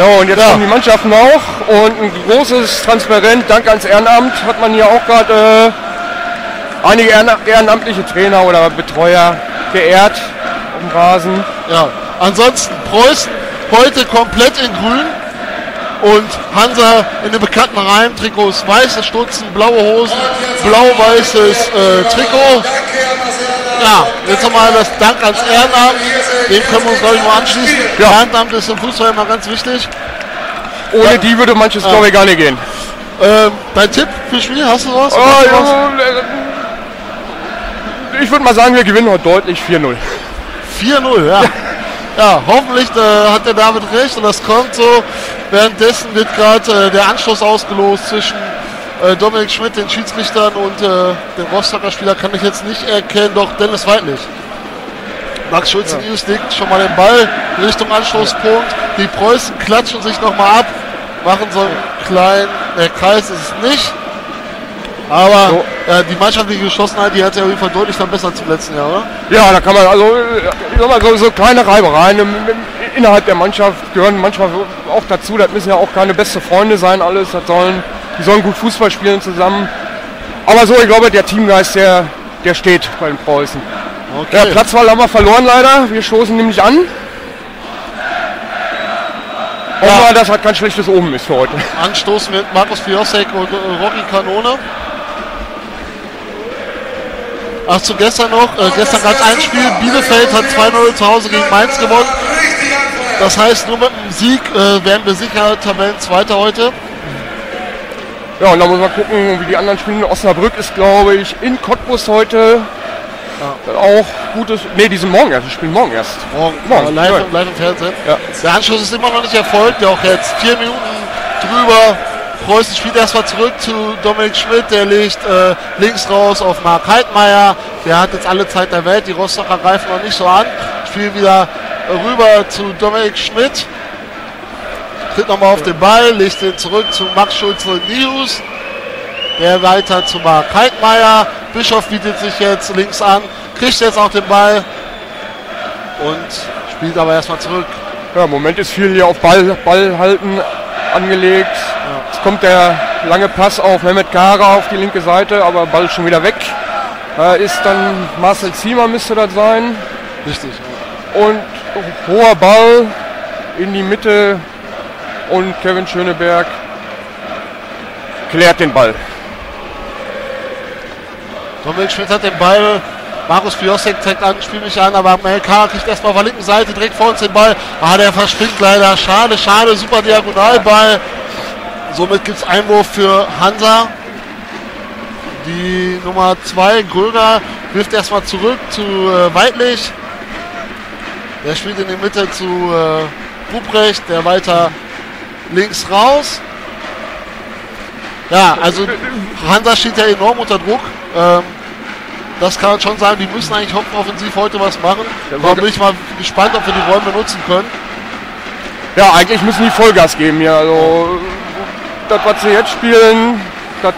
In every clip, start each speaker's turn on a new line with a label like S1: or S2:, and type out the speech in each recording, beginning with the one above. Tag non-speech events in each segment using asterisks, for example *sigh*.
S1: Ja, und jetzt kommen die Mannschaften auch und ein großes Transparent, Dank ans Ehrenamt, hat man hier auch gerade äh, einige Ehren- ehrenamtliche Trainer oder Betreuer geehrt auf dem Rasen.
S2: Ja, ansonsten Preußen heute komplett in grün und Hansa in den bekannten Reimtrikots, weiße Stutzen, blaue Hosen, blau-weißes äh, Trikot. Ja, jetzt nochmal das Dank ans Ehrenamt, dem können wir uns glaube ich mal anschließen.
S1: Ja.
S2: Ehrenamt ist im Fußball immer ganz wichtig.
S1: Ohne die würde manches, glaube ich, gar nicht gehen.
S2: Ähm, dein Tipp für Spiel, hast du was?
S1: Oh, ja, ich würde mal sagen, wir gewinnen heute deutlich 4-0.
S2: 4-0, ja. Ja, hoffentlich äh, hat der David recht und das kommt so. Währenddessen wird gerade äh, der Anschluss ausgelost zwischen äh, Dominik Schmidt, den Schiedsrichtern und äh, dem Rostocker Spieler kann ich jetzt nicht erkennen, doch Dennis Weidlich. Max Schulze News legt schon mal den Ball Richtung Anschlusspunkt. Die Preußen klatschen sich nochmal ab, machen so einen kleinen äh, Kreis, ist es nicht. Aber
S1: So.
S2: äh, die mannschaftliche Geschlossenheit, die hat sich auf jeden Fall deutlich verbessert zum letzten Jahr, oder?
S1: Ja, da kann man also, ich sag mal, so, so kleine Reibereien innerhalb der Mannschaft gehören manchmal auch dazu. Das müssen ja auch keine beste Freunde sein, alles. Das sollen, die sollen gut Fußball spielen zusammen. Aber so, ich glaube, der Teamgeist, der, der steht bei den Preußen.
S2: Okay.
S1: Ja, Platzwahl haben wir verloren leider. Wir stoßen nämlich an. Wir, dass das kein schlechtes Omen ist für heute.
S2: Anstoß mit Markus Fiosek und äh, Rocky Kanone. Ach, zu gestern noch. Äh, gestern gab es ein Spiel. Bielefeld hat 2-0 zu Hause gegen Mainz gewonnen. Das heißt, nur mit einem Sieg äh, werden wir sicher Tabellenzweiter heute.
S1: Ja, und dann muss man gucken, wie die anderen spielen. Osnabrück ist, glaube ich, in Cottbus heute auch gutes. Ne, die sind morgen erst. Die spielen morgen erst.
S2: Morgen,
S1: Morgen,
S2: äh, live,
S1: ja.
S2: live im Fernsehen.
S1: Ja.
S2: Der Anschluss ist immer noch nicht erfolgt. Auch jetzt vier Minuten drüber. Preußen spielt erstmal zurück zu Dominik Schmidt. Der legt äh, links raus auf Marc Heidmeier. Der hat jetzt alle Zeit der Welt. Die Rostocker greifen noch nicht so an. Spielen wieder rüber zu Dominik Schmidt. Tritt nochmal auf den Ball, legt den zurück zu Max Schulze Nius. Der weiter zu Marc Heidmeier. Bischof bietet sich jetzt links an, kriegt jetzt auch den Ball und spielt aber erstmal zurück.
S1: Ja, im Moment ist viel hier auf Ball, Ball halten angelegt. Jetzt kommt der lange Pass auf Mehmet Kara auf die linke Seite, aber Ball schon wieder weg. Da ist dann Marcel Ziemer müsste das sein.
S2: Richtig.
S1: Und hoher Ball in die Mitte und Kevin Schöneberg klärt den Ball.
S2: Dominik Schmidt hat den Ball. Markus Piosek zeigt an, spielt mich an, aber MLK kriegt erstmal auf der linken Seite direkt vor uns den Ball. Ah, der verspringt leider. Schade, schade, super Diagonalball. Somit gibt es Einwurf für Hansa. Die Nummer 2, Gröger, wirft erstmal zurück zu äh, Weidlich. Der spielt in die Mitte zu äh, Ruprecht, der weiter links raus. Ja, also Hansa steht ja enorm unter Druck. Ähm, das kann man schon sagen, die müssen eigentlich hochoffensiv heute was machen. Da bin ich mal gespannt, ob wir die Räume nutzen können.
S1: Ja, eigentlich müssen die Vollgas geben hier. Also, das, was sie jetzt spielen, das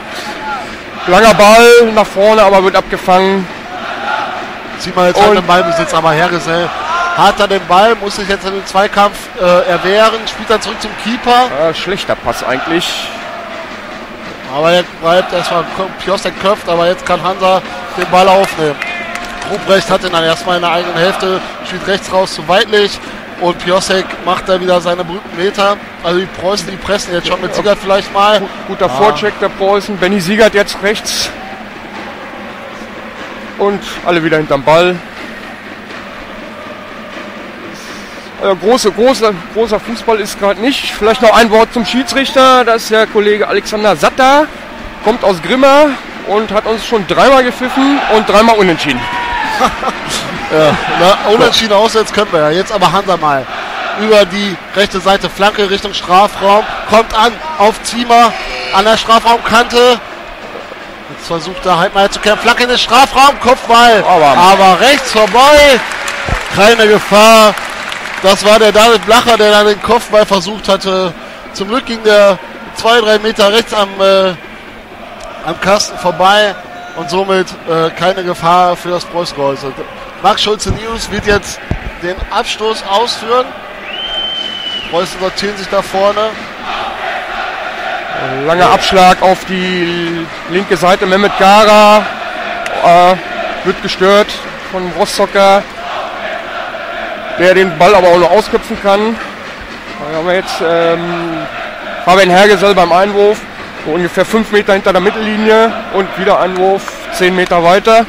S1: langer Ball nach vorne, aber wird abgefangen.
S2: Zieh mal jetzt
S1: Und-
S2: halt den Ballbesitz, aber Hergesell hat er den Ball, muss sich jetzt in den Zweikampf äh, erwehren, spielt dann zurück zum Keeper.
S1: Ja, schlechter Pass eigentlich.
S2: Aber er bleibt erstmal, Piostek köpft, aber jetzt kann Hansa den Ball aufnehmen. Ruprecht hat ihn dann erstmal in der eigenen Hälfte, spielt rechts raus zu Weidlich und Piosek macht da wieder seine berühmten Meter. Also die Preußen, die pressen jetzt schon mit Siegert vielleicht mal.
S1: Gut, guter
S2: Ah.
S1: Vorcheck der Preußen. Benny Siegert jetzt rechts. Und alle wieder hinterm Ball. Also große, große, großer Fußball ist gerade nicht. Vielleicht noch ein Wort zum Schiedsrichter. Das ist der Kollege Alexander Satter. Kommt aus Grimma und hat uns schon dreimal gepfiffen und dreimal unentschieden. *laughs*
S2: Na, unentschieden aussetzt können wir ja. Jetzt aber Hansa mal über die rechte Seite, Flanke Richtung Strafraum. Kommt an auf Ziemer an der Strafraumkante. Jetzt versucht der Heidmeier zu kämpfen. Flanke in den Strafraum, Kopfball.
S1: Aber-
S2: aber rechts vorbei. Keine Gefahr. Das war der David Blacher, der da den Kopfball versucht hatte. Zum Glück ging der zwei, drei Meter rechts am, äh, am Kasten vorbei und somit äh, keine Gefahr für das Preußgolz. Max Schulze News wird jetzt den Abstoß ausführen. Preußen sortieren sich da vorne.
S1: Langer Abschlag auf die linke Seite. Mehmet Gara äh, wird gestört von Rostocker, der den Ball aber auch noch ausköpfen kann. Da haben wir jetzt ähm, Fabian Hergesell beim Einwurf, so ungefähr 5 Meter hinter der Mittellinie und wieder Einwurf 10 Meter weiter.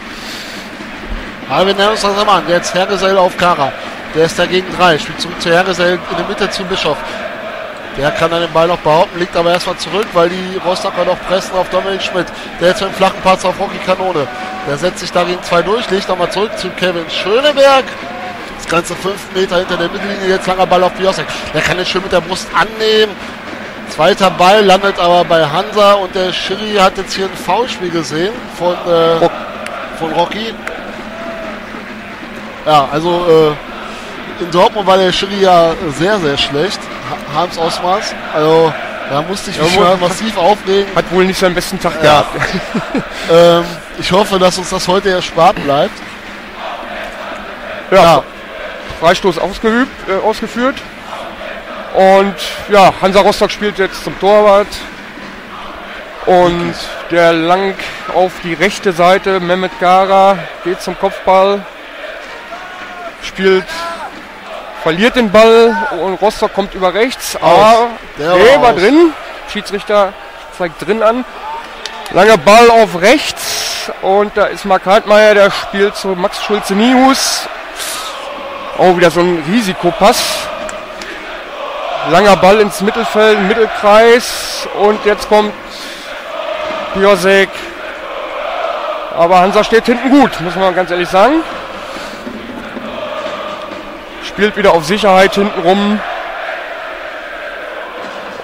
S2: Aber wir nennen uns das mal an. Jetzt Hergesell auf Kara. Der ist dagegen drei. Spielt zurück zu Hergesell in der Mitte zu Bischof. Der kann dann den Ball noch behaupten, liegt aber erstmal zurück, weil die Rostocker noch pressen auf Dominik Schmidt. Der jetzt mit dem flachen Patz auf Rocky Kanone. Der setzt sich da gegen zwei durch, legt nochmal zurück zu Kevin Schöneberg. Ganze fünf Meter hinter der Mittellinie, jetzt langer Ball auf Biosek. Der kann den schön mit der Brust annehmen. Zweiter Ball landet aber bei Hansa und der Schiri hat jetzt hier ein Foulspiel gesehen von, äh, von Rocky. Ja, also äh, in Dortmund war der Schiri ja sehr, sehr schlecht. Ha- Hans Osmars. Also da musste ich mich
S1: Ja,
S2: schon massiv aufregen.
S1: Hat wohl nicht seinen besten Tag
S2: Ja.
S1: gehabt. *laughs* *laughs*
S2: Ähm, ich hoffe, dass uns das heute erspart bleibt.
S1: Ja,
S2: Ja.
S1: Freistoß ausgeübt, äh, ausgeführt. Und ja, Hansa Rostock spielt jetzt zum Torwart. Und der lang auf die rechte Seite, Mehmet Gara, geht zum Kopfball. Spielt, verliert den Ball und Rostock kommt über rechts. Aber
S2: Der
S1: der
S2: war
S1: war drin. Schiedsrichter zeigt drin an. Langer Ball auf rechts und da ist Marc Heidmeier, der spielt zu Max Schulze-Nius. Oh, wieder so ein Risikopass. Langer Ball ins Mittelfeld, Mittelkreis und jetzt kommt Biosek. Aber Hansa steht hinten gut, muss man ganz ehrlich sagen. Spielt wieder auf Sicherheit hinten rum.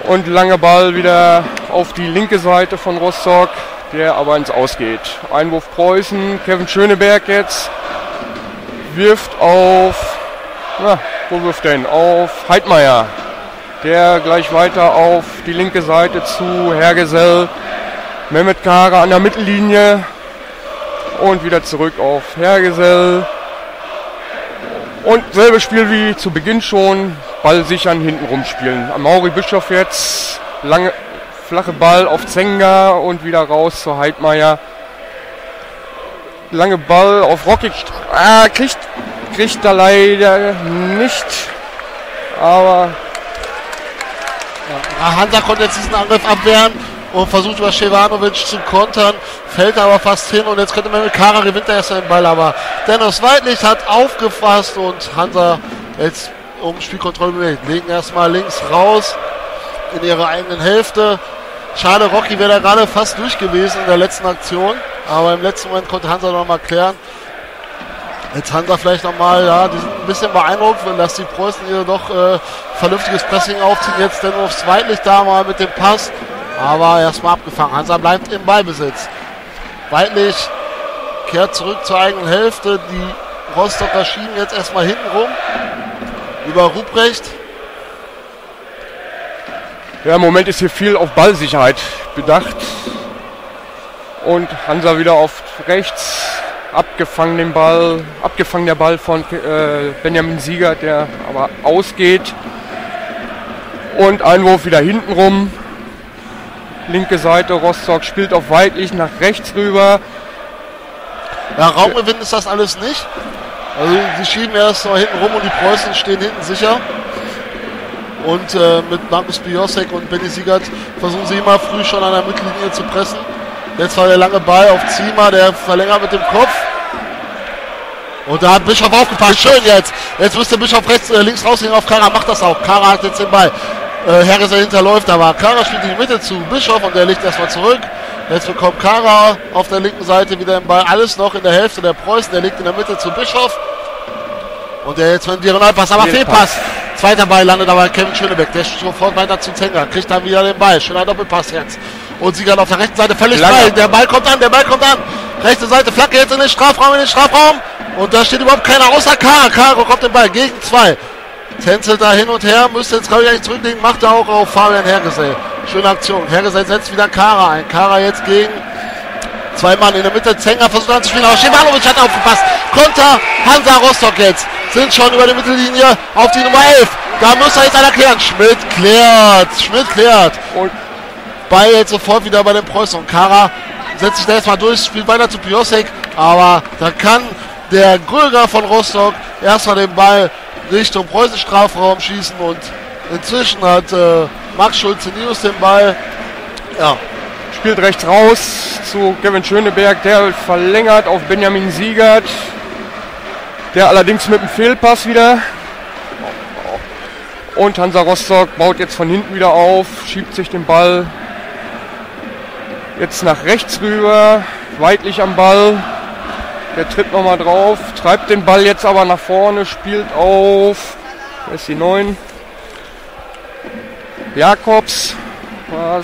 S1: Und langer Ball wieder auf die linke Seite von Rostock, der aber ins Ausgeht. Einwurf Preußen, Kevin Schöneberg jetzt wirft auf, na, wo wirft er hin? Auf Heidmeier, der gleich weiter auf die linke Seite zu Hergesell, Mehmet Kara an der Mittellinie und wieder zurück auf Hergesell. Und selbes Spiel wie zu Beginn schon, Ball sichern, hinten rumspielen. Mauri Bischof jetzt, lange, flache Ball auf Zenga und wieder raus zu Heidmeier. Lange Ball auf Rocky. Ah, kriegt, kriegt er leider nicht. Aber
S2: Ja, Hansa konnte jetzt diesen Angriff abwehren und versucht über Stevanovic zu kontern, fällt aber fast hin und jetzt könnte man mit Kara gewinnt er erst den Ball, aber Dennis Weidlich hat aufgefasst und Hansa jetzt um Spielkontrolle bewegt. Legen erstmal links raus in ihre eigenen Hälfte. Schade, Rocky wäre da gerade fast durch gewesen in der letzten Aktion, aber im letzten Moment konnte Hansa noch mal klären. Jetzt Hansa vielleicht nochmal, ja, die sind ein bisschen beeindruckt, wenn das die Preußen hier doch äh, vernünftiges Pressing aufziehen. Jetzt dann aufs Zweitlicht da mal mit dem Pass. Aber erstmal abgefangen. Hansa bleibt im Ballbesitz. Weidlich kehrt zurück zur eigenen Hälfte. Die Rostocker schieben jetzt erstmal hinten rum. Über Ruprecht.
S1: ja, im Moment ist hier viel auf Ballsicherheit bedacht. Und Hansa wieder auf rechts. Abgefangen den Ball, abgefangen der Ball von äh, Benjamin Sieger, der aber ausgeht. Und Einwurf wieder hinten rum. Linke Seite, Rostock spielt auf Weidlich nach rechts rüber.
S2: Ja, Raumgewinn ist das alles nicht. Also sie schieben erst mal hinten rum und die Preußen stehen hinten sicher. Und äh, mit Markus Biosek und Benny Siegert versuchen sie immer früh schon an der Mittellinie zu pressen. Jetzt war der lange Ball auf Ziemer, der verlängert mit dem Kopf. Und da hat Bischof aufgepasst. Schön jetzt. Jetzt müsste Bischof rechts, äh, links rausgehen auf Kara. Macht das auch. Kara hat jetzt den Ball. Äh, Herres hinterläuft, aber Kara spielt in die Mitte zu Bischof und der legt erstmal zurück. Jetzt bekommt Kara auf der linken Seite wieder den Ball. Alles noch in der Hälfte der Preußen. Der legt in der Mitte zu Bischof. Und der jetzt mit dem Diagonalpass, aber
S1: Fehlpass.
S2: Zweiter Ball landet aber Kevin Schönebeck. Der sofort weiter zu Zenga. Kriegt dann wieder den Ball. Schöner Doppelpass jetzt. Und Sieger auf der rechten Seite völlig
S1: Langer.
S2: frei. Der Ball kommt an, der Ball kommt an. Rechte Seite, Flagge jetzt in den Strafraum, in den Strafraum. Und da steht überhaupt keiner außer Kara. Kara bekommt den Ball gegen zwei. Tänzelt da hin und her, müsste jetzt glaube ich eigentlich zurücklegen, macht er auch auf Fabian Hergesell. Schöne Aktion. Hergesell setzt wieder Kara ein. Kara jetzt gegen zwei Mann in der Mitte. Zenger versucht anzuspielen, aber Schivanovic hat aufgepasst. Konter Hansa Rostock jetzt. sind schon über die Mittellinie auf die Nummer 11. Da muss er jetzt einer klären. Schmidt klärt. Schmidt klärt. Und Ball jetzt sofort wieder bei den Preußen. Und Kara setzt sich da erstmal durch, spielt weiter zu Piosek. Aber da kann der Gröger von Rostock erstmal den Ball Richtung Preußen Strafraum schießen. Und inzwischen hat äh, Max Schulze-Nius den Ball.
S1: Ja, spielt rechts raus zu Kevin Schöneberg, der verlängert auf Benjamin Siegert. Der allerdings mit dem Fehlpass wieder. Und Hansa Rostock baut jetzt von hinten wieder auf, schiebt sich den Ball jetzt nach rechts rüber, weitlich am Ball. Der tritt nochmal drauf, treibt den Ball jetzt aber nach vorne, spielt auf. Da ist die 9. Jakobs war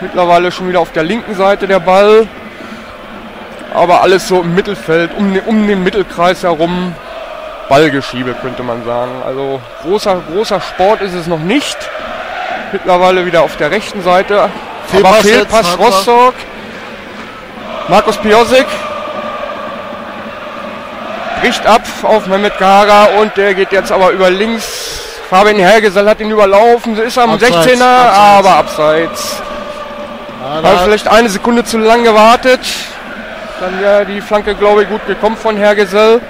S1: Mittlerweile schon wieder auf der linken Seite der Ball. Aber alles so im Mittelfeld, um, um den Mittelkreis herum. Ballgeschiebe könnte man sagen. Also großer, großer Sport ist es noch nicht. Mittlerweile wieder auf der rechten Seite.
S2: Fehlpass
S1: Fehlpass Rostock. Markus Piosik bricht ab auf Mehmet Gara und der geht jetzt aber über links. Fabian Hergesell hat ihn überlaufen, ist am abseits, 16er, abseits. aber abseits. Ja, Hat vielleicht eine Sekunde zu lang gewartet. Dann wäre die Flanke, glaube ich, gut gekommen von Hergesell.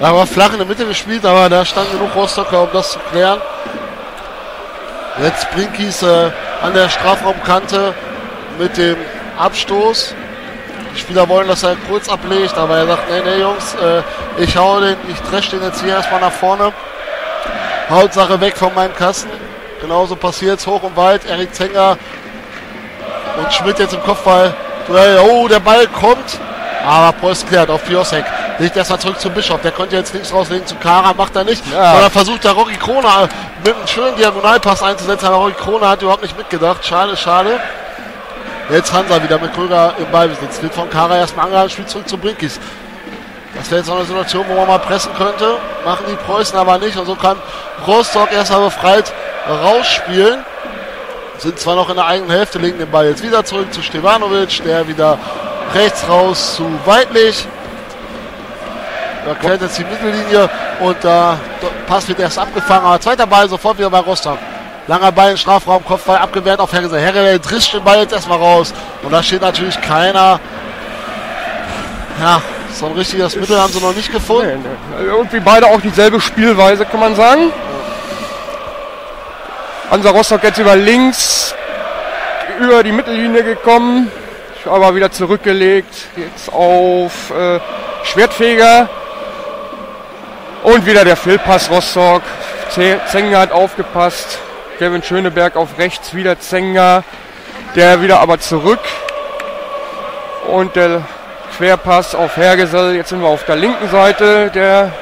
S2: Da war flach in der Mitte gespielt, aber da stand genug Rostocker, um das zu klären. Jetzt Brinkis äh, an der Strafraumkante mit dem Abstoß. Die Spieler wollen, dass er kurz ablegt, aber er sagt, nee, nee, Jungs, äh, ich hau den, ich dresch den jetzt hier erstmal nach vorne. Hauptsache weg von meinem Kasten. Genauso passiert es hoch und weit. Erik Zenger und Schmidt jetzt im Kopfball. Oh, der Ball kommt. Aber Preuß klärt auf Piosek. Legt erstmal zurück zum Bischof. Der konnte jetzt links rauslegen zu Kara, macht er nicht. Ja. Sondern versucht da Rocky Krone mit einem schönen Diagonalpass einzusetzen. Aber Rocky Krone hat überhaupt nicht mitgedacht. Schade, schade. Jetzt Hansa wieder mit Kröger im Ballbesitz. Wird von Kara erstmal angehalten, spielt zurück zu Brinkis. Das wäre jetzt noch eine Situation, wo man mal pressen könnte. Machen die Preußen aber nicht. Und so kann Rostock erstmal befreit rausspielen. Sind zwar noch in der eigenen Hälfte, legen den Ball jetzt wieder zurück zu Stevanovic, der wieder rechts raus zu Weidlich. Da quert jetzt die Mittellinie und da Pass wird erst abgefangen. Aber zweiter Ball sofort wieder bei Rostock. Langer Ball im Strafraum, Kopfball abgewehrt auf Herre. Herre drischt den Ball jetzt erstmal raus. Und da steht natürlich keiner. Ja, so ein richtiges Mittel haben sie noch nicht gefunden.
S1: Nee, nee. Irgendwie beide auch dieselbe Spielweise, kann man sagen. Hansa Rostock jetzt über links, über die Mittellinie gekommen, aber wieder zurückgelegt. Jetzt auf äh, Schwertfeger. Und wieder der Fehlpass Rostock. Zenger hat aufgepasst. Kevin Schöneberg auf rechts, wieder Zenger. Der wieder aber zurück. Und der Querpass auf Hergesell. Jetzt sind wir auf der linken Seite. Der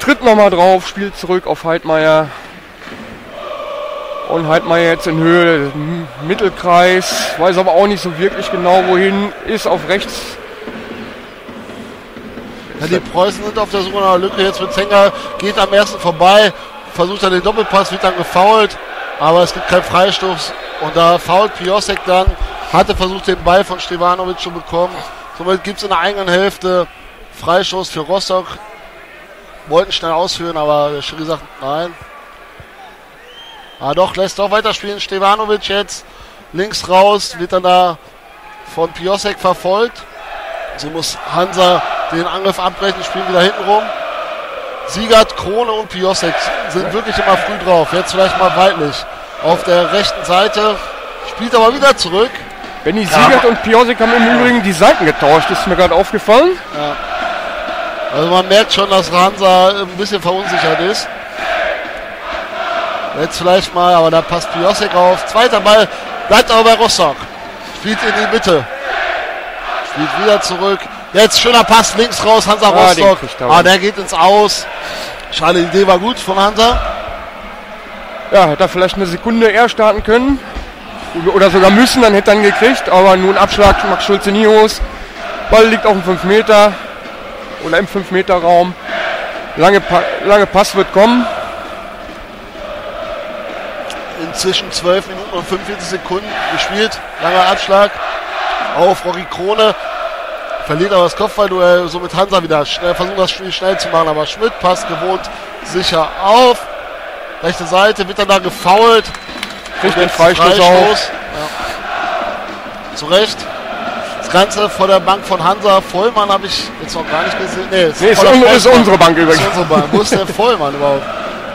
S1: tritt nochmal drauf, spielt zurück auf Heidmeier. Und mal jetzt in Höhe Mittelkreis, weiß aber auch nicht so wirklich genau wohin, ist auf rechts.
S2: Ja, die Preußen sind auf der Suche nach einer Lücke. Jetzt mit Zenger geht am ersten vorbei, versucht dann den Doppelpass, wird dann gefault, aber es gibt keinen Freistoß. Und da fault Piosek dann, hatte versucht den Ball von Stevanovic zu bekommen. Somit gibt es in der eigenen Hälfte Freistoß für Rostock. Wollten schnell ausführen, aber der Schiri sagt nein. Ah doch, lässt doch weiterspielen. Stevanovic jetzt links raus, wird dann da von Piosek verfolgt. So muss Hansa den Angriff abbrechen, spielen wieder hinten rum. Siegert, Krone und Piosek sind wirklich immer früh drauf. Jetzt vielleicht mal weitlich auf der rechten Seite. Spielt aber wieder zurück.
S1: Benny Siegert ja. und Piosek haben im Übrigen die Seiten getauscht, ist mir gerade aufgefallen. Ja.
S2: Also man merkt schon, dass Hansa ein bisschen verunsichert ist. Jetzt vielleicht mal, aber da passt Piosek auf. Zweiter Ball, bleibt aber bei Rostock. Spielt in die Mitte. Spielt wieder zurück. Jetzt schöner Pass links raus, Hansa ah, Rostock. Ah, der geht ins Aus. Schade, die Idee war gut von Hansa.
S1: Ja, hätte er vielleicht eine Sekunde eher starten können. Oder sogar müssen, dann hätte er ihn gekriegt. Aber nun Abschlag, Max Schulze Nios. Ball liegt auf dem 5 Meter. Oder im 5 Meter Raum. Lange, pa lange Pass wird kommen
S2: inzwischen 12 Minuten und 45 Sekunden gespielt. Langer Abschlag auf Rocky Krone. verliert aber das Kopfballduell, so mit Hansa wieder schnell, versucht das Spiel schnell zu machen, aber Schmidt passt gewohnt sicher auf. Rechte Seite wird dann da gefoult.
S1: Kriegt den Freistoß auch.
S2: Ja. Zu Recht. Das Ganze vor der Bank von Hansa. Vollmann habe ich jetzt noch gar nicht gesehen. Nee,
S1: Nee, ist, un ist unsere Bank
S2: Ist
S1: übrigens.
S2: unsere Bank. Wo ist der *laughs* Vollmann überhaupt?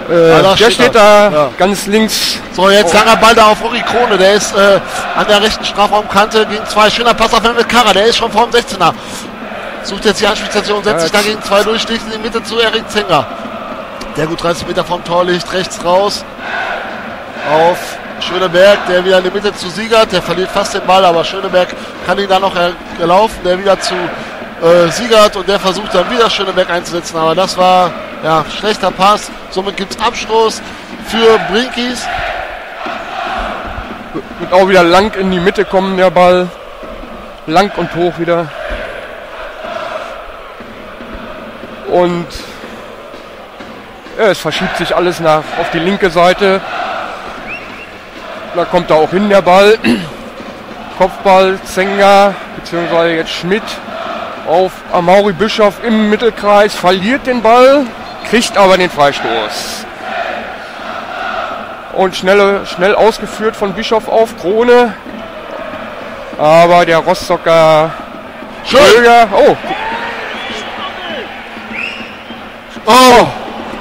S1: Äh,
S2: da
S1: der
S2: steht
S1: steht da
S2: Ja.
S1: ganz links.
S2: So, jetzt langer Ball da auf Rory Krone. Der ist äh, an der rechten Strafraumkante gegen zwei. Schöner Pass auf mit Kara. Der ist schon vor dem 16er. Sucht jetzt die Anspielstation, setzt
S1: Ja,
S2: sich da gegen zwei durch, sticht in die Mitte zu Erik Zenger. Der gut 30 Meter vom Tor liegt, rechts raus. Auf Schöneberg, der wieder in die Mitte zu Siegert. Der verliert fast den Ball, aber Schöneberg kann ihn dann noch er- gelaufen. Der wieder zu äh, Siegert und der versucht dann wieder Schöneberg einzusetzen. Aber das war ja schlechter Pass. Somit gibt es Abstoß für Brinkis.
S1: Wird auch wieder lang in die Mitte kommen, der Ball. Lang und hoch wieder. Und ja, es verschiebt sich alles nach auf die linke Seite. Da kommt er auch hin, der Ball. *clears throat* Kopfball, Zenga, beziehungsweise jetzt Schmidt auf Amaury Bischof im Mittelkreis, verliert den Ball, kriegt aber den Freistoß. Und schnelle, schnell ausgeführt von Bischof auf Krone. Aber der Rostocker
S2: Schön.
S1: Bürger, oh,
S2: Oh,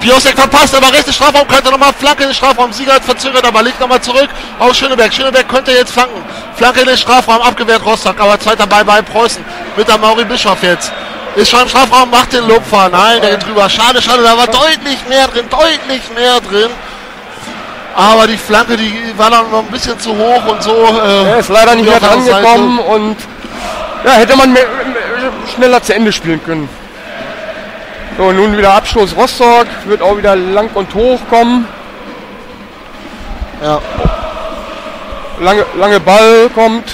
S2: Piosek verpasst, aber rechte Strafraumkante nochmal Flanke in den Strafraum. Sieger hat verzögert, aber liegt nochmal zurück auf Schöneberg. Schöneberg könnte jetzt flanken. Flanke in den Strafraum, abgewehrt Rostock, aber zweiter Ball bei Preußen mit der Mauri Bischof jetzt. Ist schon im Strafraum, macht den Lupfer. Nein, der geht drüber. Schade, schade, da war deutlich mehr drin, deutlich mehr drin. Aber die Flanke, die war dann noch ein bisschen zu hoch und so. Äh,
S1: er ist leider nicht mehr dran gekommen und ja, hätte man mehr, mehr, schneller zu Ende spielen können. So, nun wieder Abstoß Rostock, wird auch wieder lang und hoch kommen.
S2: Ja.
S1: Lange, lange Ball kommt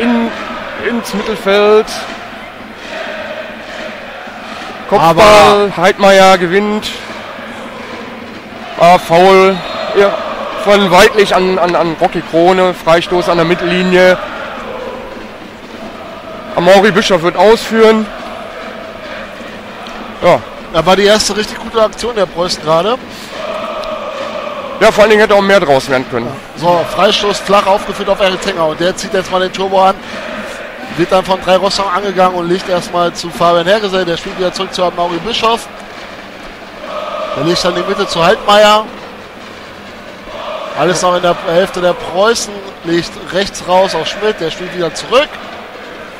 S1: in, ins Mittelfeld. Kopfball, Heidmeier gewinnt. Ah, Foul ja, von Weidlich an, an, an Rocky Krone, Freistoß an der Mittellinie. Amaury Bischof wird ausführen. Ja,
S2: Da war die erste richtig gute Aktion der Preußen gerade.
S1: ja, vor allen Dingen hätte auch mehr draus werden können.
S2: So, Freistoß flach aufgeführt auf Erik Zenger und der zieht jetzt mal den Turbo an. Wird dann von drei Rostock angegangen und legt erstmal zu Fabian Hergesell. Der spielt wieder zurück zu Mauri Bischof. Der legt dann die Mitte zu Haltmeier. Alles noch in der Hälfte der Preußen. Legt rechts raus auf Schmidt. Der spielt wieder zurück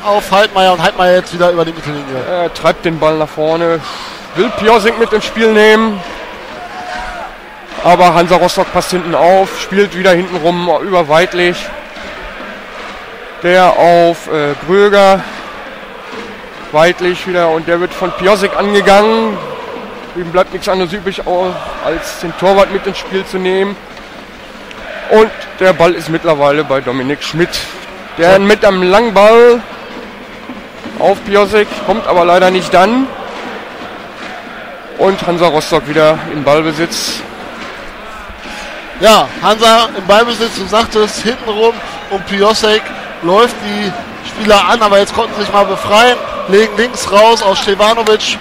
S2: auf Haltmeier und Haltmeier jetzt wieder über die Mittellinie.
S1: Er treibt den Ball nach vorne, will Piosik mit ins Spiel nehmen. Aber Hansa Rostock passt hinten auf, spielt wieder hinten rum über Weidlich. Der auf äh, Gröger. Weidlich wieder und der wird von Piosik angegangen. Ihm bleibt nichts anderes übrig, als den Torwart mit ins Spiel zu nehmen. Und der Ball ist mittlerweile bei Dominik Schmidt. Der mit einem langen Ball auf Piosek, kommt aber leider nicht dann. Und Hansa Rostock wieder in Ballbesitz.
S2: Ja, Hansa im Ballbesitz, du sagtest, hintenrum und Piosek läuft die Spieler an, aber jetzt konnten sie sich mal befreien, legen links raus aus Stevanovic,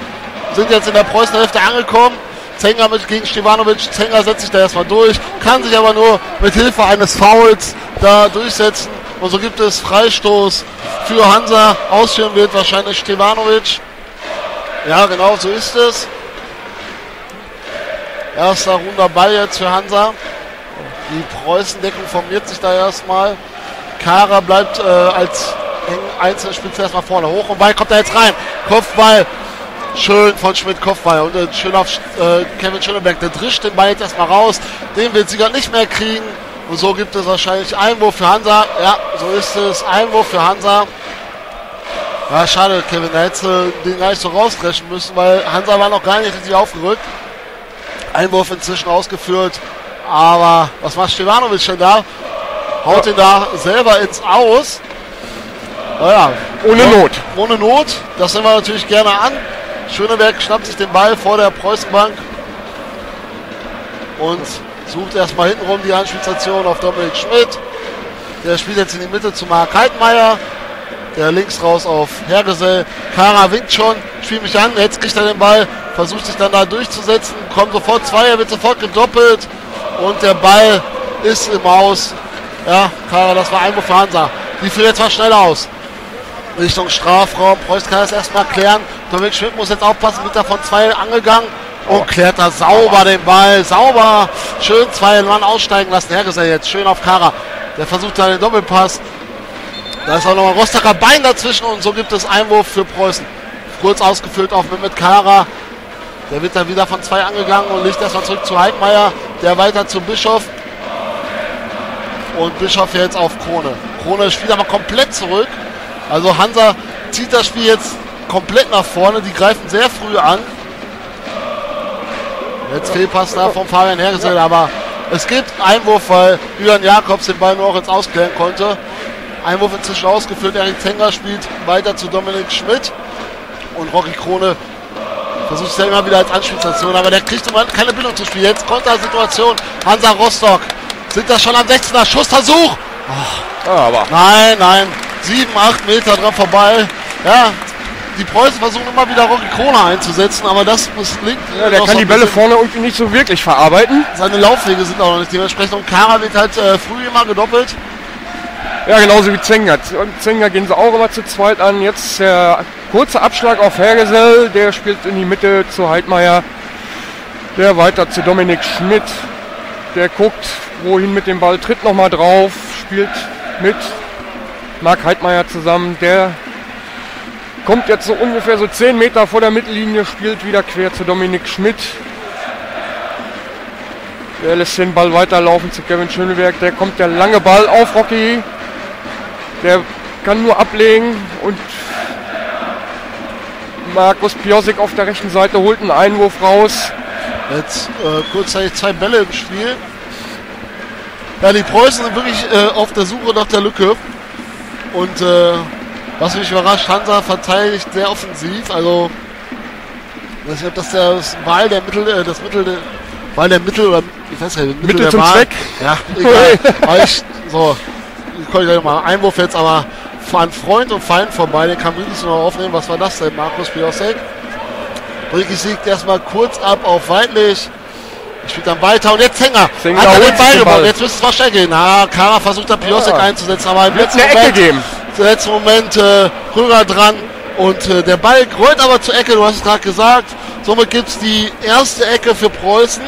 S2: sind jetzt in der Preußenhälfte angekommen. Zenger mit gegen Stevanovic, Zenger setzt sich da erstmal durch, kann sich aber nur mit Hilfe eines Fouls da durchsetzen. Und so gibt es Freistoß für Hansa. Ausführen wird wahrscheinlich Stevanovic. Ja, genau so ist es. Erster runder Ball jetzt für Hansa. Die Preußendeckung formiert sich da erstmal. Kara bleibt äh, als Einzelspitze erstmal vorne hoch und Ball kommt da jetzt rein. Kopfball. Schön von Schmidt Kopfball und äh, schön auf äh, Kevin Schöneberg. Der drischt den Ball jetzt erstmal raus. Den wird Sieger nicht mehr kriegen. Und so gibt es wahrscheinlich Einwurf für Hansa. Ja, so ist es. Einwurf für Hansa. Ja, schade, Kevin. Da hättest du den gar nicht so rausdreschen müssen, weil Hansa war noch gar nicht richtig aufgerückt. Einwurf inzwischen ausgeführt. Aber was macht Stevanovic denn da? Haut ihn da selber ins Aus. Naja,
S1: Ohne Not.
S2: ohne Not. Das sehen wir natürlich gerne an. Schöneberg schnappt sich den Ball vor der Preußenbank und sucht erstmal hintenrum die Anspielstation auf Dominik Schmidt. Der spielt jetzt in die Mitte zu Mark Heidmeier. Der links raus auf Hergesell. Kara winkt schon, spielt mich an. Jetzt kriegt er den Ball, versucht sich dann da durchzusetzen. Kommt sofort zwei, er wird sofort gedoppelt. Und der Ball ist im Aus. Ja, das war Einwurf für Hansa. Die führt jetzt mal schnell aus. Richtung Strafraum. Preuß kann das erstmal klären. Dominik Schmidt muss jetzt aufpassen, wird da von zwei angegangen und klärt da sauber den Ball. Sauber. Schön zwei Mann aussteigen lassen. Hergesell jetzt schön auf Kara. Der versucht da den Doppelpass. Da ist auch nochmal Rostocker Bein dazwischen und so gibt es Einwurf für Preußen. Kurz ausgefüllt auf mit Kara. Der wird dann wieder von zwei angegangen und legt erstmal zurück zu Heidmeier. Der weiter zu Bischof. Und Bischof jetzt auf Krone. Krone spielt aber komplett zurück. Also Hansa zieht das Spiel jetzt komplett nach vorne. Die greifen sehr früh an. Jetzt Fehlpass da vom Fabian Hergesell, aber es gibt Einwurf, weil Julian Jakobs den Ball nur auch ins Ausklären konnte. Einwurf inzwischen ausgeführt. Erik Zenger spielt weiter zu Dominik Schmidt. Und Rocky Krone versucht es ja immer wieder als Anspielstation, aber der kriegt immer keine Bildung zu spielen. Jetzt Kontersituation. Hansa Rostock. Sind das schon am 16er Schussversuch?
S1: Ja, aber
S2: Nein, nein. 7, 8 Meter dran vorbei. Ja, die Preußen versuchen immer wieder Rocky Krone einzusetzen, aber das misslingt.
S1: ja, der kann die Bälle vorne irgendwie nicht so wirklich verarbeiten.
S2: Seine Laufwege sind auch noch nicht dementsprechend. Und Kara wird halt äh, früh immer gedoppelt.
S1: Ja, genauso wie Zenger. Und Zenger gehen sie auch immer zu zweit an. Jetzt der kurze Abschlag auf Hergesell. Der spielt in die Mitte zu Heidmeier. Der weiter zu Dominik Schmidt. Der guckt, wohin mit dem Ball, tritt nochmal drauf, spielt mit Marc Heidmeier zusammen. Der kommt jetzt so ungefähr so 10 Meter vor der Mittellinie, spielt wieder quer zu Dominik Schmidt. Der lässt den Ball weiterlaufen zu Kevin Schöneberg. Der kommt der lange Ball auf Rocky. Der kann nur ablegen und Markus Piosik auf der rechten Seite holt einen Einwurf raus.
S2: Jetzt äh, kurzzeitig zwei Bälle im Spiel. Ja, die Preußen sind wirklich äh, auf der Suche nach der Lücke. Und äh, was mich überrascht, Hansa verteidigt sehr offensiv. Also, ich weiß nicht, ob das der das Wahl der Mittel, äh, das Mittel, der, Wahl der Mittel oder ich weiß nicht, Mittel,
S1: Mittel
S2: der
S1: zum
S2: Wahl.
S1: Zweck.
S2: Ja, *laughs* egal. ich, so, ich konnte gleich mal Einwurf jetzt, aber an Freund und Feind vorbei, den kann Brinkis noch aufnehmen. Was war das denn? Markus Piosek. Brinkis siegt erstmal kurz ab auf Weidlich. Spielt dann weiter und jetzt Hänger.
S1: Sänger
S2: Hat er den Ball.
S1: Ball.
S2: Jetzt müsste es wahrscheinlich gehen. Na, Kara versucht da Piosek
S1: Ja.
S2: einzusetzen, aber im
S1: Wird
S2: letzten
S1: eine Ecke
S2: Moment,
S1: geben.
S2: im letzten Moment äh, Krüger dran und äh, der Ball rollt aber zur Ecke, du hast es gerade gesagt. Somit gibt es die erste Ecke für Preußen.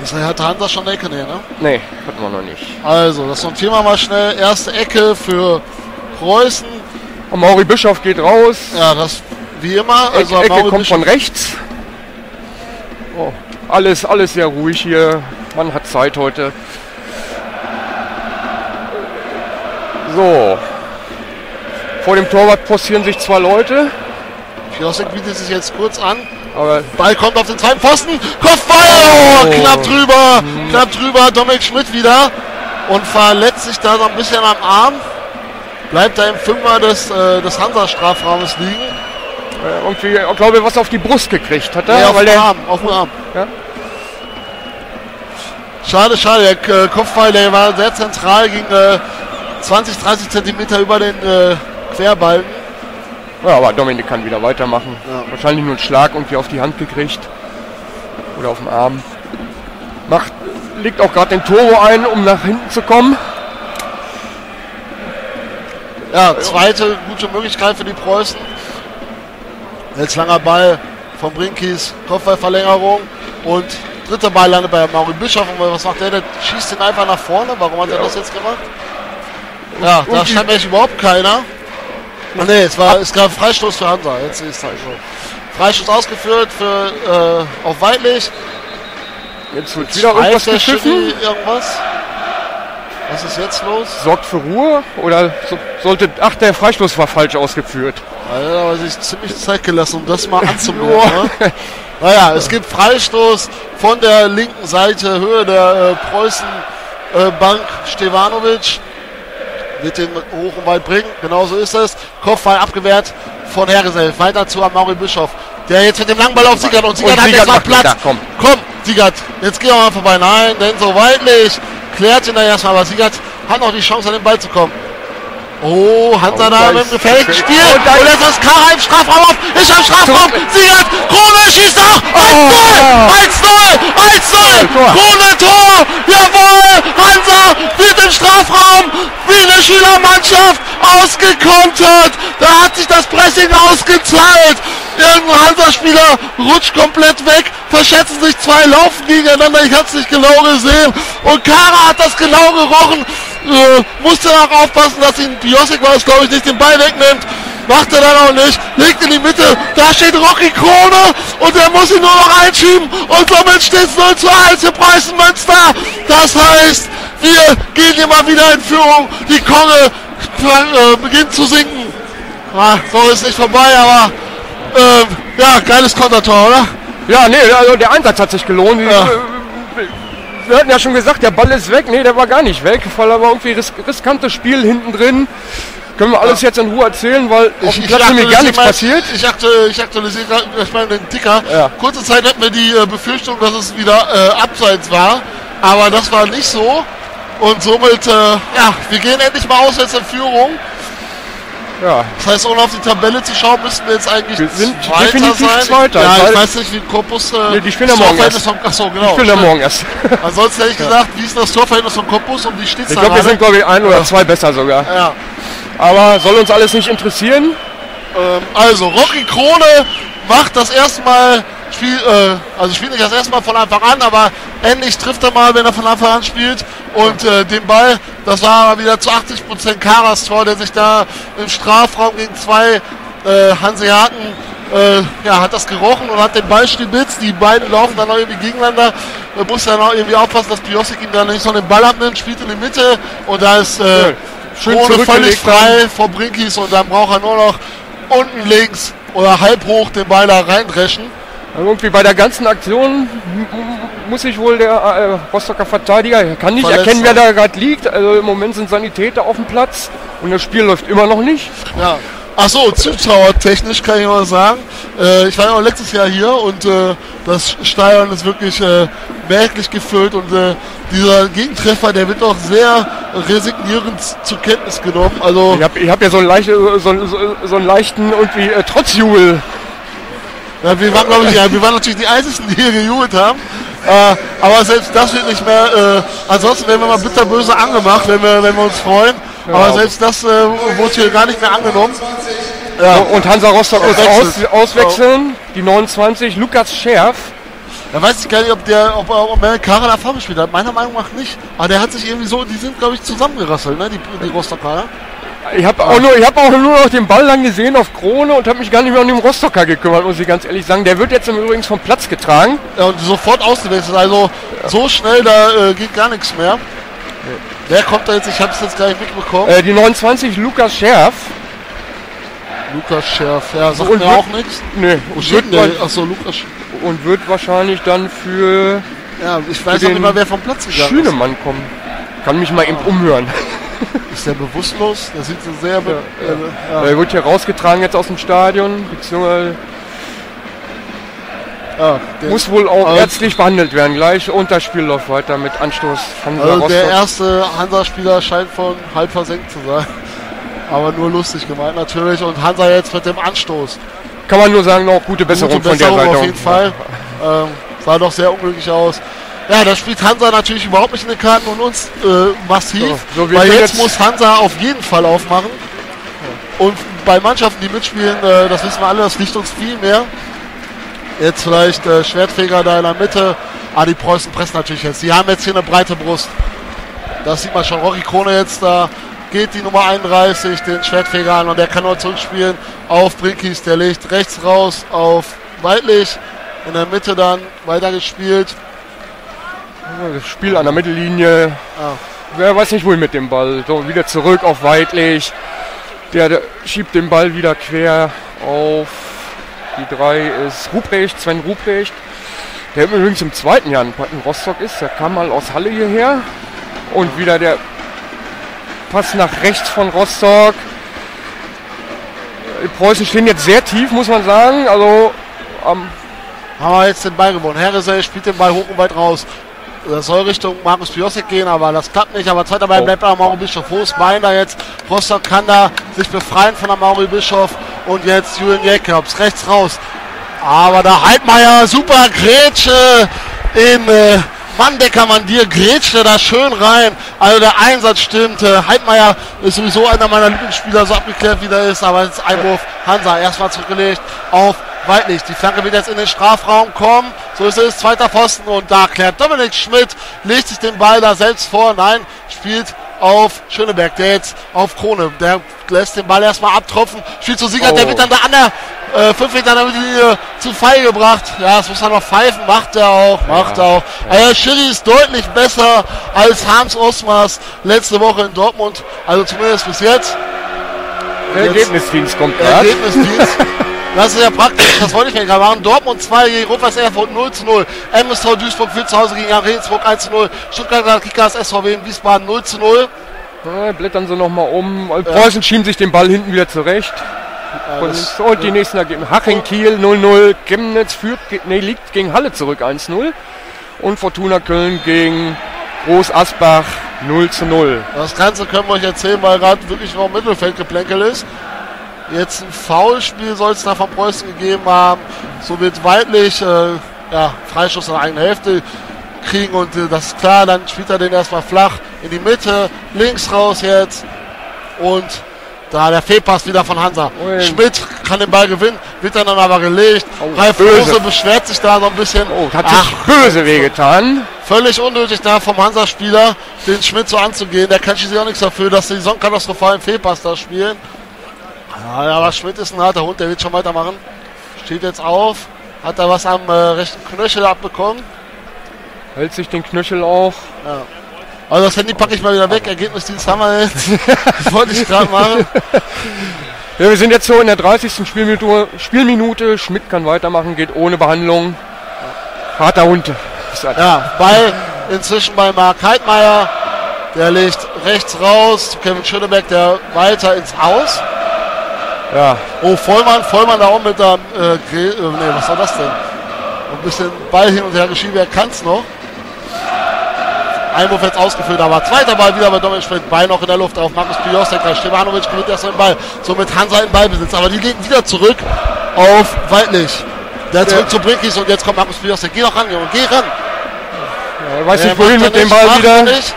S2: Das hat Hansa schon eine Ecke, nee, ne?
S1: Nee, hatten wir noch nicht.
S2: Also, das notieren wir mal schnell. Erste Ecke für Preußen.
S1: Und Mauri Bischof geht raus.
S2: Ja, das wie immer. Also
S1: Ecke
S2: Mauri
S1: kommt von
S2: Bischof-
S1: rechts. Alles, alles sehr ruhig hier. Man hat Zeit heute. So. Vor dem Torwart postieren sich zwei Leute.
S2: Piosek bietet sich jetzt kurz an.
S1: Aber
S2: Ball kommt auf den zweiten Pfosten. Kopfball! Oh,
S1: Oh.
S2: Knapp drüber. Knapp drüber. Dominik Schmidt wieder. Und verletzt sich da so ein bisschen am Arm. Bleibt da im Fünfer des, äh, des Hansa-Strafraumes liegen.
S1: Äh, irgendwie, ich glaube, was auf die Brust gekriegt hat er.
S2: Nee, auf
S1: der,
S2: Arm. Auf dem Arm.
S1: Ja.
S2: Schade, schade. Der äh, Kopfball, der war sehr zentral, ging äh, 20, 30 Zentimeter über den äh, Querbalken.
S1: ja, aber Dominik kann wieder weitermachen.
S2: Ja.
S1: Wahrscheinlich nur einen Schlag irgendwie auf die Hand gekriegt. Oder auf dem Arm. Macht, legt auch gerade den Turbo ein, um nach hinten zu kommen.
S2: Ja, zweite gute Möglichkeit für die Preußen. Jetzt langer Ball von Brinkis, Kopfballverlängerung und dritter Ball landet bei Mauri Bischof. Und was macht der? Der schießt den einfach nach vorne. Warum hat er das jetzt gemacht? Ja, da
S1: und die-
S2: stand eigentlich überhaupt keiner. Nee, es, war, es gab Freistoß für Hansa. Jetzt ist halt so. Freistoß ausgeführt für äh, auf Weidlich.
S1: Jetzt wird wieder irgendwas
S2: irgendwas. Was ist jetzt los?
S1: Sorgt für Ruhe oder so, sollte. Ach, der Freistoß war falsch ausgeführt.
S2: Ja, aber sich ziemlich Zeit gelassen, um das mal *laughs* anzumerken. ne? *laughs* Naja, es gibt Freistoß von der linken Seite, Höhe der äh, Preußen äh, Stevanovic. Wird den hoch und weit bringen, genauso ist es. Kopfball abgewehrt von Hergesell. Weiter zu Amaury Bischof. Der jetzt mit dem langen Ball auf Siegert und Siegert
S1: Und
S2: hat
S1: Siegert
S2: jetzt mal
S1: macht
S2: Platz.
S1: da, komm.
S2: komm, Siegert, jetzt gehen wir mal vorbei. Nein, denn so weitlich. Klärt ihn da erstmal, aber Siegert hat noch die Chance, an den Ball zu kommen. Oh, Hansa
S1: Und
S2: da dem gefährlichen. Spiel.
S1: Und
S2: Und,
S1: da ist-
S2: Kara im Strafraum auf. Ist am Strafraum. Siegert. Krone schießt auch. 1-0.
S1: Oh.
S2: 1-0. 1-0.
S1: Tor.
S2: Krone Tor. Jawohl. Hansa wird im Strafraum wie eine Schülermannschaft ausgekontert. Da hat sich das Pressing ausgezahlt. Irgendein Hansa-Spieler rutscht komplett weg, verschätzen sich zwei, laufen gegeneinander, ich hab's nicht genau gesehen. Und Kara hat das genau gerochen, äh, musste auch aufpassen, dass ihn Piosik war glaube ich, nicht den Ball wegnimmt. Macht er dann auch nicht, legt in die Mitte, da steht Rocky Krone und er muss ihn nur noch einschieben und somit steht es 0 zu 1 für Preußen Münster. Das heißt, wir gehen hier mal wieder in Führung, die Konge äh, beginnt zu sinken. Ah, so ist nicht vorbei, aber ähm, ja, geiles Kontertor, oder?
S1: Ja, nee, also der Einsatz hat sich gelohnt.
S2: Ja.
S1: Wir hatten ja schon gesagt, der Ball ist weg. Nee, der war gar nicht weg, weil da war irgendwie ris riskantes Spiel hinten drin. Können wir alles jetzt in Ruhe erzählen, weil auf dem Platz nämlich gar nichts
S2: mal-
S1: passiert.
S2: Ich, aktu- ich aktualisiere gerade ich meine, den Ticker.
S1: Ja.
S2: Kurze Zeit hatten wir die äh, Befürchtung, dass es wieder äh, abseits war, aber das war nicht so. Und somit, äh, ja, wir gehen endlich mal auswärts in Führung.
S1: Ja,
S2: Das heißt, ohne auf die Tabelle zu schauen, müssten wir jetzt eigentlich
S1: Wir sind
S2: Zweiter
S1: definitiv
S2: sein.
S1: Zweiter.
S2: Ja, ich weiß nicht, wie Korpus... Äh,
S1: Nee, die spielen ja morgen erst.
S2: Vom, achso, genau.
S1: ich bin da
S2: stimmt.
S1: morgen erst. *laughs*
S2: Ansonsten hätte ich gesagt, wie ist das Torverhältnis von Korpus und wie steht es
S1: Ich glaube, wir sind, glaube ich, ein oder zwei besser sogar.
S2: Ja.
S1: Aber soll uns alles nicht interessieren?
S2: Ähm, also, Rocky Krone macht das erste Mal, Spiel, äh, also spielt nicht das erste Mal von Anfang an, aber endlich trifft er mal, wenn er von Anfang an spielt. Und äh, den Ball, das war aber wieder zu 80% Karas Tor, der sich da im Strafraum gegen zwei äh, Hanseaten äh, ja, hat das gerochen und hat den Ball stibitzt. Die beiden laufen dann noch irgendwie gegeneinander. Da muss dann auch irgendwie aufpassen, dass Piosik ihm dann nicht so den Ball abnimmt, spielt in die Mitte und da ist äh,
S1: Schön
S2: völlig frei vor Brinkis und dann braucht er nur noch unten links oder halb hoch den Ball da reindreschen.
S1: Also irgendwie bei der ganzen Aktion muss sich wohl der äh, Rostocker Verteidiger, er kann nicht
S2: Verletzt
S1: erkennen, wer da gerade liegt. Also im Moment sind Sanitäter auf dem Platz und das Spiel läuft immer noch nicht.
S2: Ja. Achso, zuschauertechnisch kann ich mal sagen. Äh, ich war ja auch letztes Jahr hier und äh, das Stadion ist wirklich äh, merklich gefüllt und äh, dieser Gegentreffer, der wird auch sehr resignierend zur Kenntnis genommen. Also
S1: Ich habe hab ja so einen, leichte, so, so, so einen leichten irgendwie äh, Trotzjubel.
S2: Ja, wir waren, glaube ich, ja, wir waren natürlich die Einzigen, die hier gejubelt haben. Äh, aber selbst das wird nicht mehr. Äh, ansonsten werden wir mal bitterböse angemacht, wenn wir, wenn wir uns freuen. Aber selbst das äh, wurde hier gar nicht mehr angenommen. Ja.
S1: Und Hansa Rostock muss aus, auswechseln. Die 29, Lukas Scherf.
S2: Da weiß ich gar nicht, ob der, ob, ob Mel Kara da vorgespielt hat. Meiner Meinung nach nicht. Aber der hat sich irgendwie so, die sind, glaube ich, zusammengerasselt, ne? Die, die Rostocker. ne?
S1: Ich habe auch, nur- ich hab auch nur noch den Ball dann gesehen auf Krone und habe mich gar nicht mehr um den Rostocker gekümmert, muss ich ganz ehrlich sagen. Der wird jetzt im Übrigen vom Platz getragen.
S2: Ja, und sofort ausgewechselt. Also so schnell, da äh, geht gar nichts mehr. Wer kommt da jetzt? Ich habe es jetzt gar nicht mitbekommen.
S1: Äh, die 29, Lukas Scherf.
S2: Lukas Scherf. Ja, sagt
S1: Und
S2: mir
S1: wird-
S2: auch nichts.
S1: Nee, und wird, wa-
S2: Achso, Lukas.
S1: und wird wahrscheinlich dann für
S2: Ja, ich weiß auch nicht mal, wer vom Platz gegangen
S1: Schünemann kommen. Kann mich mal eben umhören.
S2: ist. *laughs* Ist der bewusstlos? Der sieht so sehr... Be äh, ja.
S1: Er wird hier rausgetragen jetzt aus dem Stadion, beziehungsweise
S2: Ja, der,
S1: muss wohl auch
S2: Also-
S1: ärztlich behandelt werden. Gleich und das Spiel läuft weiter mit Anstoß Hansa
S2: also der
S1: Rostock.
S2: erste Hansa-Spieler scheint von halb versenkt zu sein. Aber nur lustig gemeint natürlich. Und Hansa jetzt mit dem Anstoß.
S1: Kann man nur sagen, noch gute Besserung,
S2: Gute
S1: von der
S2: Besserung
S1: Seite.
S2: auf jeden Fall. Ähm, sah doch sehr unglücklich aus. Ja, das spielt Hansa natürlich überhaupt nicht in den Karten und uns äh, massiv.
S1: So, so,
S2: weil jetzt,
S1: jetzt-
S2: muss Hansa auf jeden Fall aufmachen. Und bei Mannschaften, die mitspielen, äh, das wissen wir alle, das liegt uns viel mehr. Jetzt vielleicht äh, Schwertfeger da in der Mitte. Ah, die Preußen pressen natürlich jetzt. Die haben jetzt hier eine breite Brust. Das sieht man schon. Rocky Krone jetzt da geht die Nummer 31 den Schwertfeger an und der kann nur zurückspielen auf Brinkis. Der legt rechts raus auf Weidlich. In der Mitte dann weitergespielt.
S1: Das Spiel an der Mittellinie.
S2: Ah.
S1: Wer weiß nicht wohin mit dem Ball. So, wieder zurück auf Weidlich. Der, der schiebt den Ball wieder quer auf die drei ist Ruprecht, Sven Ruprecht. Der übrigens im zweiten Jahr in Rostock ist. Der kam mal aus Halle hierher. Und wieder der Pass nach rechts von Rostock. Die Preußen stehen jetzt sehr tief, muss man sagen. Also am
S2: Haben wir jetzt den Ball gewonnen. Herresel spielt den Ball hoch und weit raus. Das soll Richtung Markus Piosek gehen, aber das klappt nicht. Aber zweiter Ball
S1: Oh.
S2: bleibt bei Mauro Bischof. Hohes Bein da jetzt. Rostock kann da sich befreien von der Mauro Bischof. Und jetzt Julian Jacobs rechts raus. Aber da Heidmeier, super Grätsche in äh, Manndecker Mandir, grätschte da schön rein. Also der Einsatz stimmt. Äh, Heidmeier ist sowieso einer meiner Lieblingsspieler, so abgeklärt wie der ist. Aber jetzt Einwurf Hansa erstmal zurückgelegt auf Weidlich. Die Flanke wird jetzt in den Strafraum kommen. So ist es. Zweiter Pfosten und da klärt Dominik Schmidt, legt sich den Ball da selbst vor. Nein, spielt auf Schöneberg, der jetzt auf Krone. Der lässt den Ball erstmal abtropfen. Spielt zu Siegert, der
S1: Oh.
S2: wird dann da an der äh, 5 Meter an der Mittellinie zu Fall gebracht. Ja, das muss er noch pfeifen. Macht er auch. Macht er auch. Also Schiri ist deutlich besser als Hans Osmars letzte Woche in Dortmund. Also zumindest bis jetzt.
S1: Der
S2: Jetzt-
S1: Ergebnisdienst kommt gerade.
S2: Ergebnisdienst. *laughs* Das ist ja praktisch, das wollte ich mir gerade machen. Dortmund 2 gegen Rot-Weiß Erfurt 0 zu 0. MSV Duisburg führt zu Hause gegen Regensburg 1 zu 0. Stuttgarter Kickers SVW in Wiesbaden 0 zu 0.
S1: Ja, blättern sie nochmal um. Preußen schieben sich den Ball hinten wieder zurecht. Und,
S2: das-
S1: und die nächsten Ergebnisse. Haching Kiel 0-0. Chemnitz führt, nee, liegt gegen Halle zurück 1-0. Und Fortuna Köln gegen Groß Asbach 0 zu 0.
S2: Das Ganze können wir euch erzählen, weil gerade wirklich noch Mittelfeldgeplänkel ist. Jetzt ein Foulspiel soll es da von Preußen gegeben haben. So wird Weidlich äh, ja, Freischuss an der eigenen Hälfte kriegen und äh, das ist klar, dann spielt er den erstmal flach in die Mitte, links raus jetzt und da der Fehlpass wieder von Hansa.
S1: Ui.
S2: Schmidt kann den Ball gewinnen, wird dann, dann aber gelegt.
S1: Oh,
S2: Ralf
S1: böse.
S2: Rose beschwert sich da so ein bisschen.
S1: Oh, hat
S2: Ach,
S1: sich böse wehgetan.
S2: Völlig unnötig da vom Hansa-Spieler, den Schmidt so anzugehen. Der kann schließlich auch nichts dafür, dass die so einen katastrophalen Fehlpass da spielen. Ja, aber Schmidt ist ein harter Hund, der wird schon weitermachen. Steht jetzt auf, hat da was am äh, rechten Knöchel abbekommen.
S1: Hält sich den Knöchel auch.
S2: Also das Handy packe ich mal wieder weg. Ergebnisdienst haben wir jetzt. *laughs* Das wollte ich gerade machen.
S1: Ja, wir sind jetzt so in der 30. Spielminute. Spielminute. Schmidt kann weitermachen, geht ohne Behandlung. Harter Hund.
S2: Ja, Ball inzwischen bei Marc Heidmeier. Der legt rechts raus zu Kevin Schöneberg, der weiter ins Aus.
S1: Ja,
S2: Oh, Vollmann, Vollmann da auch mit der, äh, äh, nee, was war das denn? Ein bisschen Ball hin und her geschieben, wer kann's noch? Einwurf jetzt ausgeführt, aber zweiter Ball wieder bei Dominik Schmidt. Ball noch in der Luft auf Markus Piostek. Da Stevanovic gewinnt erst den Ball. Somit Hansa in Ballbesitz. Aber die legen wieder zurück auf Weidlich. Der zurück zu Brinkis und jetzt kommt Markus Piostek. Geh doch ran, Junge, geh ran.
S1: ja weiß
S2: Er
S1: nicht, wohin mit
S2: er
S1: dem Ball wieder.
S2: er nicht.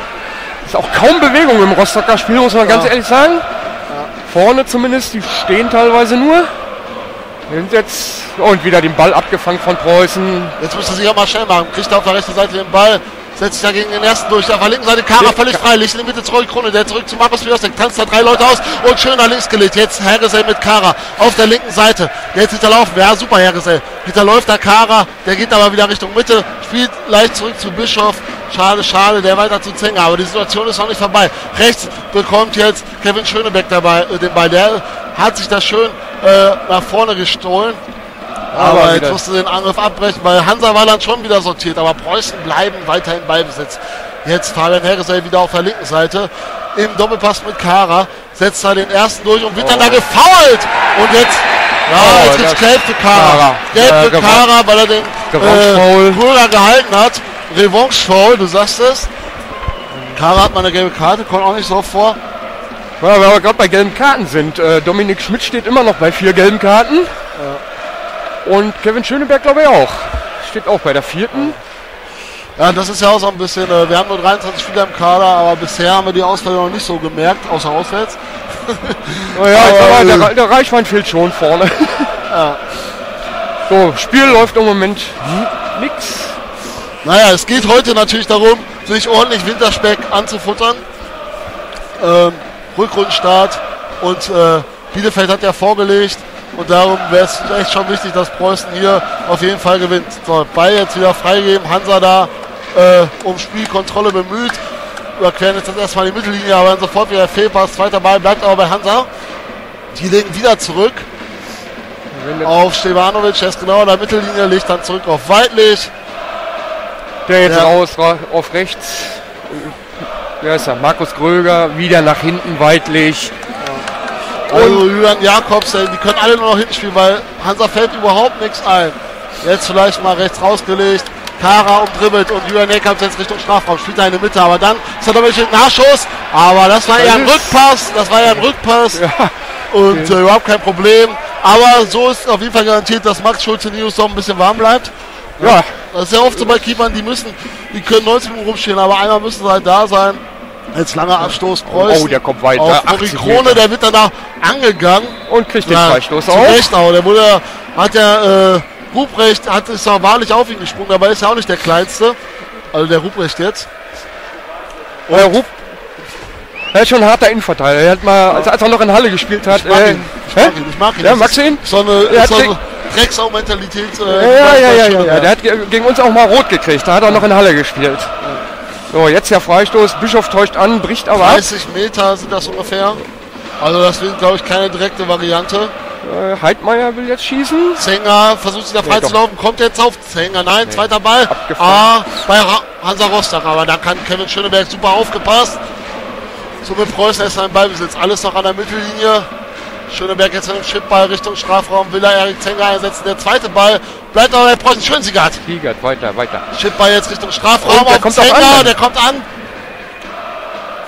S1: Ist auch kaum Bewegung im Rostocker Spiel, muss man ganz
S2: Ja.
S1: ehrlich sagen. Vorne zumindest, die stehen teilweise nur. Sind jetzt und wieder den Ball abgefangen von Preußen.
S2: Jetzt müsste sich auch mal schnell machen. Kriegt er auf der rechten Seite den Ball. Setzt sich da gegen den ersten durch. Auf der linken Seite Kara völlig frei. Licht in die Mitte zurück. Krone. Der zurück zu Markus Piostek. Tanzt da drei Leute aus. Und schön nach links gelegt. Jetzt Hergesell mit Kara. Auf der linken Seite. Jetzt hinterlaufen. Ja, super Hergesell. Hinterläuft da Kara. Der geht aber wieder Richtung Mitte. Spielt leicht zurück zu Bischof. Schade, schade. Der weiter zu Zenger. Aber die Situation ist noch nicht vorbei. Rechts bekommt jetzt Kevin Schönebeck dabei äh, den Ball. Der hat sich das schön äh, nach vorne gestohlen. Aber,
S1: Aber
S2: jetzt musste den Angriff abbrechen, weil Hansa war dann schon wieder sortiert, aber Preußen bleiben weiter im Ballbesitz. Jetzt Fabian Hergesell wieder auf der linken Seite im Doppelpass mit Kara, setzt da den ersten durch und wird dann da gefoult. Und jetzt, ja,
S1: Oh,
S2: jetzt gibt's
S1: das-
S2: Gelb für Kara.
S1: Kara.
S2: Gelb
S1: Ja,
S2: für Kara, weil er den äh, Kröger gehalten hat. Revanche-Foul, du sagst es. Kara hat mal eine gelbe Karte, kommt auch nicht so vor.
S1: Ja, wenn wir gerade bei gelben Karten sind. Äh, Dominik Schmidt steht immer noch bei vier gelben Karten. Und Kevin Schöneberg glaube ich auch. Steht auch bei der vierten.
S2: Ja, das ist ja auch so ein bisschen, äh, wir haben nur 23 Spieler im Kader, aber bisher haben wir die Ausfälle noch nicht so gemerkt, außer auswärts. *laughs*
S1: Naja,
S2: Aber,
S1: aber
S2: äh,
S1: der, der Reichwein fehlt schon vorne. *laughs* So, Spiel läuft im Moment nix.
S2: Naja, es geht heute natürlich darum, sich ordentlich Winterspeck anzufuttern. Ähm, Rückrundenstart und äh, Bielefeld hat ja vorgelegt und darum wäre es echt schon wichtig, dass Preußen hier auf jeden Fall gewinnt. So, Ball jetzt wieder freigeben, Hansa da äh, um Spielkontrolle bemüht. Überqueren jetzt erstmal die Mittellinie, aber dann sofort wieder Fehlpass. Zweiter Ball bleibt aber bei Hansa. Die legen wieder zurück auf Stevanovic, der ist genau an der Mittellinie, legt dann zurück auf Weidlich.
S1: Der jetzt
S2: Ja.
S1: raus, ra auf rechts. Wer ist er? Markus Gröger, wieder nach hinten weitlich.
S2: Also Julian Jakobs, ey, die können alle nur noch hinten spielen, weil Hansa fällt überhaupt nichts ein. Jetzt vielleicht mal rechts rausgelegt. Kara umdribbelt und Julian Neckardt jetzt Richtung Strafraum, spielt da in der Mitte, aber dann ist da Dominik Schmidt Nachschuss, aber das war ja ein Rückpass, das war ja ein Rückpass
S1: Ja.
S2: und äh, überhaupt kein Problem. Aber so ist auf jeden Fall garantiert, dass Max Schulze News noch ein bisschen warm bleibt.
S1: Ja,
S2: Das ist ja oft so bei Keepern, die müssen, die können 90 Minuten rumstehen, aber einmal müssen sie halt da sein. Jetzt langer Abstoß Preußen.
S1: Oh, der kommt weiter.
S2: Auf
S1: 80
S2: Krone, der wird danach angegangen.
S1: und kriegt den
S2: Ja,
S1: Freistoß auch.
S2: Recht auch. Der wurde, hat ja, äh, Ruprecht hat, ist auch wahrlich auf ihn gesprungen, dabei ist er auch nicht der Kleinste. Also der Ruprecht jetzt.
S1: Euer Rup, er ist schon ein harter Innenverteidiger. Er hat mal, als, als er noch in Halle gespielt hat.
S2: Ich mag
S1: äh,
S2: ihn. Ich mag ihn. Ich mag ihn.
S1: Ja, magst du ihn?
S2: So eine, so eine Drecksau-Mentalität. Äh,
S1: Ja, ja, ja, ja, ja. Der hat ge- gegen uns auch mal rot gekriegt. Da hat er noch in Halle gespielt. So, jetzt der Freistoß. Bischof täuscht an, bricht aber ab.
S2: 30 Meter sind das ungefähr. Also das wird, glaube ich, keine direkte Variante.
S1: Äh, Heidmeier will jetzt schießen.
S2: Zenger versucht sich da frei
S1: Nee,
S2: zu laufen, kommt jetzt auf Zenger. Nein, zweiter Ball. Ah, bei Hansa Rostock. Aber da kann Kevin Schöneberg super aufgepasst. So mit Preußen ist im Ballbesitz. Alles noch an der Mittellinie. Schöneberg jetzt mit dem Chipball Richtung Strafraum. Will er Erik Zenger einsetzen. Der zweite Ball bleibt aber bei Preußen. Schön Siegert.
S1: Siegert, weiter, weiter.
S2: Chipball jetzt Richtung Strafraum.
S1: Und der
S2: auf
S1: kommt
S2: Zenger.
S1: an.
S2: Der kommt an.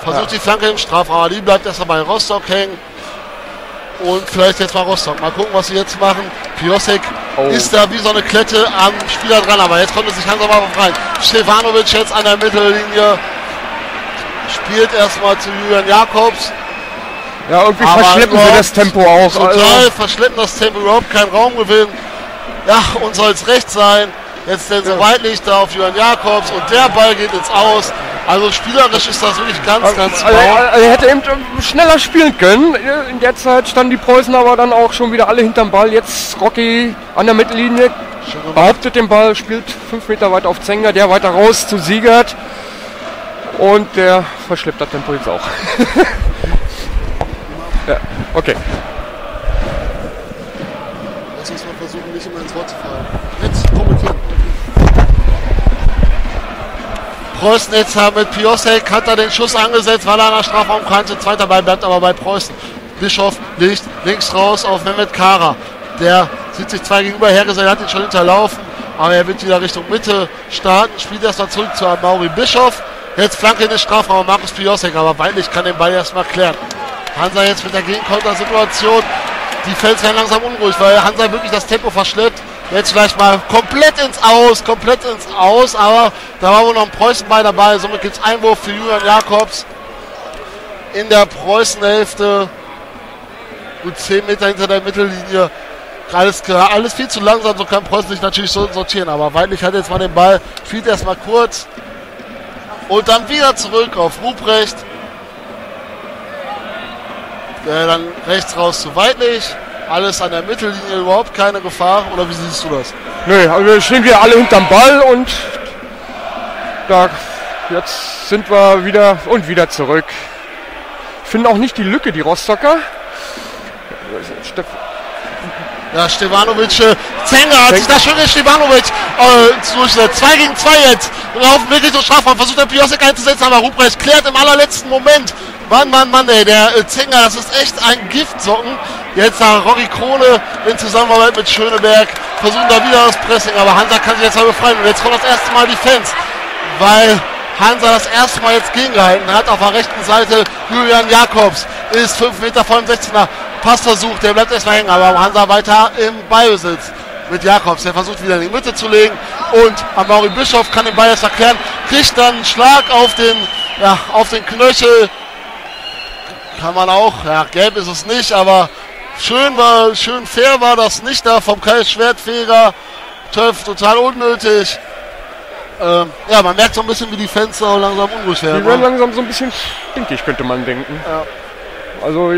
S2: Versucht die Flanke im Strafraum. aber Die bleibt erstmal bei Rostock hängen. Und vielleicht jetzt mal Rostock. Mal gucken, was sie jetzt machen. Piosek
S1: Oh.
S2: ist da wie so eine Klette am Spieler dran. Aber jetzt konnte sich Hansa mal befreien. Stefanovic jetzt an der Mittellinie. Spielt erstmal zu Julian Jakobs.
S1: Ja, irgendwie
S2: Aber
S1: verschleppen
S2: überhaupt
S1: das Tempo auch.
S2: Total
S1: Also,
S2: verschleppen das Tempo, überhaupt keinen Raumgewinn. Ja, uns soll es recht sein. Jetzt denn so Weitlicht da auf Julian Jakobs und der Ball geht ins Aus. Also spielerisch ist das wirklich ganz, ganz
S1: also,
S2: mau.
S1: er hätte eben schneller spielen können. In der Zeit standen die Preußen aber dann auch schon wieder alle hinterm Ball. Jetzt Rocky an der Mittellinie behauptet den Ball, spielt fünf Meter weiter auf Zenger, der weiter raus zu Siegert. Und der verschleppt das Tempo jetzt auch. *laughs* ja, okay.
S2: Lass uns mal versuchen, nicht immer ins Wort zu fallen. Jetzt kommentieren. Preußen jetzt hat mit Piosek hat er den Schuss angesetzt, weil er an der Strafraumkante. Zweiter Ball bleibt aber bei Preußen. Bischof liegt links raus auf Mehmet Kara. Der sieht sich zwei gegenüber hergesetzt, hat ihn schon hinterlaufen. Aber er wird wieder Richtung Mitte starten. Spielt erstmal zurück zu Mauri Bischof. Jetzt Flanke in den Strafraum. Markus Piosek, aber Weinlich kann den Ball erstmal klären. Hansa jetzt mit der Gegenkontersituation. Die Fans werden langsam unruhig, weil Hansa wirklich das Tempo verschleppt. Jetzt vielleicht mal komplett ins Aus, komplett ins Aus, aber da war wohl noch ein Preußenball dabei. Somit gibt es Einwurf für Julian Jakobs in der Preußenhälfte. Gut 10 Meter hinter der Mittellinie. Alles, klar, alles viel zu langsam, so kann Preußen sich natürlich so sortieren. Aber Weidlich hat jetzt mal den Ball, spielt erstmal kurz. Und dann wieder zurück auf Ruprecht. Der dann rechts raus zu Weidlich. Alles an der Mittellinie, überhaupt keine Gefahr. Oder wie siehst du das?
S1: Nö, also wir stehen wir alle hinterm Ball und da jetzt sind wir wieder und wieder zurück. Finden auch nicht die Lücke, die Rostocker.
S2: Ja, Stevanovic, äh, Zenger hat sich da schön Stevanovic äh, durchsetzt. 2 gegen 2 jetzt. Auf dem Weg Richtung Strafraum versucht der Piosek einzusetzen, aber Ruprecht klärt im allerletzten Moment. Mann, Mann, Mann, ey, der äh, Zenger, das ist echt ein Giftsocken. Jetzt nach Rocky Krone in Zusammenarbeit mit Schöneberg versuchen da wieder das Pressing, aber Hansa kann sich jetzt mal befreien. Und jetzt kommt das erste Mal die Fans, weil Hansa das erste Mal jetzt gegengehalten hat. Auf der rechten Seite Julian Jakobs ist 5 Meter vor dem 16er. Passversuch, der bleibt erstmal hängen, aber Hansa weiter im Ballbesitz mit Jakobs. Der versucht wieder in die Mitte zu legen und Amaury Bischof kann den Ball jetzt erklären, kriegt dann einen Schlag auf den, ja, auf den Knöchel. Kann man auch, ja, gelb ist es nicht, aber schön war, schön fair war das nicht da vom Kai Schwertfeger. Töff, total unnötig. Ähm, ja, man merkt so ein bisschen, wie die Fans auch langsam unruhig
S1: Die
S2: werden.
S1: werden
S2: ne?
S1: langsam so ein bisschen stinkig, könnte man denken.
S2: Ja.
S1: Also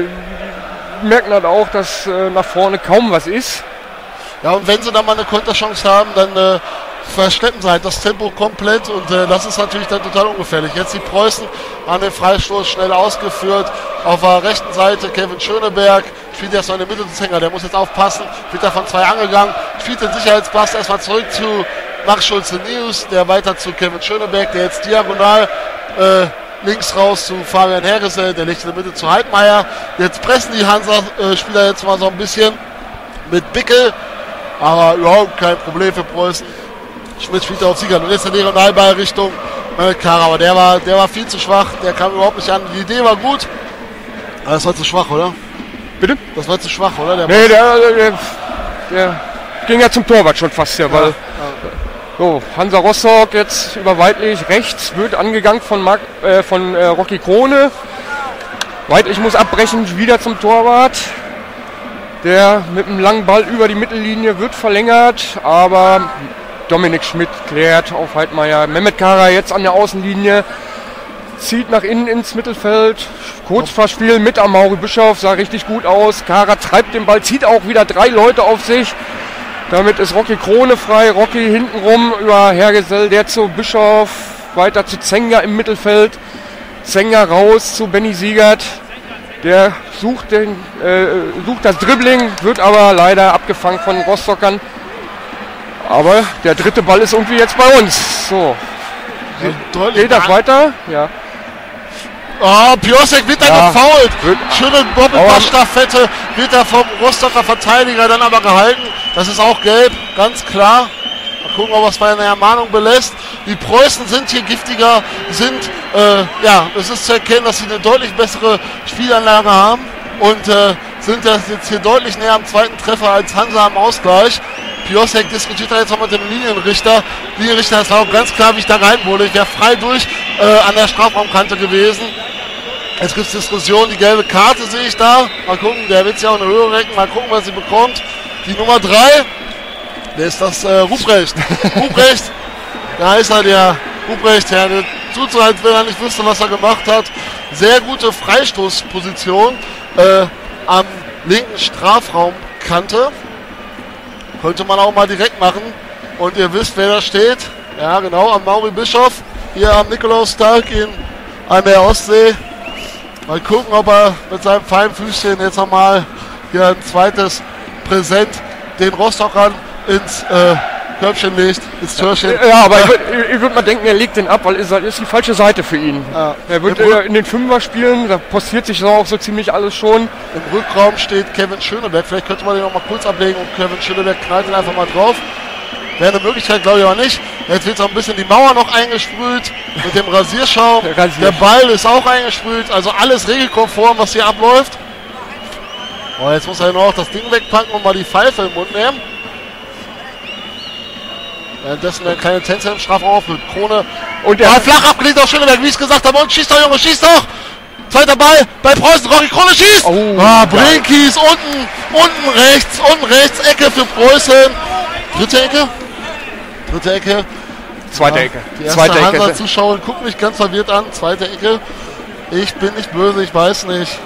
S1: merken halt auch, dass äh, nach vorne kaum was ist.
S2: Ja, und wenn sie dann mal eine Konterchance haben, dann äh, verschleppen sie halt das Tempo komplett und äh, das ist natürlich dann total ungefährlich. Jetzt die Preußen an den Freistoß schnell ausgeführt. Auf der rechten Seite Kevin Schöneberg spielt erst mal in der Mitte des Hänger, der muss jetzt aufpassen, wird da von zwei angegangen, spielt den Sicherheitspass erstmal zurück zu Max Schulze News, der weiter zu Kevin Schöneberg, der jetzt diagonal äh, links raus zu Fabian Herresel, der legt in der Mitte zu Heidmeier. Jetzt pressen die Hansa-Spieler jetzt mal so ein bisschen mit Bickel, aber überhaupt kein Problem für Preußen. Schmidt spielt auf Sieger. Und jetzt der Diagonalball Richtung Mehmet Kara. Aber der war, der war viel zu schwach. Der kam überhaupt nicht an. Die Idee war gut. Aber das war zu schwach, oder?
S1: Bitte?
S2: Das war zu schwach, oder? Der
S1: Nee, der, der, der ging ja zum Torwart schon fast ja, weil so, Hansa Rostock jetzt über Weidlich rechts wird angegangen von, Mark, äh, von äh, Rocky Krone. Weidlich muss abbrechen, wieder zum Torwart. Der mit einem langen Ball über die Mittellinie wird verlängert, aber Dominik Schmidt klärt auf Heidmeier. Mehmet Kara jetzt an der Außenlinie, zieht nach innen ins Mittelfeld. Kurzverspiel mit Amaury Bischof, sah richtig gut aus. Kara treibt den Ball, zieht auch wieder drei Leute auf sich. Damit ist Rocky Krone frei. Rocky hintenrum über Hergesell, der zu Bischof, weiter zu Zenga im Mittelfeld. Zenga raus zu Benny Siegert. Der sucht, den, äh, sucht das Dribbling, wird aber leider abgefangen von Rostockern. Aber der dritte Ball ist irgendwie jetzt bei uns. So,
S2: deutlich
S1: geht das weiter? Ja.
S2: Oh, Piosek wird dann
S1: Ja.
S2: gefault. Schöne Doppelpassstaffette wird er vom Rostocker Verteidiger dann aber gehalten. Das ist auch gelb, ganz klar. Mal gucken, ob es bei einer Ermahnung belässt. Die Preußen sind hier giftiger, sind, äh, ja, es ist zu erkennen, dass sie eine deutlich bessere Spielanlage haben und äh, sind das jetzt hier deutlich näher am zweiten Treffer als Hansa am Ausgleich. Piosek diskutiert da jetzt noch mit dem Linienrichter. Linienrichter, das war auch ganz klar, wie ich da gehalten wurde. Ich wäre frei durch äh, an der Strafraumkante gewesen. Jetzt gibt es Diskussion, die gelbe Karte sehe ich da. Mal gucken, der wird sich auch eine Höhe recken. Mal gucken, was sie bekommt. Die Nummer 3, wer ist das? Äh, Ruprecht. *laughs* Ruprecht, da ist er, der Ruprecht. Ja, der als wenn er nicht wüsste, was er gemacht hat. Sehr gute Freistoßposition äh, am linken Strafraumkante. Könnte man auch mal direkt machen. Und ihr wisst, wer da steht. Ja, genau, am Mauri Bischof. Hier am Nikolaustag in, an der Ostsee. Mal gucken, ob er mit seinem feinen Füßchen jetzt nochmal hier ein zweites Präsent den Rostockern ins äh, Körbchen legt, ins Türchen.
S1: Ja, aber ich würde würd mal denken, er legt den ab, weil es ist die falsche Seite für ihn.
S2: Ja.
S1: Er wird äh, in den Fünfer spielen, da postiert sich auch so ziemlich alles schon.
S2: Im Rückraum steht Kevin Schöneberg. Vielleicht könnte man den noch mal kurz ablegen und Kevin Schöneberg knallt ihn einfach mal drauf. Wäre eine Möglichkeit, glaube ich aber nicht. Jetzt wird so ein bisschen die Mauer noch eingesprüht mit dem Rasierschaum.
S1: Der Rasier-
S2: Der Ball ist auch eingesprüht. Also alles regelkonform, was hier abläuft. Oh, jetzt muss er noch das Ding wegpacken und mal die Pfeife im Mund nehmen. Währenddessen eine kleine Tänze im Strafraum mit Krone.
S1: Und
S2: Ja,
S1: er,
S2: flach abgelegt auf Schöneberg, wie ich es gesagt habe. Und schießt doch, Junge, schießt doch! Zweiter Ball bei Preußen, Rocky Krone schießt!
S1: Oh,
S2: ah,
S1: geil.
S2: Brinkis unten, unten rechts, unten rechts, Ecke für Preußen. Dritte Ecke? Dritte Ecke.
S1: zweite
S2: Ja,
S1: Ecke.
S2: Die erste
S1: Zweite Ecke.
S2: Hansa-Zuschauer guckt mich ganz verwirrt an. Zweite Ecke. Ich bin nicht böse, ich weiß nicht. *laughs*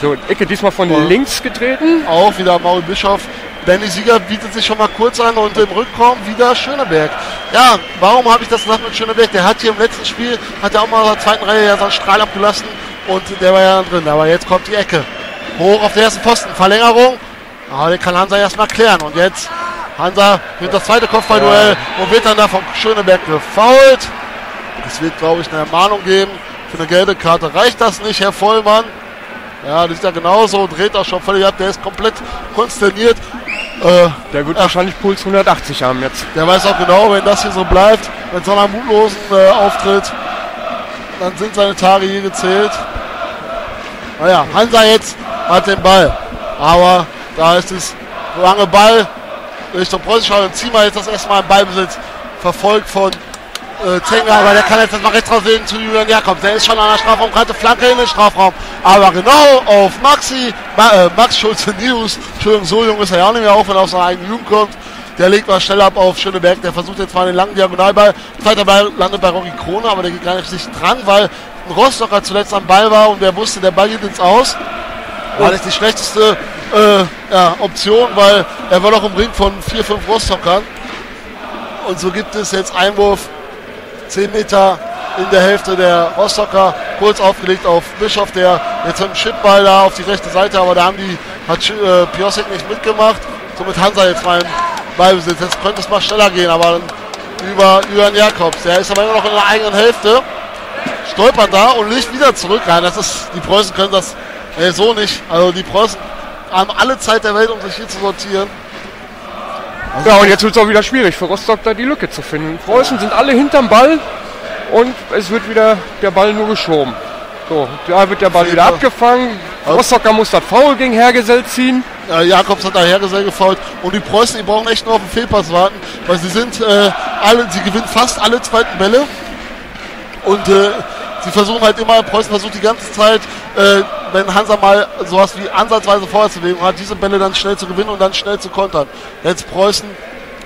S1: So, Ecke diesmal von
S2: Oh.
S1: links getreten.
S2: Auch wieder Maul Bischof. Benny Sieger bietet sich schon mal kurz an und im Rückraum wieder Schöneberg. Ja, warum habe ich das gesagt mit Schöneberg? Der hat hier im letzten Spiel, hat er auch mal in der zweiten Reihe ja so einen Strahl abgelassen und der war ja drin. Aber jetzt kommt die Ecke. Hoch auf den ersten Posten. Verlängerung. Aber den kann Hansa erstmal klären. Und jetzt Hansa mit das zweite Kopfballduell und wird dann da von Schöneberg gefault. Es wird, glaube ich, eine Ermahnung geben. Für eine gelbe Karte reicht das nicht, Herr Vollmann. Ja, das ist ja genauso, dreht auch schon völlig ab, der ist komplett konsterniert. Äh,
S1: Der wird
S2: Ach.
S1: wahrscheinlich Puls 180 haben jetzt.
S2: der weiß auch genau, wenn das hier so bleibt, mit so einer mutlosen äh, Auftritt, dann sind seine Tage hier gezählt. Naja, Hansa jetzt hat den Ball. Aber da ist es lange Ball Richtung Preußenschau und Ziemer jetzt das erste Mal im Ballbesitz, verfolgt von äh, Zenger, aber der kann jetzt mal rechts rauslegen zu Julian Jakobs. Der ist schon an der Strafraumkante, Flanke in den Strafraum. Aber genau auf Maxi, Ma, äh, Max Schulze News. Entschuldigung, so jung ist er ja auch nicht mehr, auch wenn er aus seiner eigenen Jugend kommt. Der legt mal schnell ab auf Schöneberg. Der versucht jetzt mal den langen Diagonalball. Zweiter Ball landet bei Rocky Krone, aber der geht gar nicht richtig dran, weil ein Rostocker zuletzt am Ball war und der wusste, der Ball geht ins Aus. War nicht die schlechteste äh, ja, Option, weil er war noch im Ring von vier, fünf Rostockern. Und so gibt es jetzt Einwurf 10 Meter in der Hälfte der Rostocker, kurz aufgelegt auf Bischof, der jetzt mit dem Chipball da auf die rechte Seite, aber da haben die, hat äh, Piosek nicht mitgemacht. Somit Hansa jetzt mal im Ballbesitz. Jetzt könnte es mal schneller gehen, aber über Jürgen Jakobs. Der ist aber immer noch in der eigenen Hälfte. Stolpert da und legt wieder zurück rein. Das ist, die Preußen können das äh, so nicht. Also die Preußen haben alle Zeit der Welt, um sich hier zu sortieren.
S1: Ja, und jetzt wird es auch wieder schwierig für Rostock da die Lücke zu finden. Preußen sind alle hinterm Ball und es wird wieder der Ball nur geschoben. So, da wird der Ball wieder abgefangen. Rostocker muss das Foul gegen Hergesell ziehen.
S2: Äh, Jakobs hat da Hergesell gefault und die Preußen, die brauchen echt nur auf den Fehlpass warten, weil sie sind äh, alle, sie gewinnen fast alle zweiten Bälle und äh, sie versuchen halt immer, Preußen versucht die ganze Zeit, äh, wenn Hansa mal sowas wie ansatzweise Vorwärtsbewegung hat, diese Bälle dann schnell zu gewinnen und dann schnell zu kontern. Jetzt Preußen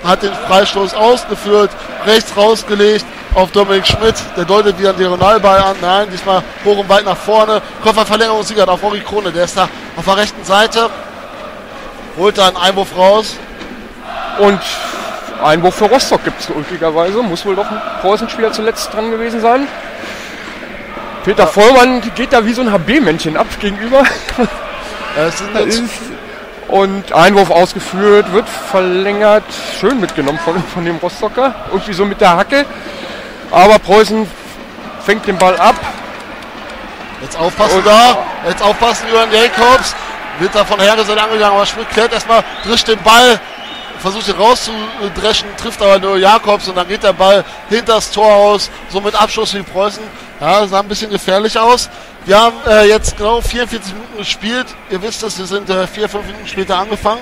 S2: hat den Freistoß ausgeführt, rechts rausgelegt auf Dominik Schmidt, der deutet wieder einen Diagonalball an, nein, diesmal hoch und weit nach vorne, Kofferverlängerung Siegert auf Ori Krone, der ist da auf der rechten Seite, holt da einen Einwurf raus.
S1: Und Einwurf für Rostock gibt es ulkigerweise, muss wohl doch ein Preußenspieler zuletzt dran gewesen sein. Peter. Vollmann geht da wie so ein HB-Männchen ab gegenüber. *laughs* und Einwurf ausgeführt, wird verlängert, schön mitgenommen von, von dem Rostocker, irgendwie so mit der Hacke. Aber Preußen fängt den Ball ab.
S2: Jetzt aufpassen und da, jetzt aufpassen Jürgen Jacobs. Wird da von Hergesell angegangen, aber Schmidt klärt erstmal, drischt den Ball, versucht ihn rauszudreschen, trifft aber nur Jakobs und dann geht der Ball hinter das Tor aus, somit Abschluss für die Preußen. Ja, sah ein bisschen gefährlich aus. Wir haben äh, jetzt genau 44 Minuten gespielt. Ihr wisst es, wir sind äh, vier, fünf Minuten später angefangen.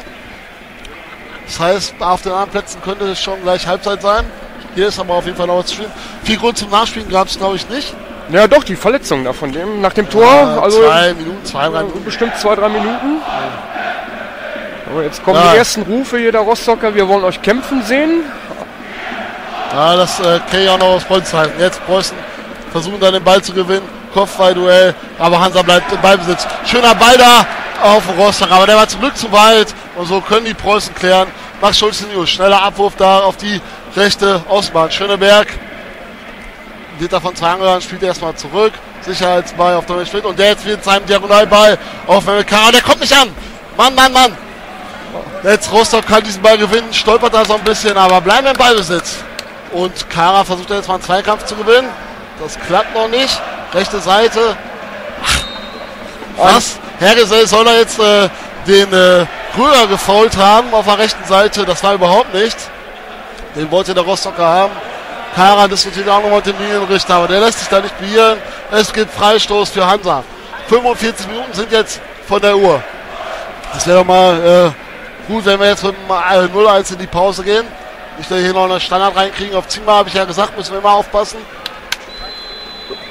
S2: Das heißt, auf den anderen Plätzen könnte es schon gleich Halbzeit sein. Hier ist aber auf jeden Fall noch was zu spielen. Viel Grund zum Nachspielen gab es, glaube ich, nicht.
S1: Ja, doch, die Verletzung da von dem, nach dem Tor.
S2: Ja, also zwei Minuten, zwei, drei Minuten.
S1: Bestimmt zwei, drei Minuten. Aber jetzt kommen ja. die ersten Rufe hier der Rostocker. Wir wollen euch kämpfen sehen.
S2: Ja, das äh, kann ich auch noch aus Preußen halten. Jetzt Preußen versuchen dann den Ball zu gewinnen. Kopfballduell, aber Hansa bleibt im Ballbesitz. Schöner Ball da auf Rostock, aber der war zum Glück zu weit. Und so können die Preußen klären. Max Schulze News, schneller Abwurf da auf die rechte Außenbahn. Schöneberg wird davon zwei angehören, spielt erstmal zurück. Sicherheitsball auf Dominik Schmidt und der jetzt mit seinem Diagonalball auf MK. Der kommt nicht an. Mann, Mann, Mann. Jetzt Rostock kann diesen Ball gewinnen, stolpert da so ein bisschen, aber bleiben im Ballbesitz. Und Kara versucht jetzt mal einen Zweikampf zu gewinnen. Das klappt noch nicht. Rechte Seite. Was? Hergesell soll er jetzt äh, den äh, Krüger gefault haben auf der rechten Seite. Das war überhaupt nichts. Den wollte der Rostocker haben. Kara diskutiert auch nochmal mit dem Linienrichter, aber der lässt sich da nicht beirren. Es gibt Freistoß für Hansa. 45 Minuten sind jetzt von der Uhr. Das wäre doch mal äh, gut, wenn wir jetzt mit 0-1 in die Pause gehen. Nicht, dass wir hier noch eine Standard reinkriegen. Auf Zimmer habe ich ja gesagt, müssen wir immer aufpassen.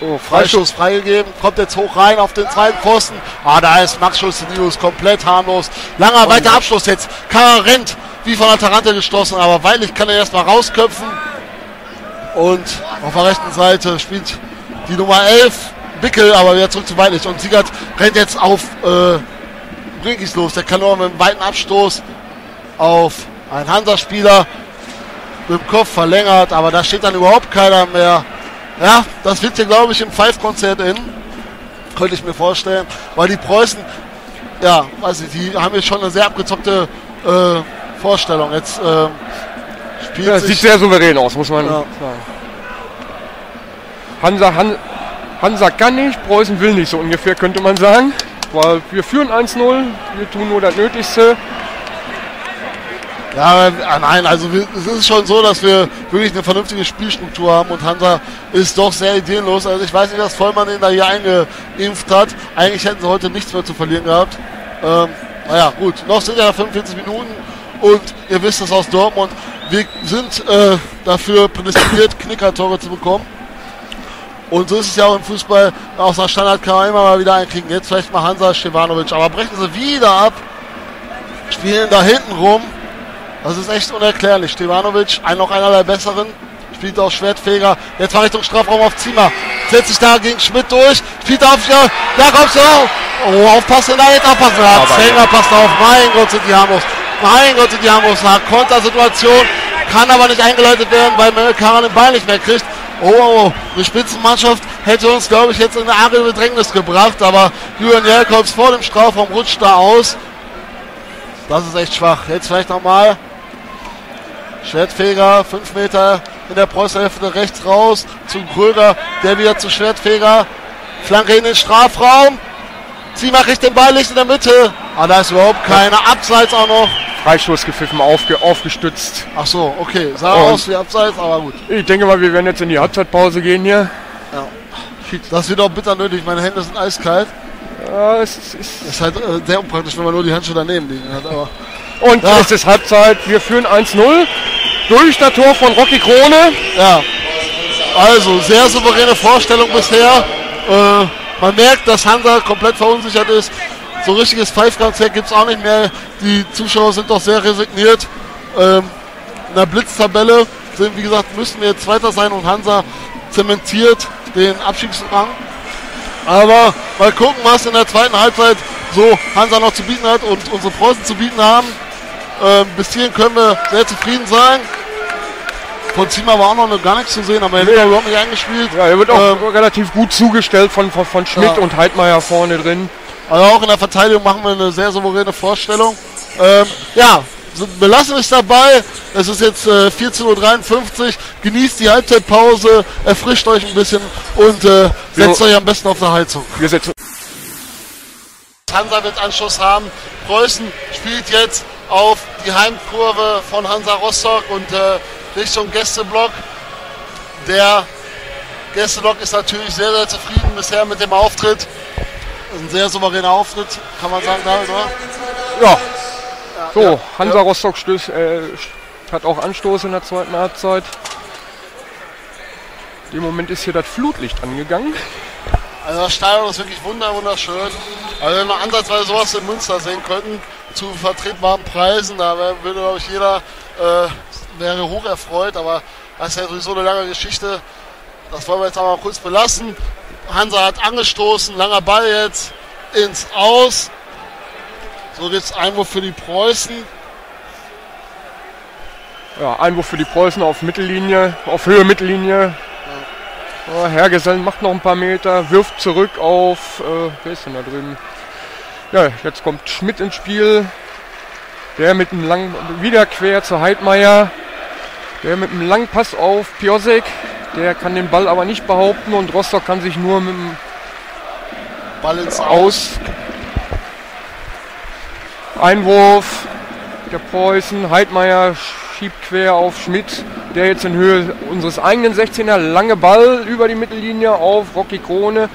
S2: Oh, Freistoß freigegeben, kommt jetzt hoch rein auf den zweiten Pfosten. Ah, da ist Max Schulze-Nius komplett harmlos. Langer weiter Abschluss jetzt. Kara rennt, wie von der Tarante gestoßen, aber Weilig kann er erstmal rausköpfen. Und auf der rechten Seite spielt die Nummer 11, Bickel, aber wieder zurück zu Weilig. Und Siegert rennt jetzt auf äh, Brinkis los. Der kann nur mit einem weiten Abstoß auf einen Hansa-Spieler mit dem Kopf verlängert, aber da steht dann überhaupt keiner mehr. Ja, das wird hier, glaube ich, im Five-Konzert in. Könnte ich mir vorstellen. Weil die Preußen, ja, weiß ich, die haben jetzt schon eine sehr abgezockte äh, Vorstellung. Jetzt äh,
S1: spielt ja, sieht sehr souverän aus, muss man ja. sagen. Hansa, Han, Hansa kann nicht, Preußen will nicht, so ungefähr könnte man sagen. Weil wir führen 1-0, wir tun nur das Nötigste.
S2: Ja, nein, also es ist schon so, dass wir wirklich eine vernünftige Spielstruktur haben und Hansa ist doch sehr ideenlos. Also ich weiß nicht, was Vollmann den da hier eingeimpft hat. Eigentlich hätten sie heute nichts mehr zu verlieren gehabt. Ähm, naja, gut, noch sind ja 45 Minuten und ihr wisst es aus Dortmund, wir sind äh, dafür prädestiniert, Knickertore zu bekommen. Und so ist es ja auch im Fußball, aus einer Standard kann man immer mal wieder einkriegen. Jetzt vielleicht mal Hansa Stevanovic, aber brechen sie wieder ab, spielen da hinten rum das ist echt unerklärlich. Stevanovic, ein, noch einer der besseren, spielt auch Schwertfeger. Jetzt war Richtung Strafraum auf Zimmer. Setzt sich da gegen Schmidt durch. Spielt auf, ja, da kommst du auch. Oh, aufpassen, da jetzt aufpassen. Ja, Zähler passt auf. Mein Gott, sind die harmlos. Mein Gott, sind die harmlos. Nach Kontersituation. Kann aber nicht eingeleitet werden, weil Karan den Ball nicht mehr kriegt. Oh, eine Spitzenmannschaft hätte uns, glaube ich, jetzt in eine arge Bedrängnis gebracht. Aber Julian Jakobs vor dem Strafraum rutscht da aus. Das ist echt schwach. Jetzt vielleicht nochmal. Schwertfeger, 5 Meter in der Preußerhälfte rechts raus zu Kröger, der wieder zu Schwertfeger. Flanke in den Strafraum. Ziemer kriegt den Ball nicht in der Mitte. Aber da ist überhaupt keine. Abseits auch noch
S1: Freistoß gepfiffen, aufge, aufgestützt.
S2: Ach so, okay. Sah
S1: Und-
S2: aus wie Abseits, aber gut.
S1: Ich denke mal, wir werden jetzt in die Halbzeitpause gehen hier.
S2: Das wird auch bitter nötig. Meine Hände sind eiskalt.
S1: Ja, es ist,
S2: Das ist halt äh, sehr unpraktisch, wenn man nur die Handschuhe daneben liegen hat. Aber
S1: und
S2: Ja.
S1: es ist Halbzeit. Wir führen 1-0 durch das Tor von Rocky Krone.
S2: ja. Also, sehr souveräne Vorstellung bisher. Äh, man merkt, dass Hansa komplett verunsichert ist. So richtiges Pfeifkonzert gibt es auch nicht mehr. Die Zuschauer sind doch sehr resigniert. Ähm, in der Blitztabelle sind, wie gesagt, müssen wir jetzt Zweiter sein und Hansa zementiert den Abstiegsrang. Aber mal gucken, was in der zweiten Halbzeit so Hansa noch zu bieten hat und unsere Preußen zu bieten haben. Ähm, bis hierhin können wir sehr zufrieden sein. Von Zimmer war auch noch gar nichts zu sehen, aber er wird ja überhaupt nicht eingespielt.
S1: Ja, er wird auch
S2: Ähm,
S1: relativ gut zugestellt von, von, von Schmidt
S2: Ja.
S1: und Heidmeier vorne drin.
S2: Also auch in der Verteidigung machen wir eine sehr souveräne Vorstellung. Ähm, ja, belassen es dabei. Es ist jetzt äh, 14.53 Uhr. Genießt die Halbzeitpause, erfrischt euch ein bisschen und äh, setzt
S1: Jo.
S2: euch am besten auf der Heizung. Hansa wird Anschluss haben. Preußen spielt jetzt auf die Heimkurve von Hansa Rostock und äh, Richtung Gästeblock. Der Gästeblock ist natürlich sehr, sehr zufrieden bisher mit dem Auftritt. Ein sehr souveräner Auftritt, kann man sagen, David, oder?
S1: Ja. So, Hansa Rostock stößt, äh, hat auch Anstoß in der zweiten Halbzeit. Im Moment ist hier das Flutlicht angegangen.
S2: Also das Stadion ist wirklich wunder, wunderschön. Also wenn wir ansatzweise sowas in Münster sehen könnten, zu vertretbaren Preisen, da würde, glaube ich, jeder äh, wäre hoch erfreut, aber das ist ja sowieso eine lange Geschichte. Das wollen wir jetzt aber kurz belassen. Hansa hat angestoßen, langer Ball jetzt ins Aus. So gibt's Einwurf für die Preußen.
S1: Ja, Einwurf für die Preußen auf Mittellinie, auf Höhe Mittellinie. Ja, Hergesellen macht noch ein paar Meter, wirft zurück auf, äh, wer ist denn da drüben? Ja, jetzt kommt Schmidt ins Spiel. Der mit einem langen, wieder quer zu Heidmeier. Der mit einem langen Pass auf Piosek. Der kann den Ball aber nicht behaupten und Rostock kann sich nur mit dem
S2: Ball ins Aus.
S1: Einwurf der Preußen. Heidmeier schiebt quer auf Schmidt, der jetzt in Höhe unseres eigenen 16er lange Ball über die Mittellinie auf Rocky Krone.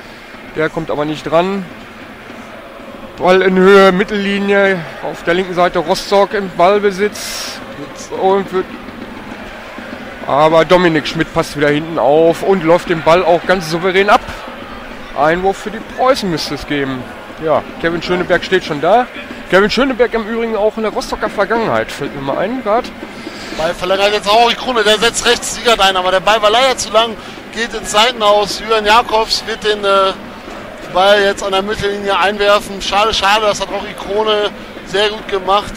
S1: Der kommt aber nicht dran. Ball in Höhe Mittellinie auf der linken Seite Rostock im Ballbesitz. Und wird aber Dominik Schmidt passt wieder hinten auf und läuft den Ball auch ganz souverän ab. Einwurf für die Preußen müsste es geben. Ja, Kevin Schöneberg steht schon da. Kevin Schöneberg im Übrigen auch in der Rostocker Vergangenheit, fällt mir mal ein gerade.
S2: Ball verlängert jetzt auch die Krone, der setzt rechts Siegert ein, aber der Ball war leider zu lang, geht ins Seitenhaus. Jürgen Jakobs wird den äh, Ball jetzt an der Mittellinie einwerfen. Schade, schade, das hat Rocky Krone sehr gut gemacht.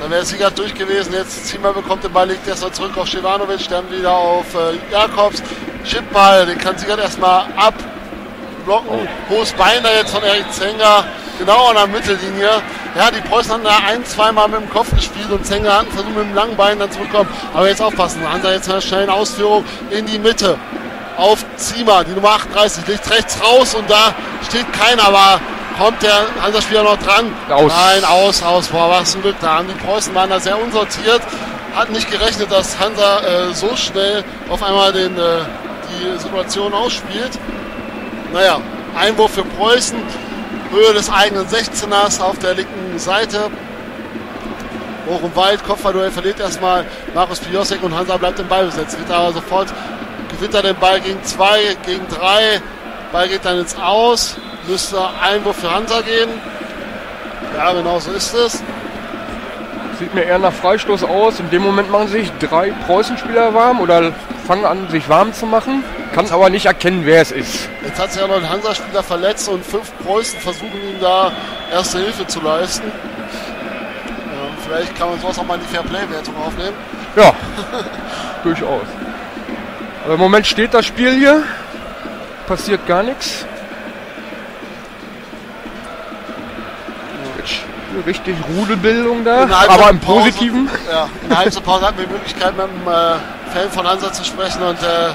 S2: Da wäre Siegert durch gewesen. Jetzt Zimmer bekommt den Ball, legt erstmal zurück auf Stevanovic, dann wieder auf äh, Jakobs. Chipball, den kann Siegert erstmal abblocken. Hohes Bein da jetzt von Erik Zenger, genau an der Mittellinie. Ja, die Preußen haben da ein, zweimal mit dem Kopf gespielt und Zenger hat versucht mit dem langen Bein dann zurückkommen. Aber jetzt aufpassen, Hansa jetzt in einer schnellen Ausführung in die Mitte. Auf Ziemer, die Nummer 38, legt rechts raus und da steht keiner, aber kommt der Hansa-Spieler noch dran?
S1: Aus.
S2: Nein, aus, aus. Boah, was ein Glück da. Die Preußen waren da sehr unsortiert. Hatten nicht gerechnet, dass Hansa äh, so schnell auf einmal den, äh, die Situation ausspielt. Naja, Einwurf für Preußen. Höhe des eigenen 16ers auf der linken Seite. Hoch und weit, Kopfballduell verliert erstmal Markus Piosek und Hansa bleibt im Ballbesitz. Wird aber sofort gewinnt er den Ball gegen zwei, gegen drei. Ball geht dann ins Aus. Müsste Einwurf für Hansa gehen. Ja, genau so ist es.
S1: Sieht mir eher nach Freistoß aus. In dem Moment machen sich drei Preußenspieler warm oder fangen an, sich warm zu machen. Kann aber nicht erkennen, wer es ist.
S2: Jetzt hat sich ja noch ein Hansa-Spieler verletzt und fünf Preußen versuchen ihm da erste Hilfe zu leisten. Ja, vielleicht kann man sowas auch mal in die Fairplay-Wertung aufnehmen.
S1: Ja, *laughs* durchaus. Aber Im Moment steht das Spiel hier. Passiert gar nichts. Richtig Rudelbildung da, aber im
S2: Halbzeitpause-
S1: Positiven.
S2: Ja, in der Halbzeitpause hatten wir die Möglichkeit, mit einem äh, Fan von Hansa zu sprechen und äh,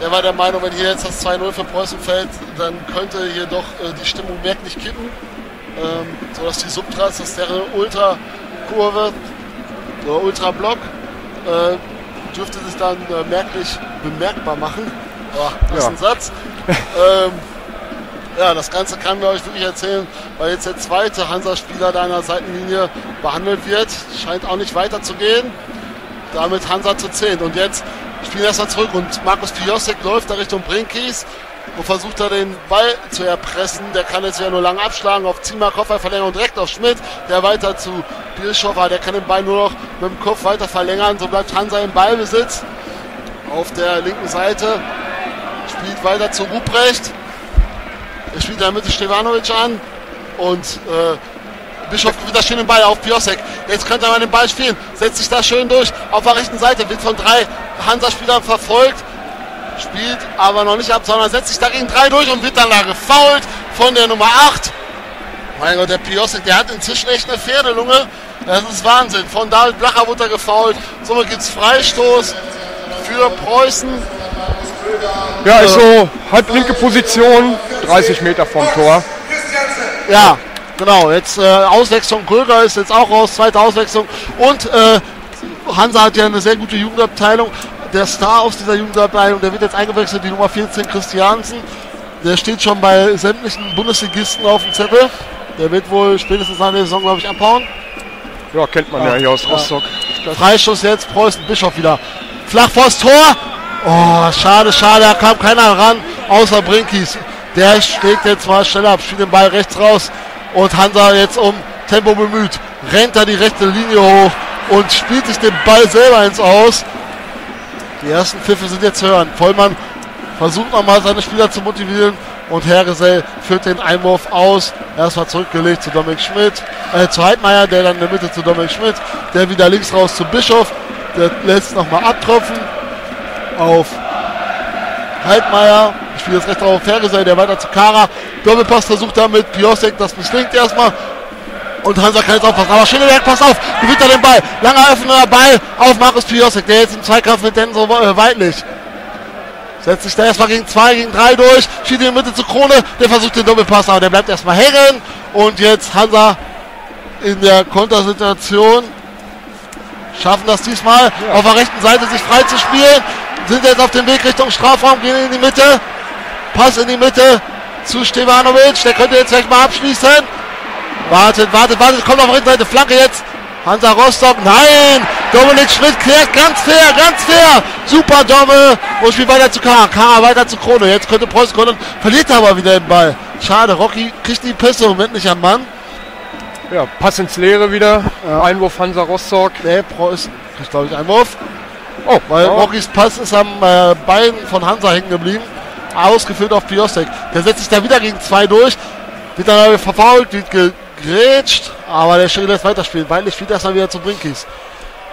S2: der war der Meinung, wenn hier jetzt das 2-0 für Preußen fällt, dann könnte hier doch äh, die Stimmung merklich kippen. Ähm, sodass die Subtras, dass deren Ultra Kurve. Der Ultrablock äh, dürfte sich dann äh, merklich bemerkbar machen. Oh, das ist
S1: Ja.
S2: ein Satz. ähm, ja, das Ganze kann wir euch wirklich erzählen, weil jetzt der zweite Hansa-Spieler da an der Seitenlinie behandelt wird. Scheint auch nicht weiterzugehen. Damit Hansa zu 10. Und jetzt spielen erstmal zurück und Markus Piosek läuft da Richtung Brinkis und versucht da den Ball zu erpressen. Der kann jetzt ja nur lang abschlagen auf Zimmer, Kopfballverlängerung direkt auf Schmidt, der weiter zu Bischofer, der kann den Ball nur noch mit dem Kopf weiter verlängern. So bleibt Hansa im Ballbesitz auf der linken Seite. Spielt weiter zu Ruprecht. Er spielt Mitte Stevanovic an und äh, Bischof gewinnt da schön den Ball auf Piosek. Jetzt könnte er mal den Ball spielen. Setzt sich da schön durch. Auf der rechten Seite wird von drei Hansa-Spielern verfolgt. Spielt aber noch nicht ab, sondern setzt sich da gegen drei durch und wird dann da gefoult von der Nummer 8. Mein Gott, der Piosek, der hat inzwischen echt eine Pferdelunge. Das ist Wahnsinn. Von David Blacher wurde er gefoult. Somit gibt es Freistoß für Preußen.
S1: Ja, ist so halb linke Position, 30 Meter vom Tor.
S2: Ja, genau. Jetzt äh, Auswechslung. Kröger ist jetzt auch raus. Zweite Auswechslung. Und äh, Hansa hat ja eine sehr gute Jugendabteilung. Der Star aus dieser Jugendabteilung, der wird jetzt eingewechselt, die Nummer 14 Christiansen. Der steht schon bei sämtlichen Bundesligisten auf dem Zettel. Der wird wohl spätestens nach der Saison, glaube ich, abhauen.
S1: Ja, kennt man ja hier aus Rostock.
S2: Freistoß jetzt, Preußen, Bischof wieder. Flach vors Tor. Oh, schade, schade, da kam keiner ran, außer Brinkis. Der schlägt jetzt mal schneller ab, spielt den Ball rechts raus. Und Hansa jetzt um Tempo bemüht. Rennt da die rechte Linie hoch und spielt sich den Ball selber ins Aus. Die ersten Pfiffe sind jetzt zu hören. Vollmann versucht nochmal seine Spieler zu motivieren und Hergesell führt den Einwurf aus. Erstmal zurückgelegt zu Dominik Schmidt, äh, zu Heidmeier, der dann in der Mitte zu Dominik Schmidt, der wieder links raus zu Bischof, der lässt nochmal abtropfen auf Heidmeier. Ich spiele jetzt rechts auf Hergesell, der weiter zu Kara. Doppelpass versucht damit Piosek, das misslingt erstmal. Und Hansa kann jetzt aufpassen. Aber Schöneberg, pass auf, gewinnt er den Ball. Langer öffnener Ball auf Markus Piosek, der jetzt im Zweikampf mit Denso äh, Weidlich. Setzt sich da erstmal gegen zwei, gegen drei durch. Schießt in die Mitte zu Krone. Der versucht den Doppelpass, aber der bleibt erstmal hängen. Und jetzt Hansa in der Kontersituation. Schaffen das diesmal auf der rechten Seite sich frei zu spielen. Sind jetzt auf dem Weg Richtung Strafraum, gehen in die Mitte. Pass in die Mitte zu Stevanovic. Der könnte jetzt gleich mal abschließen. Wartet, wartet, wartet. Kommt auf der rechten Seite. Flanke jetzt. Hansa Rostock. Nein! Dominik Schmidt klärt ganz fair, ganz fair. Super Domme. Und spielt weiter zu Kara. Kara weiter zu Krone. Jetzt könnte Preußen kommen. Verliert aber wieder den Ball. Schade. Rocky kriegt die Pässe im Moment nicht am Mann.
S1: Ja, Pass ins Leere wieder. Einwurf Hansa Rostock.
S2: Nee, Preußen kriegt, glaube ich, Einwurf.
S1: Oh,
S2: Weil
S1: ja.
S2: Rockys Pass ist am äh, Bein von Hansa hängen geblieben. Ausgeführt auf Piostek. Der setzt sich da wieder gegen zwei durch. Wird dann aber verfault, wird gegrätscht. Aber der Schiri lässt weiterspielen. Weidlich spielt erstmal wieder zu Brinkis.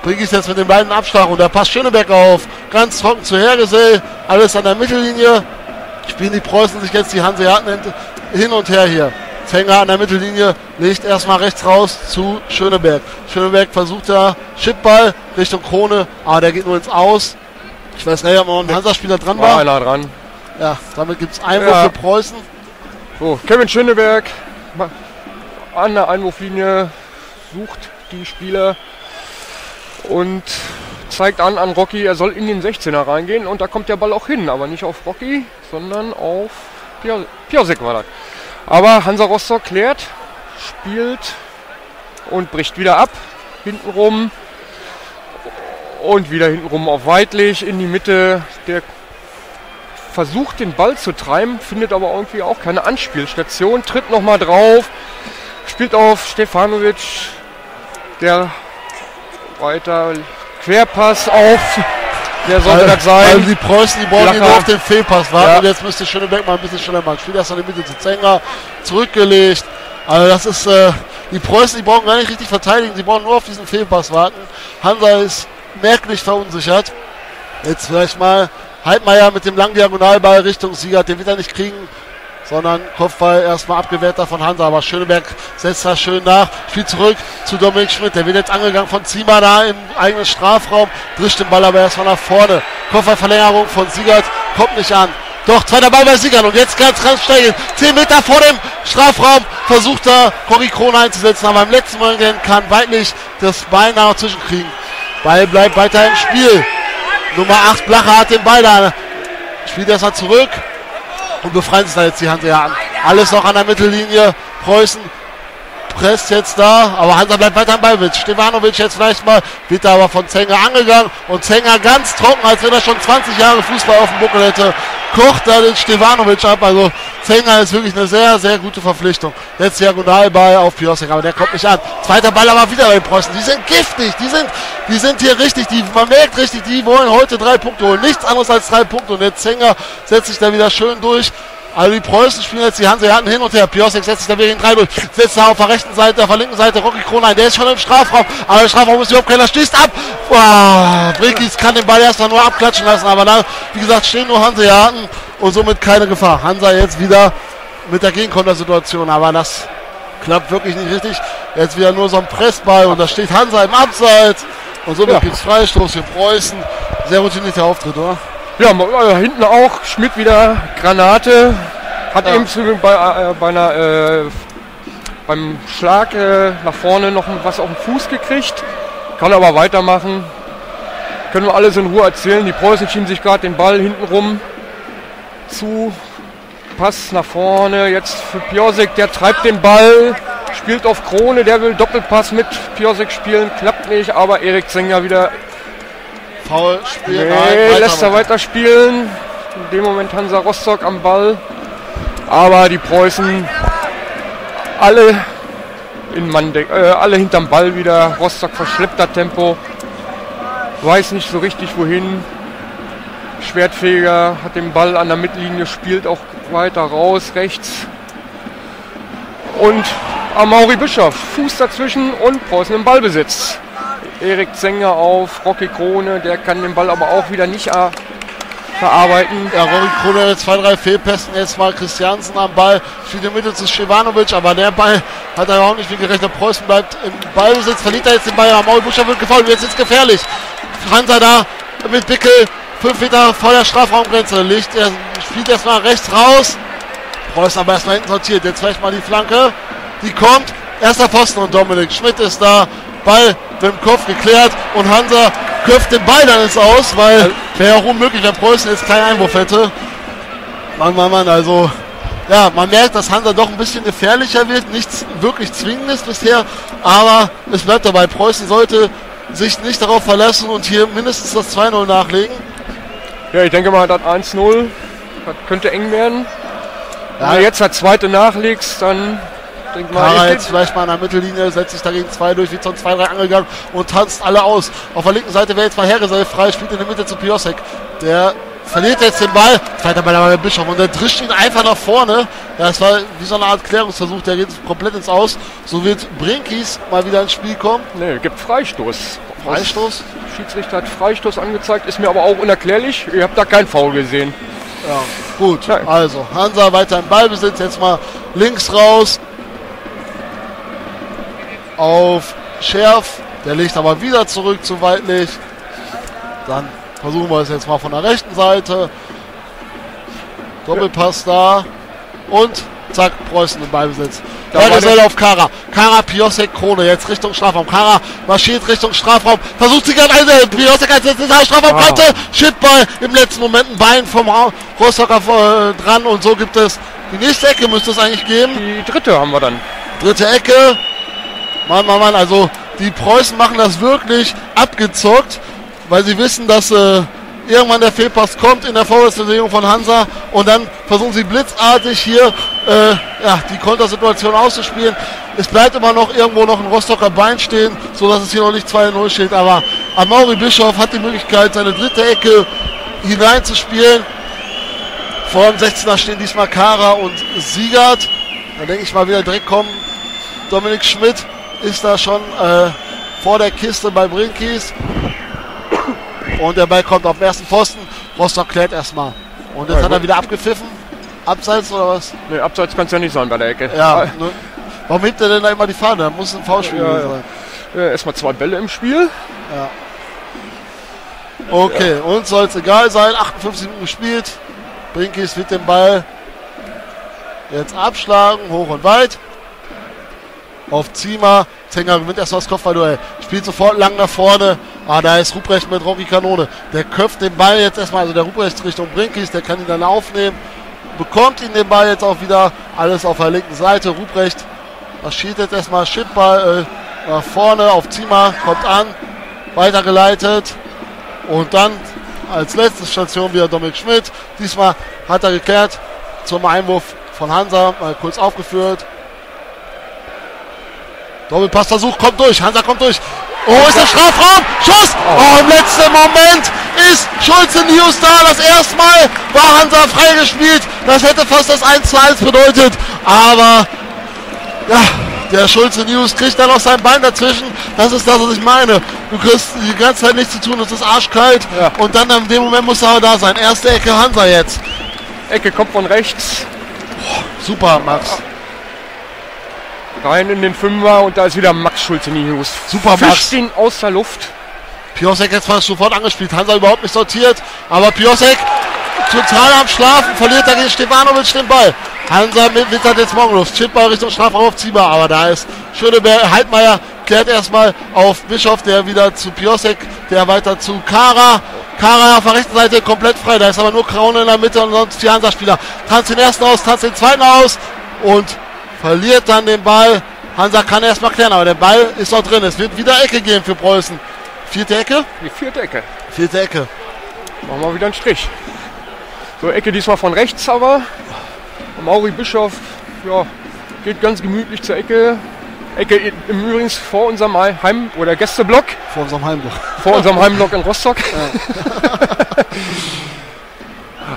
S2: Brinkis jetzt mit den beiden Abschlag und da passt Schöneberg auf. Ganz trocken zu Hergesell. Alles an der Mittellinie. Spielen die Preußen sich jetzt die Hanseaten hin und her hier. Zenger an der Mittellinie legt erstmal rechts raus zu Schöneberg. Schöneberg versucht da Chipball Richtung Krone, aber der geht nur ins Aus. Ich weiß nicht, ob noch ein Hansa-Spieler dran
S1: War
S2: war.
S1: einer dran.
S2: Ja, damit gibt es Einwurf
S1: Ja.
S2: für Preußen.
S1: So, Kevin Schöneberg an der Einwurflinie sucht die Spieler und zeigt an an Rocky, er soll in den 16er reingehen und da kommt der Ball auch hin, aber nicht auf Rocky, sondern auf Piosek war das. Aber Hansa Rostock klärt, spielt und bricht wieder ab, hintenrum und wieder hintenrum auf Weidlich in die Mitte. Der versucht den Ball zu treiben, findet aber irgendwie auch keine Anspielstation, tritt nochmal drauf, spielt auf Stefanovic, der weiter Querpass auf, wer sollte das
S2: Also
S1: sein?
S2: die Preußen, die brauchen nur auf den Fehlpass warten.
S1: Ja.
S2: Und jetzt müsste Schöneberg mal ein bisschen schneller machen. Spielt erst an die Mitte zu Zenger, zurückgelegt. Also das ist, äh, die Preußen, die brauchen gar nicht richtig verteidigen, die brauchen nur auf diesen Fehlpass warten. Hansa ist merklich verunsichert. Jetzt vielleicht mal Heidmeier mit dem langen Diagonalball Richtung Sieger, den wird er nicht kriegen, sondern Kopfball erstmal abgewehrter von Hansa. Aber Schöneberg setzt da schön nach, spielt zurück zu Dominik Schmidt. Der wird jetzt angegangen von Ziemer da im eigenen Strafraum, drischt den Ball aber erstmal nach vorne. Kopfballverlängerung von Siegert kommt nicht an. Doch, zweiter Ball bei Siegern und jetzt ganz, ganz schnell. 10 Meter vor dem Strafraum versucht er Cory Krone einzusetzen, aber im letzten Moment kann Weidlich das Bein noch zwischenkriegen. Ball bleibt weiter im Spiel. Nummer 8 Blacher hat den Ball da. Spielt erstmal zurück und befreien sich da jetzt die an. Alles noch an der Mittellinie. Preußen presst jetzt da, aber Hansa bleibt weiter am Ballwitz. Stevanovic jetzt vielleicht mal, wird da aber von Zenger angegangen und Zenger ganz trocken, als wenn er schon 20 Jahre Fußball auf dem Buckel hätte, kocht da den Stevanovic ab. Also Zenger ist wirklich eine sehr, sehr gute Verpflichtung. Jetzt Diagonalball auf Piosek, aber der kommt nicht an. Zweiter Ball aber wieder bei Preußen. Die sind giftig, die sind, die sind hier richtig, die, man merkt richtig, die wollen heute drei Punkte holen. Nichts anderes als drei Punkte und der Zenger setzt sich da wieder schön durch. Also die Preußen spielen jetzt die Hanseaten hin und her. Piosek setzt sich da wieder in drei durch. Setzt da auf der rechten Seite, auf der linken Seite Rocky Kron ein. Der ist schon im Strafraum. Aber im Strafraum ist überhaupt keiner. Stößt ab. Wow. Brinkis kann den Ball erstmal nur abklatschen lassen. Aber da, wie gesagt, stehen nur Hanseaten und somit keine Gefahr. Hansa jetzt wieder mit der Gegenkontersituation. Aber das klappt wirklich nicht richtig. Jetzt wieder nur so ein Pressball und da steht Hansa im Abseits. Und somit ja. gibt es Freistoß für Preußen. Sehr routinierter Auftritt, oder?
S1: Ja, äh, hinten auch Schmidt wieder Granate. Hat ja. eben bei, äh, bei einer, äh, beim Schlag äh, nach vorne noch was auf den Fuß gekriegt. Kann aber weitermachen. Können wir alles in Ruhe erzählen. Die Preußen schieben sich gerade den Ball hinten rum zu. Pass nach vorne. Jetzt für Piosek, der treibt den Ball. Spielt auf Krone, der will Doppelpass mit Piosek spielen. Klappt nicht, aber Erik Zenger wieder
S2: Foul spielen.
S1: Nee, Nein, lässt er weiterspielen. In dem Moment Hansa Rostock am Ball. Aber die Preußen alle in Mandeck, äh, alle hinterm Ball wieder. Rostock verschleppter Tempo. Weiß nicht so richtig wohin. Schwertfeger hat den Ball an der Mittellinie, spielt auch weiter raus, rechts. Und Amaury Bischof, Fuß dazwischen und Preußen im Ballbesitz. Erik Zenger auf Rocky Krone, der kann den Ball aber auch wieder nicht äh, verarbeiten.
S2: Ja, Rocky Krone hat zwei, drei Fehlpässen. Jetzt mal Christiansen am Ball. Spielt in Mitte zu Stevanovic, aber der Ball hat er auch nicht wie gerechnet. Preußen bleibt im Ballbesitz, verliert er jetzt den Ball. Ja, Maul Buscher wird gefault. Jetzt ist es gefährlich. Hansa da mit Bickel. Fünf Meter vor der Strafraumgrenze. Licht, er spielt erstmal rechts raus. Preußen aber erstmal hinten sortiert. Jetzt vielleicht mal die Flanke. Die kommt. Erster Posten und Dominik Schmidt ist da. Ball mit dem Kopf geklärt und Hansa köpft den Ball dann ins Aus, weil wäre auch unmöglich, wenn Preußen jetzt keinen Einwurf hätte. Mann, Mann, Mann, also ja, man merkt, dass Hansa doch ein bisschen gefährlicher wird. Nichts wirklich Zwingendes bisher, aber es bleibt dabei. Preußen sollte sich nicht darauf verlassen und hier mindestens das 2-0 nachlegen.
S1: Ja, ich denke mal, das 1-0 könnte eng werden. Ja. Wenn du jetzt das zweite nachlegst, dann
S2: denke mal. jetzt vielleicht mal an der Mittellinie, setzt sich dagegen zwei durch, wird zwei, drei angegangen und tanzt alle aus. Auf der linken Seite wäre jetzt mal Herresel frei, spielt in der Mitte zu Piosek. Der verliert jetzt den Ball. Zweiter Ball aber der Bischof und der drischt ihn einfach nach vorne. Ja, das war wie so eine Art Klärungsversuch, der geht komplett ins Aus. So wird Brinkis mal wieder ins Spiel kommen.
S1: Nee, gibt Freistoß.
S2: Freistoß?
S1: Schiedsrichter hat Freistoß angezeigt, ist mir aber auch unerklärlich. Ihr habt da kein Foul gesehen.
S2: Ja, gut. Nein. Also, Hansa weiter im Ballbesitz, jetzt mal links raus auf Scherf. Der legt aber wieder zurück zu Weidlich. Dann versuchen wir es jetzt mal von der rechten Seite. Doppelpass da. Und zack, Preußen im Ballbesitz. Hergesell auf Kara. Kara, Piosek, Krone. Jetzt Richtung Strafraum. Kara marschiert Richtung Strafraum. Versucht sich gerade eine. Piosek als letztes Strafraum. Kante. Wow. Shitball. Im letzten Moment ein Bein vom Rostocker äh, dran. Und so gibt es die nächste Ecke müsste es eigentlich geben.
S1: Die dritte haben wir dann.
S2: Dritte Ecke. Mann, Mann, Mann, also die Preußen machen das wirklich abgezockt, weil sie wissen, dass äh, irgendwann der Fehlpass kommt in der Vorwärtsbewegung von Hansa und dann versuchen sie blitzartig hier äh, ja, die Kontersituation auszuspielen. Es bleibt immer noch irgendwo noch ein Rostocker Bein stehen, sodass es hier noch nicht 2-0 steht, aber Amaury Bischof hat die Möglichkeit, seine dritte Ecke hineinzuspielen. Vor dem 16er stehen diesmal Kara und Siegert. Da denke ich mal wieder direkt kommen Dominik Schmidt ist da schon äh, vor der Kiste bei Brinkis. Und der Ball kommt auf den ersten Pfosten. Rostock klärt erstmal. Und jetzt ja, hat er wieder abgepfiffen. Abseits oder was?
S1: Ne, Abseits kann es ja nicht sein bei der Ecke.
S2: Ja. Ne, warum hebt er denn da immer die Fahne? Da muss ein Foulspiel ja, sein.
S1: Ja, erstmal zwei Bälle im Spiel.
S2: Ja. Okay, uns soll es egal sein. 58 Minuten gespielt. Brinkis wird den Ball jetzt abschlagen, hoch und weit. Auf Zima. Zenger gewinnt erstmal das Kopfballduell. Spielt sofort lang nach vorne. Ah, da ist Ruprecht mit Rocky Kanone. Der köpft den Ball jetzt erstmal, also der Ruprecht Richtung Brinkis, der kann ihn dann aufnehmen. Bekommt ihn den Ball jetzt auch wieder. Alles auf der linken Seite. Ruprecht marschiert jetzt erstmal Chipball äh, nach vorne auf Zima. Kommt an. Weitergeleitet. Und dann als letzte Station wieder Dominik Schmidt. Diesmal hat er gekehrt zum Einwurf von Hansa. Mal kurz aufgeführt. Doppelpassversuch kommt durch. Hansa kommt durch. Oh, ist der Strafraum. Schuss. Oh, im letzten Moment ist Schulze News da. Das erste Mal war Hansa freigespielt. Das hätte fast das 1 zu 1 bedeutet. Aber ja, der Schulze News kriegt dann noch sein Bein dazwischen. Das ist das, was ich meine. Du kriegst die ganze Zeit nichts zu tun. Es ist arschkalt.
S1: Ja.
S2: Und dann in dem Moment muss er aber da sein. Erste Ecke Hansa jetzt.
S1: Ecke kommt von rechts.
S2: Super, Max.
S1: Rein in den Fünfer und da ist wieder Max Schulze Nius.
S2: Super,
S1: Fischt
S2: Max.
S1: ihn aus der Luft.
S2: Piosek jetzt fast sofort angespielt. Hansa überhaupt nicht sortiert. Aber Piosek total am Schlafen. Verliert dagegen Stefanovic den Ball. Hansa mit wittert jetzt Morgenluft. Chipball Richtung Strafraum auf Zieber. Aber da ist Schöneberg. Heidmeier klärt erstmal auf Bischof, der wieder zu Piosek, der weiter zu Kara. Kara auf der rechten Seite komplett frei. Da ist aber nur Kraune in der Mitte und sonst vier Hansa-Spieler. Tanzt den ersten aus, tanzt den zweiten aus und verliert dann den Ball. Hansa kann erstmal klären, aber der Ball ist noch drin. Es wird wieder Ecke geben für Preußen. Vierte Ecke?
S1: Die vierte Ecke.
S2: Vierte Ecke.
S1: Machen wir wieder einen Strich. So, Ecke diesmal von rechts aber. Mauri Bischof ja, geht ganz gemütlich zur Ecke. Ecke im Übrigens vor unserem Heim- oder Gästeblock.
S2: Vor unserem Heimblock.
S1: Vor unserem *laughs* Heimblock in Rostock. *laughs*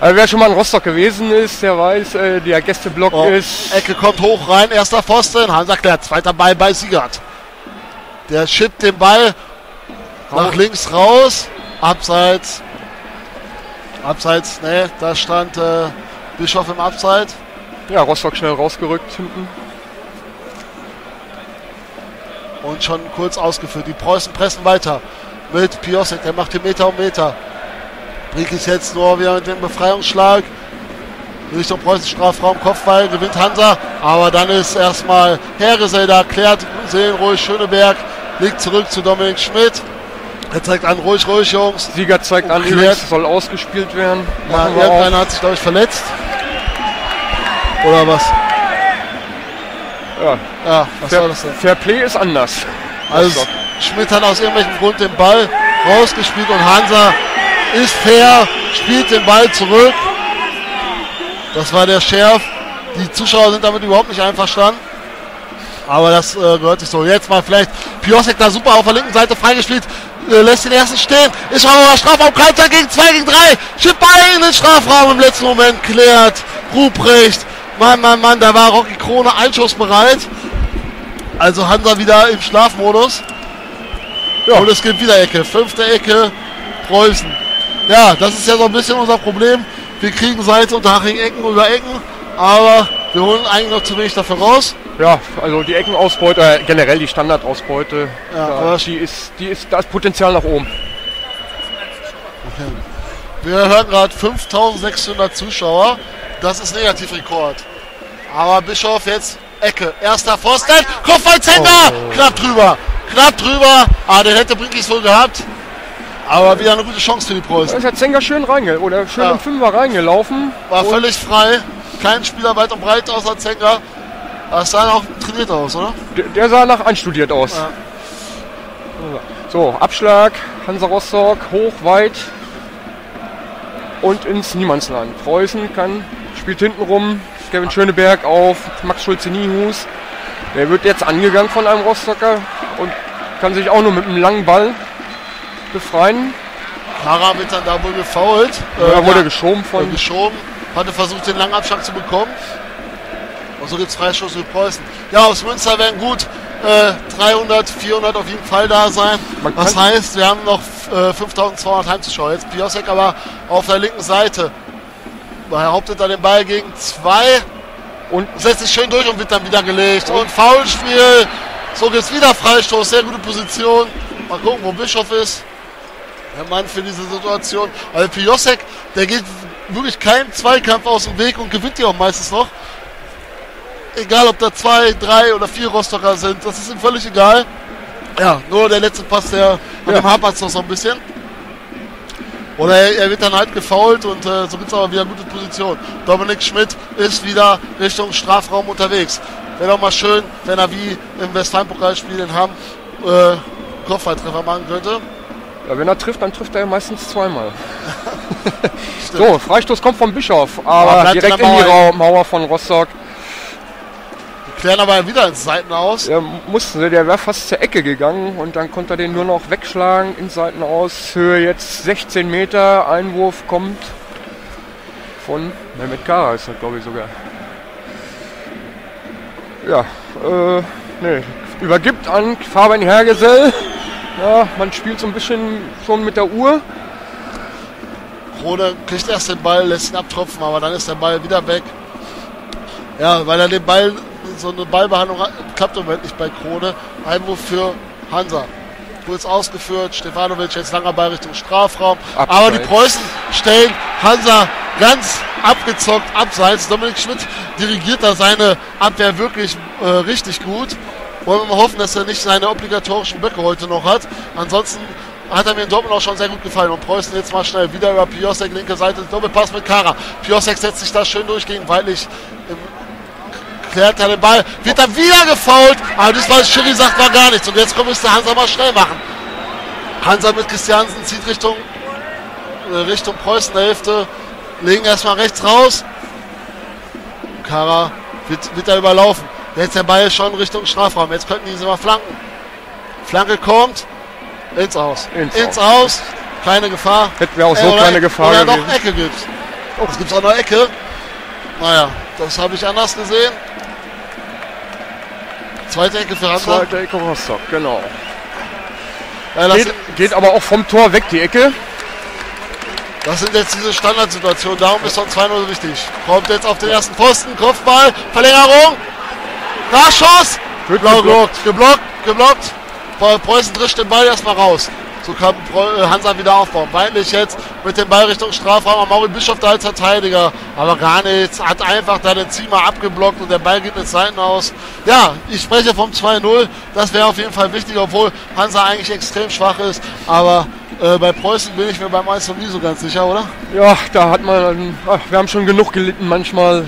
S1: also wer schon mal in Rostock gewesen ist, der weiß, äh, der Gästeblock
S2: Oh,
S1: ist.
S2: Ecke kommt hoch rein, erster Pfosten. Hansa klärt, zweiter Ball bei Siegert. Der schippt den Ball nach links raus. Abseits. Abseits, ne, da stand äh, Bischof im Abseits.
S1: Ja, Rostock schnell rausgerückt hinten.
S2: und schon kurz ausgeführt. Die Preußen pressen weiter mit Piosek, der macht den Meter um Meter. Brink ist jetzt nur wieder mit dem Befreiungsschlag. Richtung Preußen Strafraum, Kopfball, gewinnt Hansa. Aber dann ist erstmal Heresel da, klärt seelenruhig Schöneberg, legt zurück zu Dominik Schmidt. Er zeigt an, ruhig, ruhig, Jungs.
S1: Sieger zeigt an, übrigens soll ausgespielt werden.
S2: Ja, irgendeiner hat sich, glaube ich, verletzt. Oder was?
S1: Ja.
S2: Ja, was
S1: Fair,
S2: war das denn?
S1: Fair Play ist anders.
S2: Also. Schmidt hat aus irgendwelchen Grund den Ball rausgespielt und Hansa ist fair, spielt den Ball zurück. Das war der Schärf. Die Zuschauer sind damit überhaupt nicht einverstanden. Aber das äh, gehört sich so. Jetzt mal vielleicht Piosek da super auf der linken Seite freigespielt. Äh, lässt den ersten stehen. Ist mal Strafraum. Kalter gegen 2 gegen 3. Schippt Ball in den Strafraum im letzten Moment. Klärt. Ruprecht. Mann, Mann, Mann. Da war Rocky Krone einschussbereit. Also Hansa wieder im Schlafmodus.
S1: Ja.
S2: Und es gibt wieder Ecke. Fünfte Ecke, Preußen. Ja, das ist ja so ein bisschen unser Problem. Wir kriegen seit Unterhaching Ecken über Ecken, aber wir holen eigentlich noch zu wenig dafür raus.
S1: Ja, also die Eckenausbeute, äh, generell die Standardausbeute,
S2: Ja,
S1: die ist, die ist, da ist Potenzial nach oben.
S2: Wir hören gerade 5600 Zuschauer. Das ist Negativrekord. Aber Bischof jetzt Ecke. Erster Pfosten. Kopfballzender. Knapp drüber. Knapp drüber. Ah, den hätte Brinkis wohl gehabt. Aber wieder eine gute Chance für die
S1: Da
S2: Preußen.
S1: ist der Zenker schön reinge oder schön
S2: Ja.
S1: im Fünfer reingelaufen.
S2: War völlig frei. Kein Spieler weit und breit außer Zenger. Das sah auch trainiert aus, oder?
S1: der, der sah nach einstudiert aus.
S2: Ja.
S1: So, Abschlag, Hansa Rostock, hoch, weit und ins Niemandsland. Preußen kann, spielt hinten rum, Kevin Schöneberg auf Max Schulze-Niehus. Der wird jetzt angegangen von einem Rostocker und kann sich auch nur mit einem langen Ball befreien.
S2: Kara wird dann da wohl gefoult.
S1: Da
S2: Äh,
S1: wurde
S2: ja,
S1: geschoben von.
S2: geschoben. Hatte versucht, den langen Abschlag zu bekommen. Und so gibt es Freistoß für Preußen. Ja, aus Münster werden gut äh, 300, 400 auf jeden Fall da sein. Was
S1: kann-
S2: heißt, wir haben noch äh, 5200 Heimzuschauer. Jetzt Piosek aber auf der linken Seite. Behauptet er den Ball gegen zwei
S1: Und
S2: setzt sich schön durch und wird dann wieder gelegt. Und Foulspiel. So gibt es wieder Freistoß. Sehr gute Position. Mal gucken, wo Bischof ist. Der Mann für diese Situation. Also Piosek, der geht wirklich keinen Zweikampf aus dem Weg und gewinnt die auch meistens noch. egal ob da zwei, drei oder vier Rostocker sind, das ist ihm völlig egal. Ja, nur der letzte Pass, der
S1: Ja.
S2: dem hapert noch so ein bisschen. Oder er, er wird dann halt gefault und äh, so gibt es aber wieder gute Position. Dominik Schmidt ist wieder Richtung Strafraum unterwegs. Wäre doch mal schön, wenn er wie im Westfalen-Pokalspiel in Hamm äh, Kopfballtreffer machen könnte.
S1: Ja, wenn er trifft, dann trifft er ja meistens zweimal. *laughs* So, Freistoß kommt vom Bischof,
S2: Aber
S1: aber direkt in die
S2: Mauer.
S1: Mauer von Rostock.
S2: Klären aber wieder ins Seiten aus.
S1: Der musste, der wäre fast zur Ecke gegangen und dann konnte er den nur noch wegschlagen in Seitenaus. Höhe jetzt 16 Meter. Einwurf kommt von Mehmet Kara ist das glaube ich sogar. Ja, äh, nee. Übergibt an Fabian Hergesell. Ja, man spielt so ein bisschen schon mit der Uhr.
S2: Krone kriegt erst den Ball, lässt ihn abtropfen, aber dann ist der Ball wieder weg. Ja, weil er den Ball, so eine Ballbehandlung hat, klappt im Moment nicht bei Krone. Einwurf für Hansa. Kurz ausgeführt, Stefanovic jetzt langer Ball Richtung Strafraum.
S1: Abseits.
S2: Aber die Preußen stellen Hansa ganz abgezockt abseits. Dominik Schmidt dirigiert da seine Abwehr wirklich äh, richtig gut. Wollen wir mal hoffen, dass er nicht seine obligatorischen Böcke heute noch hat. Ansonsten hat er mir in Dortmund auch schon sehr gut gefallen. Und Preußen jetzt mal schnell wieder über Piosek, linke Seite, Doppelpass mit Kara. Piosek setzt sich da schön durch gegen Weidlich. Im- Klärt er den Ball, wird dann wieder gefault. Aber diesmal Schiri sagt war gar nichts. Und jetzt der Hansa mal schnell machen. Hansa mit Christiansen zieht Richtung, äh, Richtung Preußenhälfte. Legen erstmal rechts raus. Kara wird, wird da überlaufen. Jetzt der Ball schon Richtung Strafraum. Jetzt könnten diese mal flanken. Flanke kommt. Ins Aus.
S1: Ins
S2: Aus. Keine Gefahr.
S1: Hätten wir auch so
S2: Äh, oder-
S1: keine Gefahr
S2: Oder noch
S1: gewesen.
S2: Ecke gibt. Oh, es gibt auch noch Ecke. Naja, das habe ich anders gesehen. Zweite Ecke für Hansa.
S1: Zweite Ecke Rostock, genau.
S2: Ja,
S1: Geht, geht aber auch vom Tor weg, die Ecke.
S2: das sind jetzt diese Standardsituationen. Darum ist schon 2-0 wichtig. Kommt jetzt auf den ersten Posten. Kopfball. Verlängerung. Nachschuss.
S1: Wird
S2: Blau
S1: geblockt.
S2: geblockt. Geblockt. Preußen drischt den Ball erstmal raus. So kann äh, Hansa wieder aufbauen. Weidlich jetzt mit dem Ball Richtung Strafraum. Mauri Bischof da als Verteidiger. Aber gar nichts. Hat einfach da den Ziemer abgeblockt und der Ball geht ins Seiten aus. Ja, ich spreche vom 2-0. Das wäre auf jeden Fall wichtig, obwohl Hansa eigentlich extrem schwach ist. Aber äh, bei Preußen bin ich mir beim 1 nie so ganz sicher, oder?
S1: Ja, da hat man, ach, wir haben schon genug gelitten manchmal.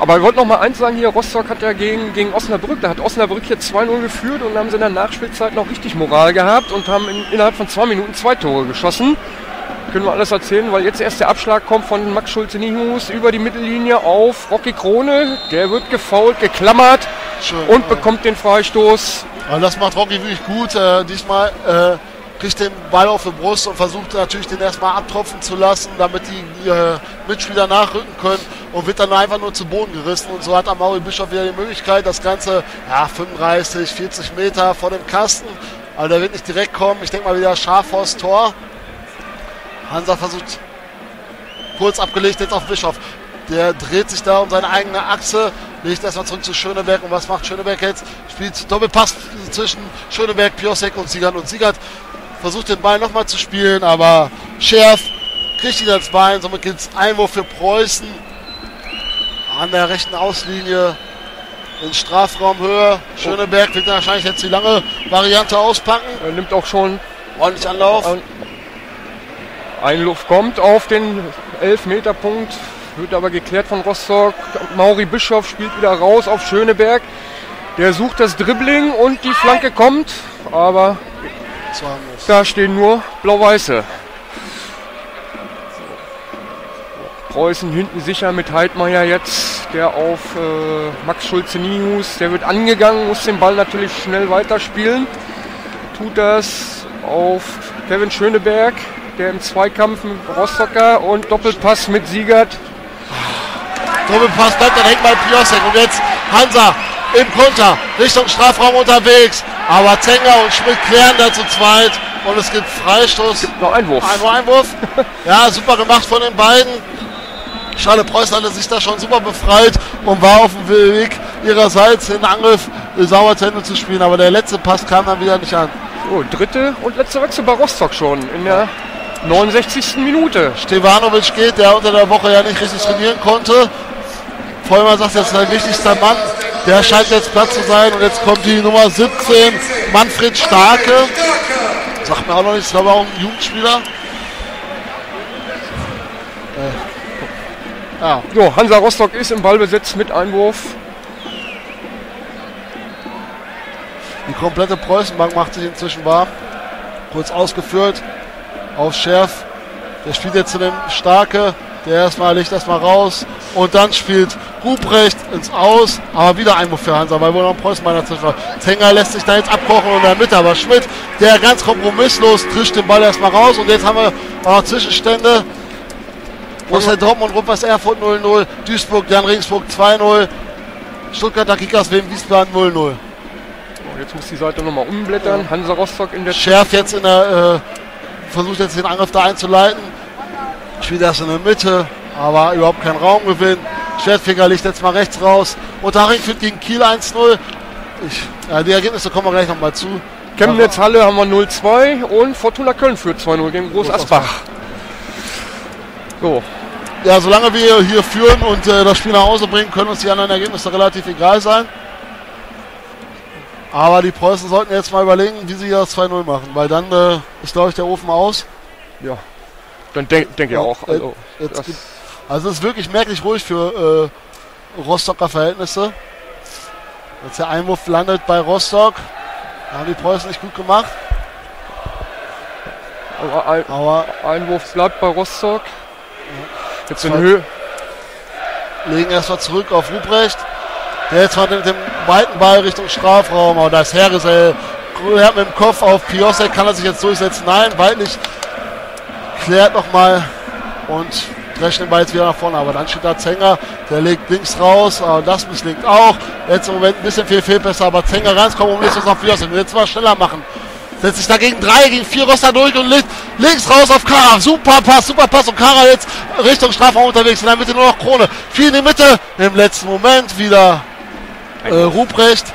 S1: Aber ich wollte noch mal eins sagen hier, Rostock hat ja gegen, gegen Osnabrück, da hat Osnabrück hier 2-0 geführt und haben sie in der Nachspielzeit noch richtig Moral gehabt und haben in, innerhalb von zwei Minuten zwei Tore geschossen. Können wir alles erzählen, weil jetzt erst der Abschlag kommt von Max Schulze-Nihus über die Mittellinie auf Rocky Krone. Der wird gefault, geklammert
S2: Schön.
S1: und bekommt den Freistoß.
S2: Also das macht Rocky wirklich gut. Äh, diesmal äh, kriegt den Ball auf die Brust und versucht natürlich den erstmal abtropfen zu lassen, damit die äh, Mitspieler nachrücken können und wird dann einfach nur zu Boden gerissen. Und so hat Amaury Bischof wieder die Möglichkeit, das Ganze ja, 35, 40 Meter vor dem Kasten. Also der wird nicht direkt kommen. Ich denke mal wieder scharf vors Tor. Hansa versucht kurz abgelegt jetzt auf Bischof. Der dreht sich da um seine eigene Achse, legt erstmal zurück zu Schöneberg. Und was macht Schöneberg jetzt? Spielt Doppelpass zwischen Schöneberg, Piosek und Siegert. Und Siegert versucht den Ball nochmal zu spielen, aber Schärf kriegt ihn ans Bein. Somit gibt es Einwurf für Preußen an der rechten Auslinie in Strafraumhöhe. Schöneberg wird wahrscheinlich jetzt die lange Variante auspacken.
S1: Er nimmt auch schon
S2: Ordentlich Anlauf.
S1: Und Einluft kommt auf den 11-Meter-Punkt, wird aber geklärt von Rostock. Mauri Bischof spielt wieder raus auf Schöneberg. Der sucht das Dribbling und die Flanke kommt, aber. Da stehen nur Blau-Weiße. Preußen hinten sicher mit Heidmeier jetzt, der auf äh, Max Schulze-Nihus, der wird angegangen, muss den Ball natürlich schnell weiterspielen. Tut das auf Kevin Schöneberg, der im Zweikampf mit Rostocker und Doppelpass mit Siegert.
S2: Doppelpass bleibt dann hängen bei Piosek. Und jetzt Hansa im Konter Richtung Strafraum unterwegs. Aber Zenger und Schmidt klären da zu zweit. Und es gibt Freistoß.
S1: Noch Einwurf.
S2: Einwurf, Einwurf. *laughs* Ja, super gemacht von den beiden. Schade, Preußen hatte sich da schon super befreit und war auf dem Weg ihrerseits in Angriff äh, sauber zu Ende zu spielen. Aber der letzte Pass kam dann wieder nicht an.
S1: So, dritte und letzte Wechsel bei Rostock schon in der 69. Minute.
S2: Stevanovic geht, der unter der Woche ja nicht richtig trainieren konnte. Vollmer sagt, das ist sein wichtigster Mann. Der scheint jetzt Platz zu sein und jetzt kommt die Nummer 17, Manfred Starke. Sagt mir auch noch nichts, aber auch ein Jugendspieler.
S1: Äh, ja. So, Hansa Rostock ist im Ballbesitz mit Einwurf.
S2: Die komplette Preußenbank macht sich inzwischen warm. Kurz ausgeführt. Auf Schärf. Der spielt jetzt zu dem Starke. Der erstmal legt erstmal raus. Und dann spielt Ruprecht ins Aus. Aber wieder Einwurf für Hansa, weil wohl noch ein Preußenbein dazwischen war. Zenger lässt sich da jetzt abkochen und der Mitte. Aber Schmidt, der ganz kompromisslos, trischt den Ball erstmal raus. Und jetzt haben wir auch noch Zwischenstände. Borussia Dortmund, Ruppers Erfurt 0-0. Duisburg, Jan Regensburg 2-0. Stuttgarter Kickers Wien Wiesbaden 0-0.
S1: Jetzt muss die Seite nochmal umblättern. Hansa Rostock in der.
S2: Schärf jetzt in der. Äh, versucht jetzt den Angriff da einzuleiten. Spielt das in der Mitte, aber überhaupt kein Raumgewinn. Schwertfinger liegt jetzt mal rechts raus. Und Haring führt gegen Kiel 1-0. Ja, die Ergebnisse kommen wir gleich nochmal zu.
S1: Chemnitz Halle haben wir 0-2 und Fortuna Köln führt 2-0 gegen Groß Asbach.
S2: So. Ja, solange wir hier führen und äh, das Spiel nach Hause bringen, können uns die anderen Ergebnisse relativ egal sein. Aber die Preußen sollten jetzt mal überlegen, wie sie das 2-0 machen, weil dann äh, ist, glaube ich, der Ofen aus.
S1: Ja, dann denke denk ich auch.
S2: Also, also es ist wirklich merklich ruhig für äh, Rostocker Verhältnisse. Jetzt der Einwurf landet bei Rostock. Da haben die Preußen nicht gut gemacht.
S1: Aber, ein, Aber Einwurf bleibt bei Rostock. Ja. Jetzt in Höhe.
S2: Legen erstmal zurück auf Ruprecht. Der jetzt mit dem weiten Ball Richtung Strafraum. Aber da ist Herresel. Er hat mit dem Kopf auf Piosek. Kann er sich jetzt durchsetzen? Nein, weitlich klärt nochmal und dreschen den Ball jetzt wieder nach vorne. Aber dann steht da Zenger. Der legt links raus. Aber das misslingt auch. Jetzt im Moment ein bisschen viel Fehlpässe. Aber Zenger rankommen und jetzt auf Piosek. Jetzt mal schneller machen. Setzt sich dagegen drei, gegen vier Roster durch und legt links raus auf Kara. Super Pass, super Pass. Und Kara jetzt Richtung Strafraum unterwegs. In der Mitte nur noch Krone. Viel in die Mitte. Im letzten Moment wieder äh, Ruprecht.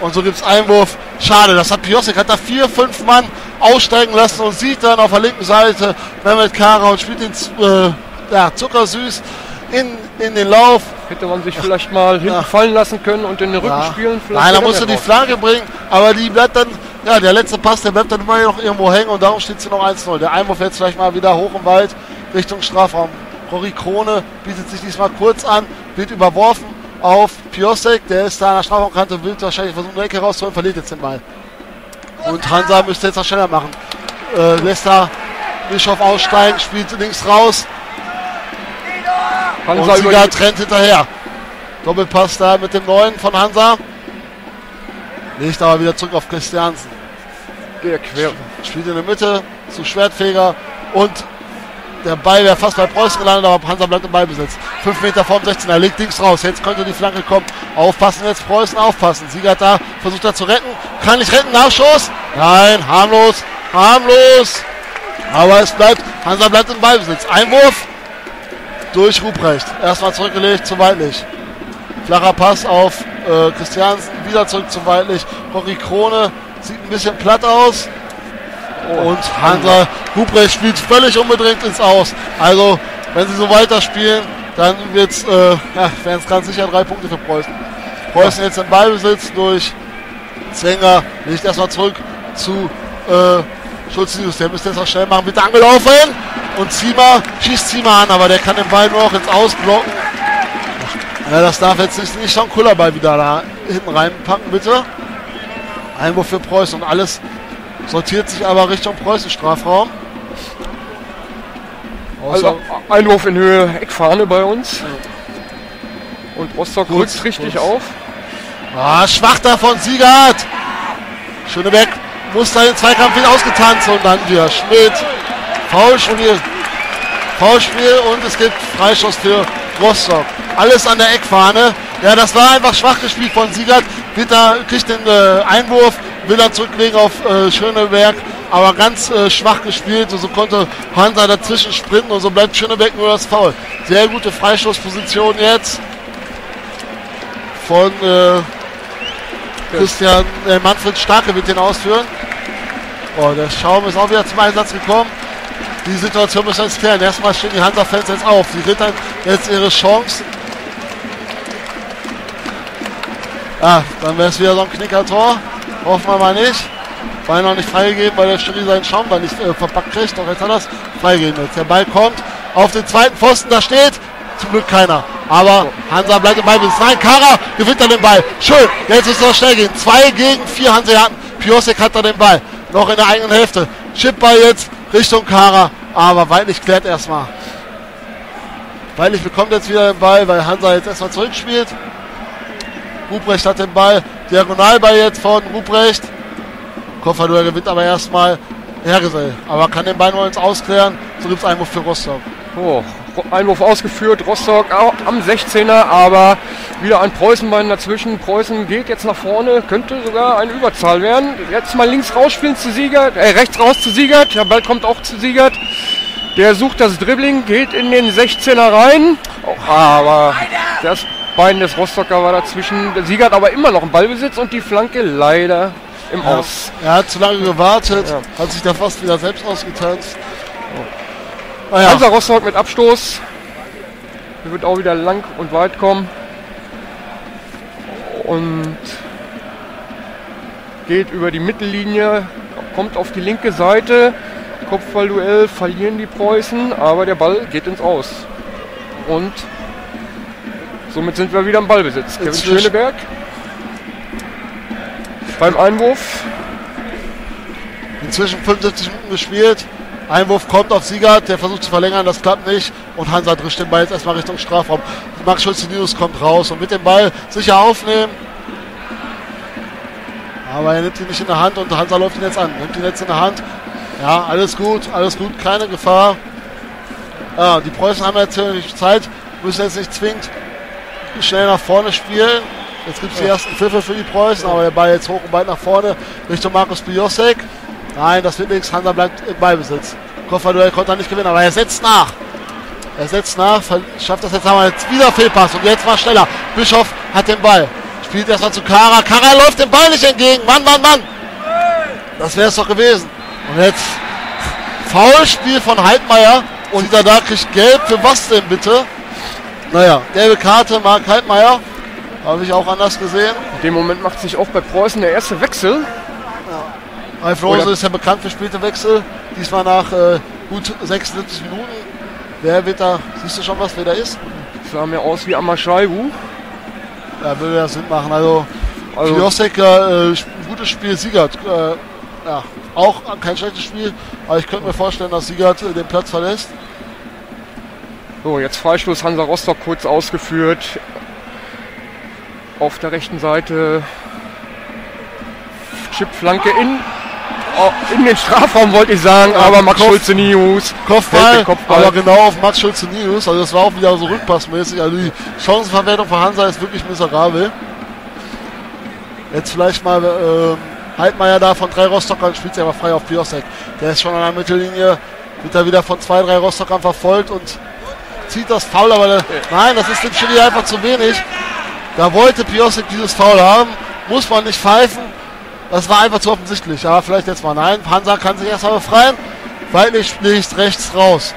S2: Und so gibt es Einwurf. Schade, das hat Piosek, hat da vier, fünf Mann aussteigen lassen und sieht dann auf der linken Seite Mehmet Kara und spielt ihn äh, ja, zuckersüß in, in den Lauf.
S1: Hätte man sich vielleicht mal hinten ja. fallen lassen können und in den Rücken ja. spielen.
S2: Nein, da musst du die Flagge bringen, aber die bleibt dann, ja, der letzte Pass, der bleibt dann immer noch irgendwo hängen und darum steht sie noch 1-0. Der Einwurf jetzt vielleicht mal wieder hoch im Wald Richtung Strafraum. Rory Krone bietet sich diesmal kurz an, wird überworfen auf Piosek, der ist da an der Strafraumkante, will wahrscheinlich versuchen, eine Ecke rauszuholen, verliert jetzt den Ball. Und Hansa müsste jetzt noch schneller machen. Äh, lässt da Bischof aussteigen, spielt links raus. Hansa und Sieger trennt hinterher. Doppelpass da mit dem neuen von Hansa. Legt aber wieder zurück auf Christiansen. Der quer. Spielt in der Mitte zu Schwertfeger und der Ball wäre fast bei Preußen gelandet, aber Panzer bleibt im Ballbesitz. Fünf Meter vorm 16, er legt links raus. Jetzt könnte die Flanke kommen. Aufpassen jetzt, Preußen aufpassen. Siegert da, versucht er zu retten. Kann nicht retten, Nachschuss. Nein, harmlos, harmlos. Aber es bleibt, Hansa bleibt im Ballbesitz. Einwurf durch Ruprecht. Erstmal zurückgelegt zu Weidlich. Flacher Pass auf äh, Christiansen, wieder zurück zu Weidlich. Rocky Krone sieht ein bisschen platt aus. Und Hansa Huprecht spielt völlig unbedingt ins Aus. Also, wenn sie so weiterspielen, dann wird's, äh, ja, es ganz sicher drei Punkte für Preußen. Preußen jetzt im Ballbesitz durch Zwenger, legt erstmal zurück zu äh, Schulz-Nius. Der müsste jetzt auch schnell machen, bitte angelaufen. Und Ziemer schießt Ziemer an, aber der kann den Ball nur noch ins Ausblocken. Ja, das darf jetzt nicht, nicht schon Kullerball wieder da hinten reinpacken, bitte. Einwurf für Preußen und alles sortiert sich aber Richtung Preußen Strafraum.
S1: Also Einwurf in Höhe Eckfahne bei uns. Und Rostock kurz, rückt richtig kurz. auf.
S2: Ah, schwach da von Siegert. Schönebeck muss da den Zweikampf wieder ausgetanzt und dann wieder Schmidt. Foulspiel. Foulspiel und es gibt Freischuss für Rostock. Alles an der Eckfahne. Ja, das war einfach schwach gespielt von Siegert. Witter kriegt den äh, Einwurf, will dann zurücklegen auf äh, Schöneberg, aber ganz äh, schwach gespielt und so konnte Hansa dazwischen sprinten und so bleibt Schöneberg nur das Foul. Sehr gute Freistoßposition jetzt von äh, Christian äh, Manfred Starke wird den ausführen. Oh, der Schaum ist auch wieder zum Einsatz gekommen. Die Situation müssen wir jetzt klären. Erstmal stehen die Hansa-Fans jetzt auf. Die rittern jetzt ihre Chance Ja, dann wäre es wieder so ein Knickertor. Hoffen wir mal nicht. War noch nicht freigegeben, weil der Schiri seinen Schaumbein nicht äh, verpackt kriegt. Doch jetzt hat er es freigegeben. Jetzt der Ball kommt auf den zweiten Pfosten, da steht zum Glück keiner. Aber Hansa bleibt im Ball. Nein, Kara gewinnt dann den Ball. Schön, jetzt ist es noch schnell gehen. Zwei gegen vier Hanseaten. Piosek hat dann den Ball. Noch in der eigenen Hälfte. Chipball jetzt Richtung Kara. Aber Weidlich klärt erstmal. Weidlich bekommt jetzt wieder den Ball, weil Hansa jetzt erstmal zurückspielt. Ruprecht hat den Ball. Diagonalball jetzt von Ruprecht. Kofferduell gewinnt aber erstmal Hergesell. Aber kann den Ball nur ins Ausklären. So gibt es Einwurf für Rostock.
S1: Oh, Einwurf ausgeführt, Rostock auch am 16er, aber wieder ein Preußenbein dazwischen. Preußen geht jetzt nach vorne, könnte sogar eine Überzahl werden. Jetzt mal links rausspielen zu Siegert, äh, rechts raus zu Siegert. Der Ball kommt auch zu Siegert. Der sucht das Dribbling, geht in den 16er rein. Oh, aber das Bein des Rostocker war dazwischen. Der Siegert aber immer noch im Ballbesitz und die Flanke leider im
S2: Ja,
S1: Aus.
S2: er hat zu lange gewartet,
S1: Ja.
S2: hat sich da fast wieder selbst ausgetanzt. Naja,
S1: Hansa Rostock mit Abstoß. Der wird auch wieder lang und weit kommen. Und geht über die Mittellinie, kommt auf die linke Seite. Kopfballduell verlieren die Preußen, aber der Ball geht ins Aus. Und somit sind wir wieder im Ballbesitz. Kevin Schöneberg beim Einwurf.
S2: inzwischen 75 Minuten gespielt. Einwurf kommt auf Siegert, der versucht zu verlängern, das klappt nicht. Und Hansa drischt den Ball jetzt erstmal Richtung Strafraum. Max Schulze-Nius kommt raus und mit dem Ball sicher aufnehmen. Aber er nimmt ihn nicht in der Hand und Hansa läuft ihn jetzt an. Nimmt ihn jetzt in der Hand. Ja, alles gut, alles gut, keine Gefahr. Ja, die Preußen haben jetzt natürlich Zeit, müssen jetzt nicht zwingend schnell nach vorne spielen. Jetzt gibt es die ersten Pfiffe für die Preußen, aber der Ball jetzt hoch und weit nach vorne Richtung Markus Biosek. Nein, das wird nichts. Hansa bleibt im Ballbesitz. Kofferduell konnte er nicht gewinnen, aber er setzt nach. Er setzt nach, schafft das jetzt haben wir jetzt wieder Fehlpass und jetzt mal schneller. Bischof hat den Ball. Spielt erstmal zu Kara. Kara läuft dem Ball nicht entgegen. Mann, Mann, Mann. Das wäre es doch gewesen. Und jetzt Foulspiel von Heidmeier. Und dieser da kriegt gelb. Für was denn bitte? Naja, gelbe Karte, Marc Heidmeier. Habe ich auch anders gesehen.
S1: In dem Moment macht sich auch bei Preußen der erste Wechsel.
S2: Ralf Rose
S1: Oder-
S2: ist ja bekannt für späte Wechsel. Diesmal nach äh, gut 76 Minuten. Wer wird da, siehst du schon was, wer da ist?
S1: Sah mir aus wie Amashaibu.
S2: Ja, würde ja Sinn machen. Also,
S1: Also-
S2: Piosek, äh, gutes Spiel, Siegert. Äh, ja, auch kein schlechtes Spiel, aber ich könnte mir vorstellen, dass Siegert äh, den Platz verlässt.
S1: So, jetzt Freistoß Hansa Rostock kurz ausgeführt. Auf der rechten Seite Chipflanke in, oh, in den Strafraum wollte ich sagen, aber Max
S2: Kopf-
S1: Schulze News.
S2: Kopfball,
S1: Kopfball.
S2: aber genau auf Max Schulze News. Also das war auch wieder so rückpassmäßig. Also die Chancenverwertung von Hansa ist wirklich miserabel. Jetzt vielleicht mal ähm, Heidmeier da von drei Rostockern, spielt sich aber frei auf Piosek. Der ist schon an der Mittellinie, wird da wieder von zwei, drei Rostockern verfolgt und zieht das Foul, aber der, nein, das ist dem Schiri einfach zu wenig. Da wollte Piosek dieses Foul haben, muss man nicht pfeifen. Das war einfach zu offensichtlich, aber vielleicht jetzt mal nein. Hansa kann sich erstmal befreien. Weidlich fliegt rechts raus.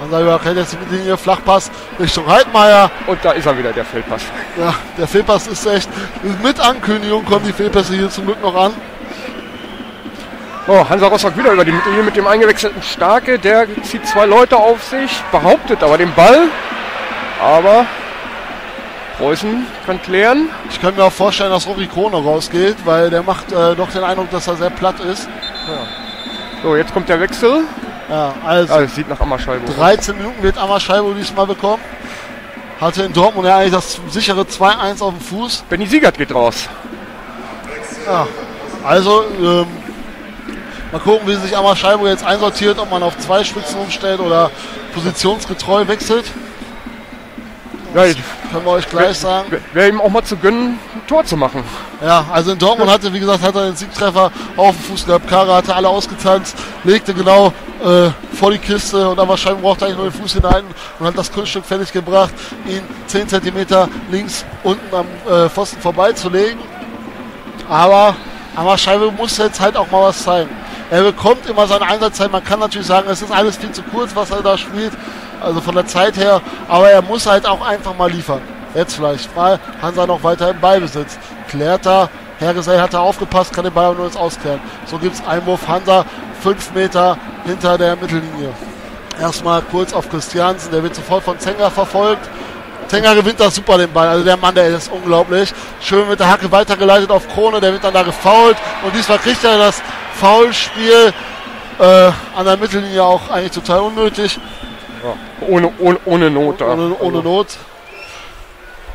S2: Hansa überkennt jetzt die Mittellinie, Flachpass Richtung Heidmeier.
S1: Und da ist er wieder, der Feldpass.
S2: Ja, der Fehlpass ist echt. Mit Ankündigung kommen die Fehlpässe hier zum Glück noch an.
S1: Oh, Hansa Rostock wieder über die Mittellinie mit dem eingewechselten Starke. Der zieht zwei Leute auf sich, behauptet aber den Ball. Aber Preußen kann klären.
S2: Ich kann mir auch vorstellen, dass Rory Krone rausgeht, weil der macht äh, doch den Eindruck, dass er sehr platt ist.
S1: So, jetzt kommt der Wechsel.
S2: Ja, also
S1: es sieht nach Ammerscheibe.
S2: 13 Minuten wird Amarscheibo diesmal bekommen. Hatte in Dortmund ja eigentlich das sichere 2-1 auf dem Fuß.
S1: Benny Siegert geht raus.
S2: Ja, also ähm, mal gucken, wie sich Amarscheibo jetzt einsortiert, ob man auf zwei Spitzen umstellt oder positionsgetreu wechselt.
S1: Ja,
S2: Können wir euch gleich sagen.
S1: Wäre ihm auch mal zu gönnen, ein Tor zu machen.
S2: Ja, also in Dortmund hatte, wie gesagt, hat er den Siegtreffer auf dem Fuß gehabt. Kara hatte alle ausgetanzt, legte genau äh, vor die Kiste und aber scheinbar brauchte eigentlich nur den Fuß hinein und hat das Kunststück fertig gebracht, ihn 10 cm links unten am äh, Pfosten vorbeizulegen. Aber Amarscheibe muss jetzt halt auch mal was zeigen. Er bekommt immer seine Einsatzzeit. Man kann natürlich sagen, es ist alles viel zu kurz, was er da spielt. Also von der Zeit her. Aber er muss halt auch einfach mal liefern. Jetzt vielleicht mal. Hansa noch weiter im Ballbesitz. Klärt da. Hergesell hat da aufgepasst, kann den Ball nur ins Ausklären. So gibt es Einwurf Hansa, 5 Meter hinter der Mittellinie. Erstmal kurz auf Christiansen, der wird sofort von Zenger verfolgt. Zenger gewinnt das super den Ball. Also der Mann, der ist unglaublich. Schön mit der Hacke weitergeleitet auf Krone, der wird dann da gefault. Und diesmal kriegt er das Foulspiel äh, an der Mittellinie auch eigentlich total unnötig.
S1: Ja, ohne, ohne, ohne Not. Da.
S2: Ohne, ohne Not.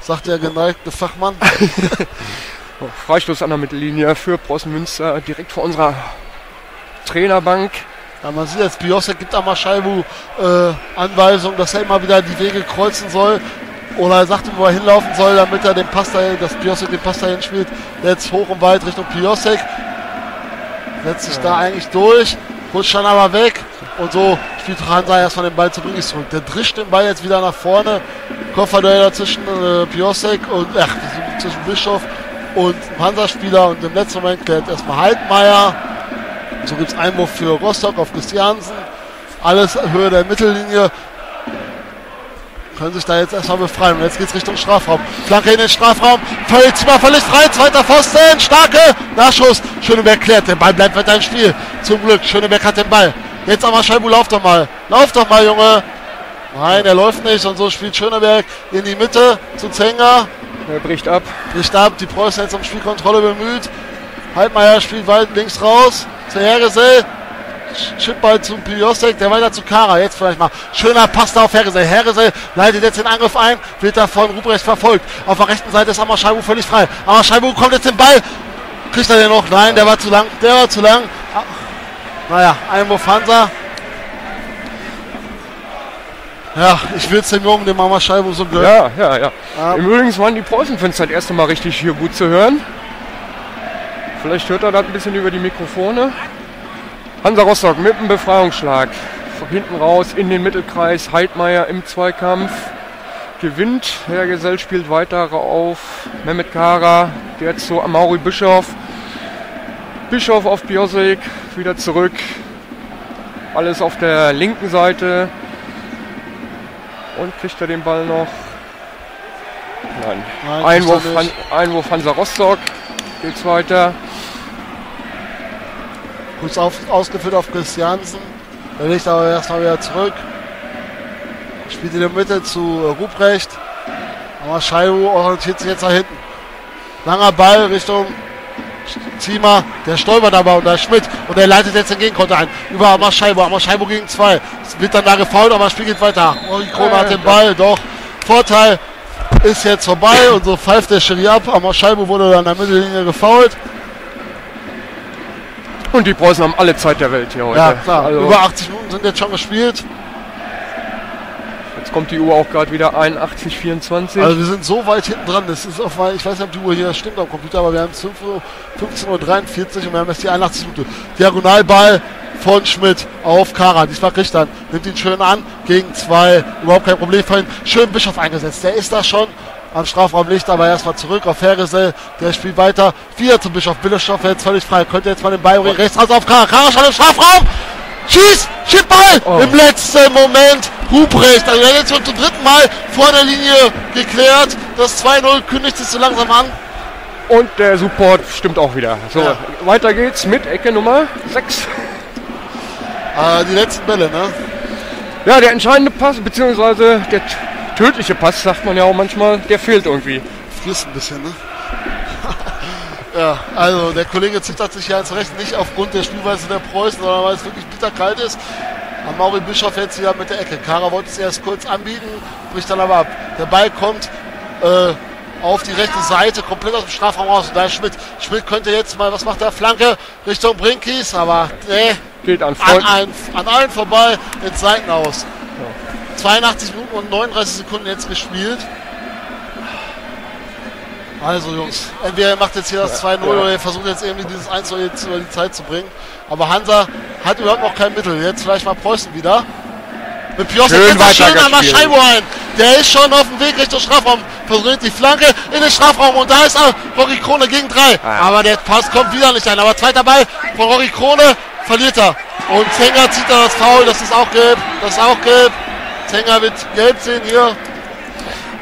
S2: Sagt der geneigte Fachmann. *laughs*
S1: Freistoß an der Mittellinie für Preußen Münster direkt vor unserer Trainerbank.
S2: Ja, man sieht jetzt, Biosek gibt Amaschaibu äh, Anweisung, dass er immer wieder die Wege kreuzen soll. Oder er sagt ihm, wo er hinlaufen soll, damit er den Pass dahin, dass Piosek den Pass dahin spielt. Jetzt hoch und weit Richtung Piosek. Setzt sich da eigentlich durch, rutscht dann aber weg. Und so spielt Hansa erstmal den Ball zu Bringis zurück. Der drischt den Ball jetzt wieder nach vorne. Kofferduell zwischen äh, Piosek und ach, zwischen Bischof und Hansa-Spieler. Und im letzten Moment klärt erstmal Haltmeier. So gibt es Einwurf für Rostock auf Christiansen. Alles Höhe der Mittellinie können sich da jetzt erstmal befreien. Und jetzt geht es Richtung Strafraum. Flanke in den Strafraum. Völlig Zimmer völlig frei. Zweiter Pfosten. Starke Nachschuss. Schöneberg klärt. Der Ball bleibt weiter im Spiel. Zum Glück. Schöneberg hat den Ball. Jetzt aber Scheibu, lauf doch mal. Lauf doch mal, Junge. Nein, er läuft nicht. Und so spielt Schöneberg in die Mitte zu Zenger.
S1: Er bricht ab.
S2: Bricht ab. Die Preußen jetzt um Spielkontrolle bemüht. Halbmeier spielt weit links raus. Zu Hergesell. Chipball zu Piosek, der weiter zu Kara. Jetzt vielleicht mal schöner Pass da auf Herresel. Herresel leitet jetzt den Angriff ein, wird da von Ruprecht verfolgt. Auf der rechten Seite ist Amaschaibu völlig frei. Amaschaibu kommt jetzt den Ball. Kriegt er den noch? Nein, der war zu lang. Der war zu lang. Ah. Naja, Einwurf Hansa. Ja, ich will es dem Jungen, dem Mama Scheibe so gönnen.
S1: Ja, ja, ja, ja. Im Übrigen waren die Preußenfans das erste Mal richtig hier gut zu hören. Vielleicht hört er das ein bisschen über die Mikrofone. Hansa Rostock mit einem Befreiungsschlag. Von hinten raus in den Mittelkreis. Heidmeier im Zweikampf. Gewinnt. Herr spielt weiter auf. Mehmet Kara. Der zu Amaury Bischof. Bischof auf Biosik. Wieder zurück. Alles auf der linken Seite. Und kriegt er den Ball noch? Nein. Nein Einwurf, Han Einwurf Hansa Rostock. Geht's weiter.
S2: Kurz auf, ausgeführt auf Christiansen. Der legt aber erstmal wieder zurück. Spielt in der Mitte zu äh, Ruprecht. Aber Scheibu orientiert sich jetzt nach hinten. Langer Ball Richtung Ziemer. Der stolpert aber und ist Schmidt. Und er leitet jetzt den Gegenkonter ein. Über Amascheibo. Amascheibo gegen zwei. Es wird dann da gefault, aber das Spiel geht weiter. Und Krone hat den Ball. Doch. Vorteil ist jetzt vorbei. Und so pfeift der Schiri ab. Amascheibo wurde dann an der Mittellinie gefault.
S1: Und die Preußen haben alle Zeit der Welt hier heute.
S2: Ja, klar. Also Über 80 Minuten sind jetzt schon gespielt.
S1: Jetzt kommt die Uhr auch gerade wieder 81, 24.
S2: Also wir sind so weit hinten dran. Das ist auf, ich weiß nicht, ob die Uhr hier stimmt am Computer, aber wir haben 15.43 Uhr und wir haben jetzt die 81 Minuten. Diagonalball von Schmidt auf Kara. Diesmal kriegt dann, nimmt ihn schön an, gegen zwei, überhaupt kein Problem für ihn. Schön Bischof eingesetzt. Der ist da schon am Strafraum nicht, aber erstmal zurück auf Herresel. Der spielt weiter. Wieder zum Bischof. Bischof jetzt völlig frei. Könnte jetzt mal den Ball bringen. Rechts raus auf Kara. Kara schon im Strafraum. Schieß! Schiffball! Oh. Im letzten Moment Huprecht. Also er jetzt schon zum dritten Mal vor der Linie geklärt. Das 2-0 kündigt sich so langsam an.
S1: Und der Support stimmt auch wieder. So, ja. weiter geht's mit Ecke Nummer 6.
S2: Äh, die letzten Bälle, ne?
S1: Ja, der entscheidende Pass, beziehungsweise der tödliche Pass, sagt man ja auch manchmal, der fehlt irgendwie.
S2: Frisst ein bisschen, ne? *laughs* ja, also der Kollege zittert sich ja jetzt recht nicht aufgrund der Spielweise der Preußen, sondern weil es wirklich bitterkalt ist. An Mauri Bischof jetzt wieder mit der Ecke. Kara wollte es erst kurz anbieten, bricht dann aber ab. Der Ball kommt äh, auf die rechte Seite, komplett aus dem Strafraum raus. Und da ist Schmidt. Schmidt könnte jetzt mal, was macht der? Flanke Richtung Brinkis, aber nee.
S1: Geht an,
S2: an, ein, an allen vorbei ins Seitenhaus. 82 Minuten und 39 Sekunden jetzt gespielt. Also Jungs, entweder ihr macht jetzt hier das 2-0 ja. oder ihr versucht jetzt irgendwie dieses 1 jetzt über die Zeit zu bringen. Aber Hansa hat überhaupt noch kein Mittel. Jetzt vielleicht mal Preußen wieder. Mit Piosek schön, schön an Scheibo ein. Der ist schon auf dem Weg Richtung Strafraum. Versucht die Flanke in den Strafraum und da ist auch Rocky Krone gegen drei. Ah, ja. Aber der Pass kommt wieder nicht ein. Aber zweiter Ball von Rocky Krone verliert er. Und Zenger zieht da das Foul. Das ist auch gelb. Das ist auch gelb. Zenger wird gelb sehen hier.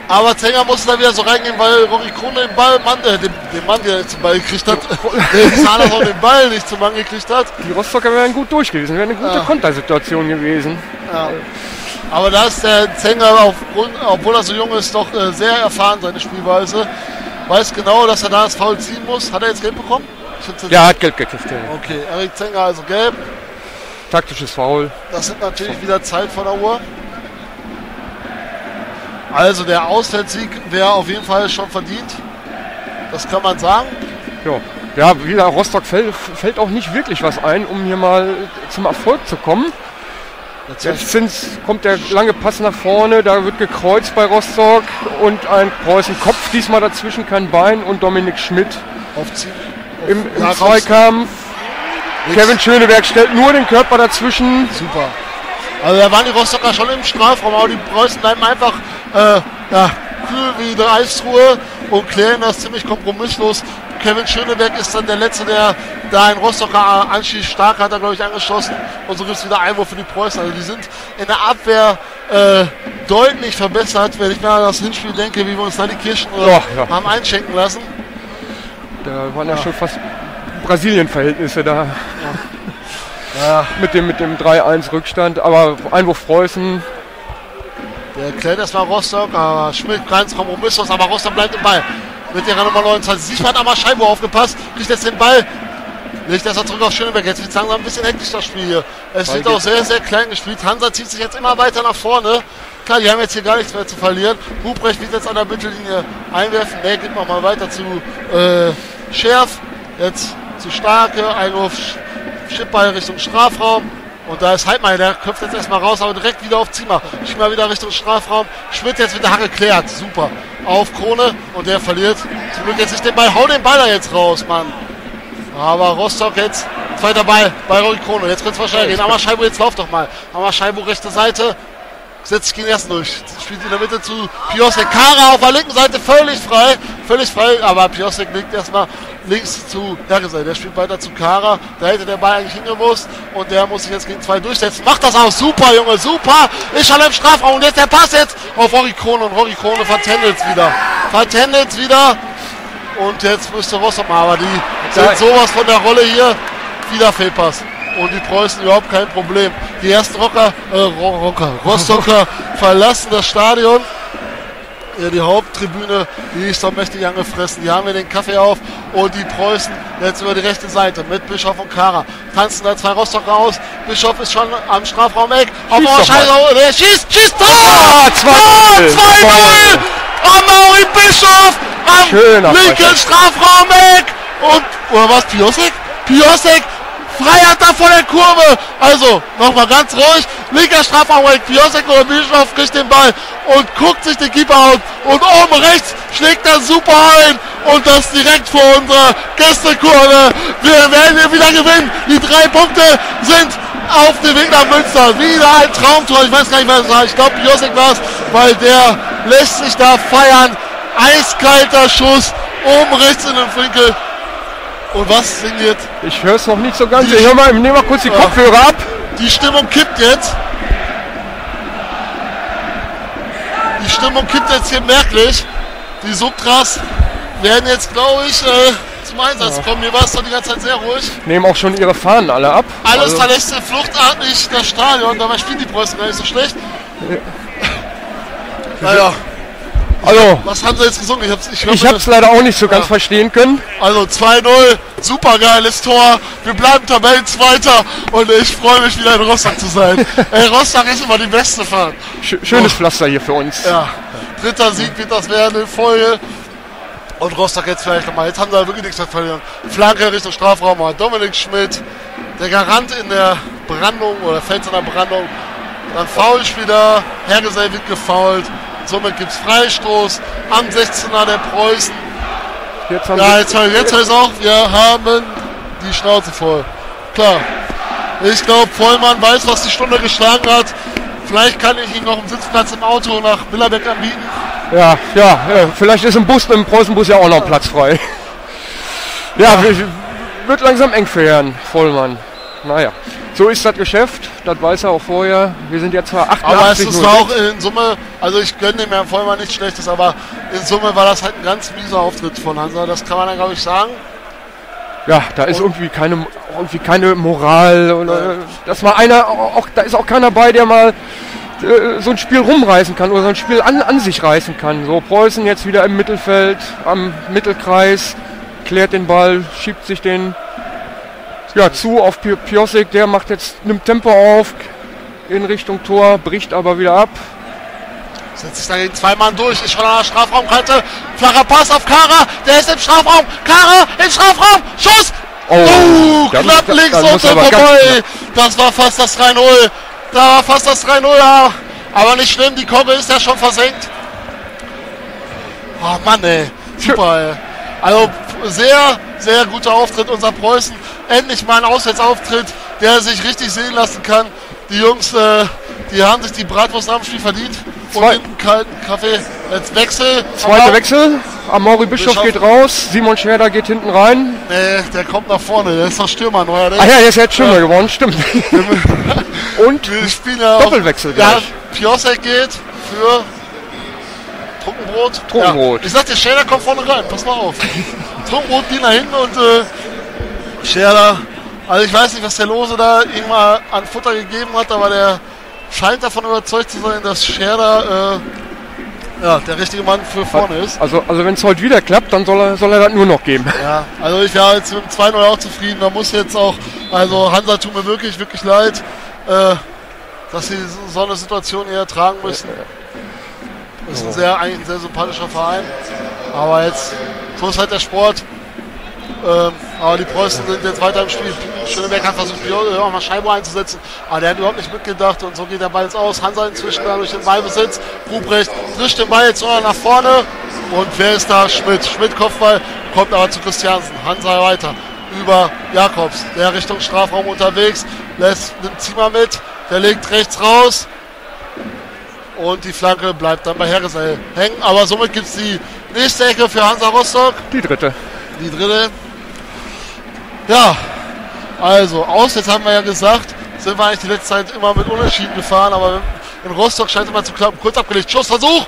S2: Aber Zenger musste da wieder so reingehen, weil Rory Krone den Ball, Mann, äh, den, den Mann, der zum Ball gekriegt hat, *laughs* der Salas auch den Ball nicht zum Mann gekriegt hat.
S1: Die Rostocker wären gut durch gewesen, wäre eine gute
S2: Ja.
S1: Kontersituation gewesen.
S2: Ja. Aber da ist der Zenger, aufgrund, obwohl er so jung ist, doch äh, sehr erfahren, seine Spielweise. Weiß genau, dass er da das Foul ziehen muss. Hat er jetzt Geld bekommen? Jetzt-
S1: Ja, hat Geld gekriegt. Ja.
S2: Okay, Erik Zenger also gelb.
S1: Taktisches Foul.
S2: Das sind natürlich wieder Zeit von der Uhr. Also der Auswärtssieg wäre auf jeden Fall schon verdient. Das kann man sagen.
S1: Ja, ja wieder Rostock fällt, fällt auch nicht wirklich was ein, um hier mal zum Erfolg zu kommen. Jetzt kommt der lange Pass nach vorne, da wird gekreuzt bei Rostock und ein Preußen Kopf, diesmal dazwischen kein Bein und Dominik Schmidt
S2: Aufziehen.
S1: Im, im. Zweikampf. Kevin Schöneberg stellt nur den Körper dazwischen.
S2: Super. Also da waren die Rostocker schon im Strafraum, aber die Preußen bleiben einfach äh, ja, kühl wie eine Eistruhe und klären das ziemlich kompromisslos. Kevin Schöneberg ist dann der Letzte, der da einen Rostocker anschießt. Stark hat er, glaube ich, angeschossen. Und so gibt es wieder Einwurf für die Preußen. Also die sind in der Abwehr äh, deutlich verbessert, wenn ich mir an das Hinspiel denke, wie wir uns da die Kirchen äh,
S1: Ja, ja.
S2: haben einschenken lassen.
S1: Da waren ja, schon fast Brasilien-Verhältnisse da
S2: Ja,
S1: mit dem, mit dem 3-1 Rückstand. Aber Einwurf Preußen,
S2: Der klärt erstmal Rostock, aber Schmidt ganz kompromisslos, aber Rostock bleibt im Ball. Mit ihrer Nummer 29. Siegmann hat aber Scheibe aufgepasst, kriegt jetzt den Ball. Legt erstmal zurück auf Schöneberg. Jetzt wird langsam ein bisschen hektisch das Spiel hier. Es
S1: Ball
S2: wird auch sehr, sehr klein gespielt. Hansa zieht sich jetzt immer weiter nach vorne. Klar, die haben jetzt hier gar nichts mehr zu verlieren. Ruprecht wird jetzt an der Mittellinie einwerfen. Der geht noch mal weiter zu äh, Scherf. Jetzt zu Starke. Einwurf Sch- Schippball Richtung Strafraum. Und da ist Heidmeier, der köpft jetzt erstmal raus, aber direkt wieder auf Zimmer. Zimmer wieder Richtung Strafraum. Schmidt jetzt mit der Haare klärt. Super. Auf Krone und der verliert. Zum Glück jetzt nicht den Ball. Hau den Ball da jetzt raus, Mann. Aber Rostock jetzt, zweiter Ball bei Roy Krone. Jetzt könnte es wahrscheinlich gehen. Aber Scheibo, jetzt lauf doch mal. Aber Scheibo, rechte Seite. Setzt sich gegen den ersten durch. Spielt in der Mitte zu Piosek. Kara auf der linken Seite völlig frei. Völlig frei. Aber Piosek legt erstmal links zu Hergesell. Der spielt weiter zu Kara. Da hätte der Ball eigentlich hingemusst. Und der muss sich jetzt gegen zwei durchsetzen. Macht das auch. Super, Junge. Super. Ist schon im Strafraum. Und jetzt der Pass jetzt auf Rory Krone. Und Rory Krone vertändelt wieder. Vertändelt wieder. Und jetzt müsste Rostock mal, aber die sind sowas von der Rolle hier. Wieder Fehlpass. Und die Preußen überhaupt kein Problem. Die ersten Rocker, äh, Ro- Rocker, Rostocker *laughs* verlassen das Stadion. Ja, die Haupttribüne, die ist doch mächtig angefressen. Die haben hier den Kaffee auf und die Preußen jetzt über die rechte Seite mit Bischof und Kara. Tanzen da zwei Rostocker aus. Bischof ist schon am Strafraum-Eck. Auf
S1: Schießt
S2: oh, Scheiße, der schießt, schießt Tor!
S1: Ah, 2-0.
S2: Tor, 2-0! Amaury Bischof am
S1: Schöner
S2: linken
S1: Freistoß.
S2: Strafraum-Eck. Und, oder was, Piosek? Piosek Freiheit da vor der Kurve. Also, nochmal ganz ruhig. Linker Strafraum, Piosek oder Bischof kriegt den Ball und guckt sich den Keeper an. Und oben rechts schlägt er super ein. Und das direkt vor unserer Gästekurve. Wir werden hier wieder gewinnen. Die drei Punkte sind auf dem Weg nach Münster. Wieder ein Traumtor. Ich weiß gar nicht, wer es war. Ich glaube, Piosek war es, weil der lässt sich da feiern. Eiskalter Schuss. Oben rechts in den Winkel. Und was sind jetzt?
S1: ich höre es noch nicht so ganz.
S2: Die-
S1: Ich hör mal, ich nehme mal kurz die
S2: Ja.
S1: Kopfhörer ab.
S2: Die Stimmung kippt jetzt. Die Stimmung kippt jetzt hier merklich. Die Subtras werden jetzt, glaube ich, äh, zum Einsatz kommen. Hier war es doch die ganze Zeit sehr ruhig.
S1: Nehmen auch schon ihre Fahnen alle ab.
S2: Alles
S1: Also,
S2: verlässt fluchtartig das Stadion. Dabei spielen die Preußen gar nicht so schlecht. Naja,
S1: also,
S2: was haben sie jetzt gesungen? Ich hab's, ich
S1: ich habe es leider auch nicht so ganz
S2: Ja.
S1: verstehen können.
S2: Also 2-0, super geiles Tor. Wir bleiben Tabellenzweiter und ich freue mich wieder in Rostock zu sein. *laughs* Ey, Rostock ist immer die beste Fahrt.
S1: Sch schönes Pflaster hier für uns.
S2: Ja, dritter Sieg wird das werden in Folge. Und Rostock jetzt vielleicht nochmal. Jetzt haben sie wirklich nichts mehr verlieren. Flanke Richtung Strafraum. mal Dominik Schmidt, der Garant in der Brandung oder fällt in der Brandung. Dann Foulspieler. Hergesell wird gefoult. Somit gibt es Freistoß am 16er der Preußen.
S1: Jetzt haben
S2: Ja, jetzt, jetzt heißt auch, wir haben die Schnauze voll. Klar. Ich glaube, Vollmann weiß, was die Stunde geschlagen hat. Vielleicht kann ich ihm noch einen Sitzplatz im Auto nach Billerbeck anbieten.
S1: Ja, ja, ja, vielleicht ist im Bus, im Preußenbus ja auch noch Platz frei. Ja, wir- wird langsam eng für Herrn Vollmann. Naja. so ist das Geschäft, das weiß er auch vorher. Wir sind jetzt zwar 88
S2: Aber es ist auch in Summe, also ich gönne dem Herrn Vollmann nichts Schlechtes, aber in Summe war das halt ein ganz mieser Auftritt von Hansa, das kann man dann glaube ich sagen.
S1: Ja, da ist irgendwie keine, irgendwie keine Moral. Oder, dass mal einer, auch, da ist auch keiner bei, der mal äh, so ein Spiel rumreißen kann oder so ein Spiel an, an sich reißen kann. So Preußen jetzt wieder im Mittelfeld, am Mittelkreis, klärt den Ball, schiebt sich den ja, zu auf Pi- Piosik, der macht jetzt, nimmt Tempo auf in Richtung Tor, bricht aber wieder ab.
S2: Setzt sich dagegen zwei Mann durch, ist schon an der Strafraumkante. Flacher Pass auf Kara, der ist im Strafraum. Kara im Strafraum, Schuss! Oh,
S1: da
S2: knapp links
S1: da ganz
S2: vorbei. Das war fast das 3-0. Da war fast das 3-0, ja. Aber nicht schlimm, die Kogge ist ja schon versenkt. Oh Mann, ey. Super, ey. Also sehr, sehr guter Auftritt unser Preußen. Endlich mal ein Auswärtsauftritt, der sich richtig sehen lassen kann. Die Jungs, äh, die haben sich die Bratwurst am Spiel verdient. Und
S1: Zwei-
S2: einen kalten Kaffee. Jetzt Wechsel.
S1: Zweiter Wechsel, Amori Bischof
S2: Bischof.
S1: geht raus, Simon Scherder geht hinten rein.
S2: Nee, der kommt nach vorne. Der ist doch Stürmer neuerdings.
S1: Ah ja, der ist jetzt Schimmer geworden, stimmt. *laughs* Und
S2: Wir spielen ja
S1: Doppelwechsel
S2: Ja,
S1: gleich.
S2: Piosek geht für Trunkenbrot.
S1: Trunkenbrot.
S2: Ja. Ich sag dir, Scherder kommt vorne rein. Pass mal auf. *laughs* Trunkenbrot geht nach hinten und äh, Scherder. Also ich weiß nicht, was der Lose da ihm mal an Futter gegeben hat, aber der scheint davon überzeugt zu sein, dass Scherder äh, ja, der richtige Mann für vorne ist.
S1: Also, also wenn es heute wieder klappt, dann soll er, soll er das nur noch geben.
S2: Ja, also ich wäre jetzt mit dem 2-0 auch zufrieden. Da muss jetzt auch, also Hansa tut mir wirklich, wirklich leid, äh, dass sie so- eine Situation eher tragen müssen. Ist ein sehr, eigentlich ein sehr sympathischer Verein. Aber jetzt, so ist halt der Sport. Ähm, aber die Preußen sind jetzt weiter im Spiel. Schöneberg hat versucht, Björn auch mal Scheibe einzusetzen, aber der hat überhaupt nicht mitgedacht und so geht der Ball jetzt aus. Hansa inzwischen da durch den Ballbesitz. Ruprecht frischt den Ball jetzt noch nach vorne. Und wer ist da? Schmidt. Schmidt Kopfball, kommt aber zu Christiansen. Hansa weiter. Über Jakobs, der Richtung Strafraum unterwegs, lässt den Zimmer mit, der legt rechts raus. Und die Flanke bleibt dann bei Herresel hängen. Aber somit gibt es die nächste Ecke für Hansa Rostock.
S1: Die dritte.
S2: Die dritte. Ja, also aus, jetzt haben wir ja gesagt, sind wir eigentlich die letzte Zeit immer mit Unentschieden gefahren, aber in Rostock scheint immer zu klappen. Kurz abgelegt, Schussversuch.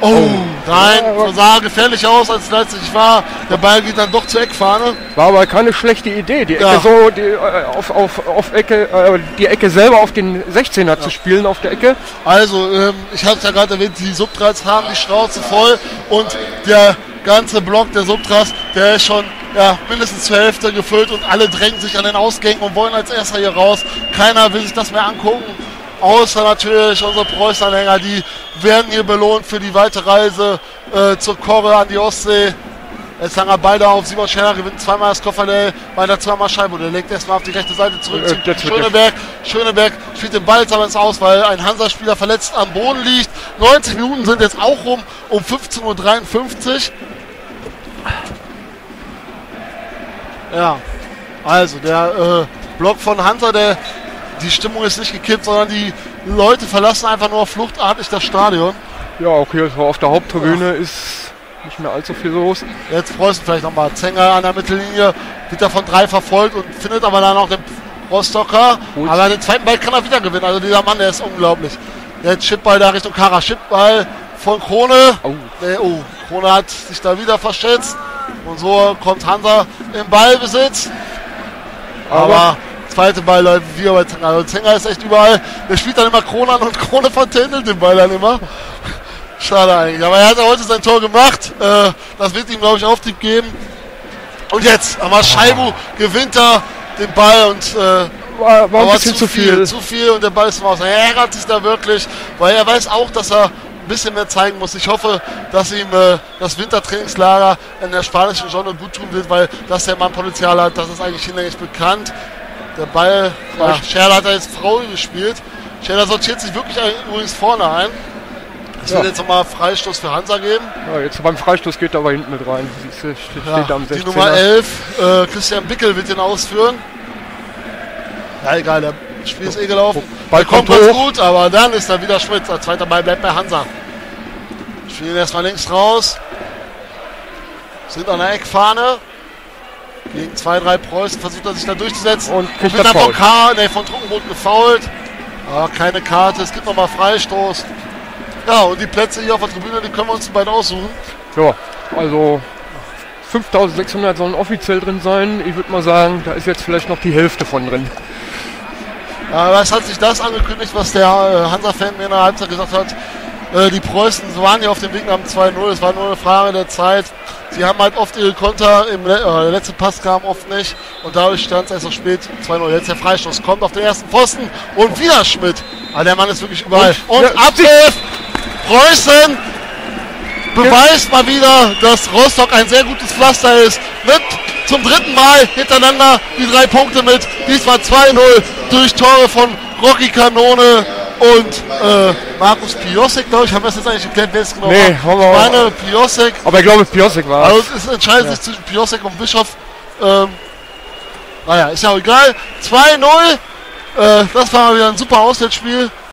S2: Oh, nein, sah gefährlich aus, als es letztlich war. Der Ball geht dann doch zur Eckfahne.
S1: War aber keine schlechte Idee, die Ecke
S2: Ja.
S1: so, die, äh, auf, auf, auf Ecke, äh, die Ecke selber auf den 16er zu spielen auf der Ecke.
S2: Also, ähm, ich hatte es ja gerade erwähnt, die Subtras haben die Schnauze voll und der ganze Block der Subtras, der ist schon ja, mindestens zur Hälfte gefüllt und alle drängen sich an den Ausgängen und wollen als erster hier raus. Keiner will sich das mehr angucken. Außer natürlich unsere Preußenanhänger, die werden hier belohnt für die weite Reise äh, zur Korre an die Ostsee. Jetzt langer Ball da auf Simon Scherer, gewinnt zweimal das Kofferduell, weiter zweimal Scheibe. Der legt erstmal auf die rechte Seite zurück
S1: Äh,
S2: zu Schöneberg. Schöneberg spielt den Ball jetzt aber ins Aus, weil ein Hansa-Spieler verletzt am Boden liegt. 90 Minuten sind jetzt auch rum, um 15.53 Uhr. Ja, also der äh, Block von Hansa, der, die Stimmung ist nicht gekippt, sondern die Leute verlassen einfach nur fluchtartig das Stadion.
S1: Ja, okay, so auf der Haupttribüne ist nicht mehr allzu viel los.
S2: Jetzt Preußen vielleicht nochmal. Zenger an der Mittellinie, wird er von drei verfolgt und findet aber dann auch den Rostocker.
S1: Gut.
S2: Aber den zweiten Ball kann er wieder gewinnen. Also dieser Mann, der ist unglaublich. Jetzt Chipball da Richtung Kara. Chipball von Krone.
S1: Oh.
S2: Nee, oh, Krone hat sich da wieder verschätzt. Und so kommt Hansa im Ballbesitz. Aber zweite Ball läuft wieder bei Zenger. Also Zenger ist echt überall. Der spielt dann immer Krone an und Krone vertändelt den Ball dann immer. Schade eigentlich. Aber er hat ja heute sein Tor gemacht. Äh, das wird ihm, glaube ich, Auftrieb geben. Und jetzt, aber Scheibu gewinnt da den Ball und äh,
S1: War, war ein bisschen zu viel.
S2: Zu viel und der Ball ist raus. Er ärgert sich da wirklich, weil er weiß auch, dass er ein bisschen mehr zeigen muss. Ich hoffe, dass ihm äh, das Wintertrainingslager in der spanischen Sonne gut tun wird, weil das der Mann Potenzial hat. Das ist eigentlich hinlänglich bekannt. Der Ball, ja, Scherder hat da jetzt Frau gespielt. Scherder sortiert sich wirklich übrigens vorne ein. Es
S1: Ja.
S2: wird jetzt nochmal Freistoß für Hansa geben.
S1: Ja, jetzt beim Freistoß geht er aber hinten mit rein. Du, steht,
S2: Ja,
S1: da am 16er.
S2: die Nummer 11, äh, Christian Bickel wird den ausführen. Ja, egal, der Spiel ist eh gelaufen.
S1: Ball
S2: kommt
S1: kommt
S2: ganz gut, aber dann ist da wieder Schmidt. Der zweite Ball bleibt bei Hansa. Spielen erstmal links raus. Sind an der Eckfahne. Gegen zwei, drei Preußen versucht er sich da durchzusetzen.
S1: Und kriegt
S2: wird
S1: das
S2: dann von. K, nee, von Trunkenboot gefault. Aber keine Karte, es gibt nochmal Freistoß. Ja, und die Plätze hier auf der Tribüne, die können wir uns bald aussuchen.
S1: Ja, also 5600 sollen offiziell drin sein. Ich würde mal sagen, da ist jetzt vielleicht noch die Hälfte von drin.
S2: Aber es hat sich das angekündigt, was der äh, Hansa-Fan mir in der Halbzeit gesagt hat. Äh, die Preußen waren ja auf dem Weg nach dem 2-0. Es war nur eine Frage der Zeit. Sie haben halt oft ihre Konter, im, Le äh, der letzte Pass kam oft nicht. Und dadurch stand es erst so spät 2-0. Jetzt der Freistoß kommt auf den ersten Pfosten und wieder Schmidt. Aber der Mann ist wirklich überall. Und,
S1: ja,
S2: Abpfiff! Preußen beweist mal wieder, dass Rostock ein sehr gutes Pflaster ist. Mit zum dritten Mal hintereinander die drei Punkte mit. Diesmal 2-0 durch Tore von Rocky Kanone und äh, Markus Piosek, glaube ich. Haben wir das jetzt eigentlich geklärt, wer es genau
S1: Nee,
S2: war?
S1: haben wir-
S2: Ich meine Piosek.
S1: Aber ich glaube, Piosek war
S2: Also
S1: es.
S2: entscheidet sich zwischen Piosek und Bischof. Ähm, naja, ist ja auch egal. 2-0. Äh, das war wieder ein super Auswärtsspiel.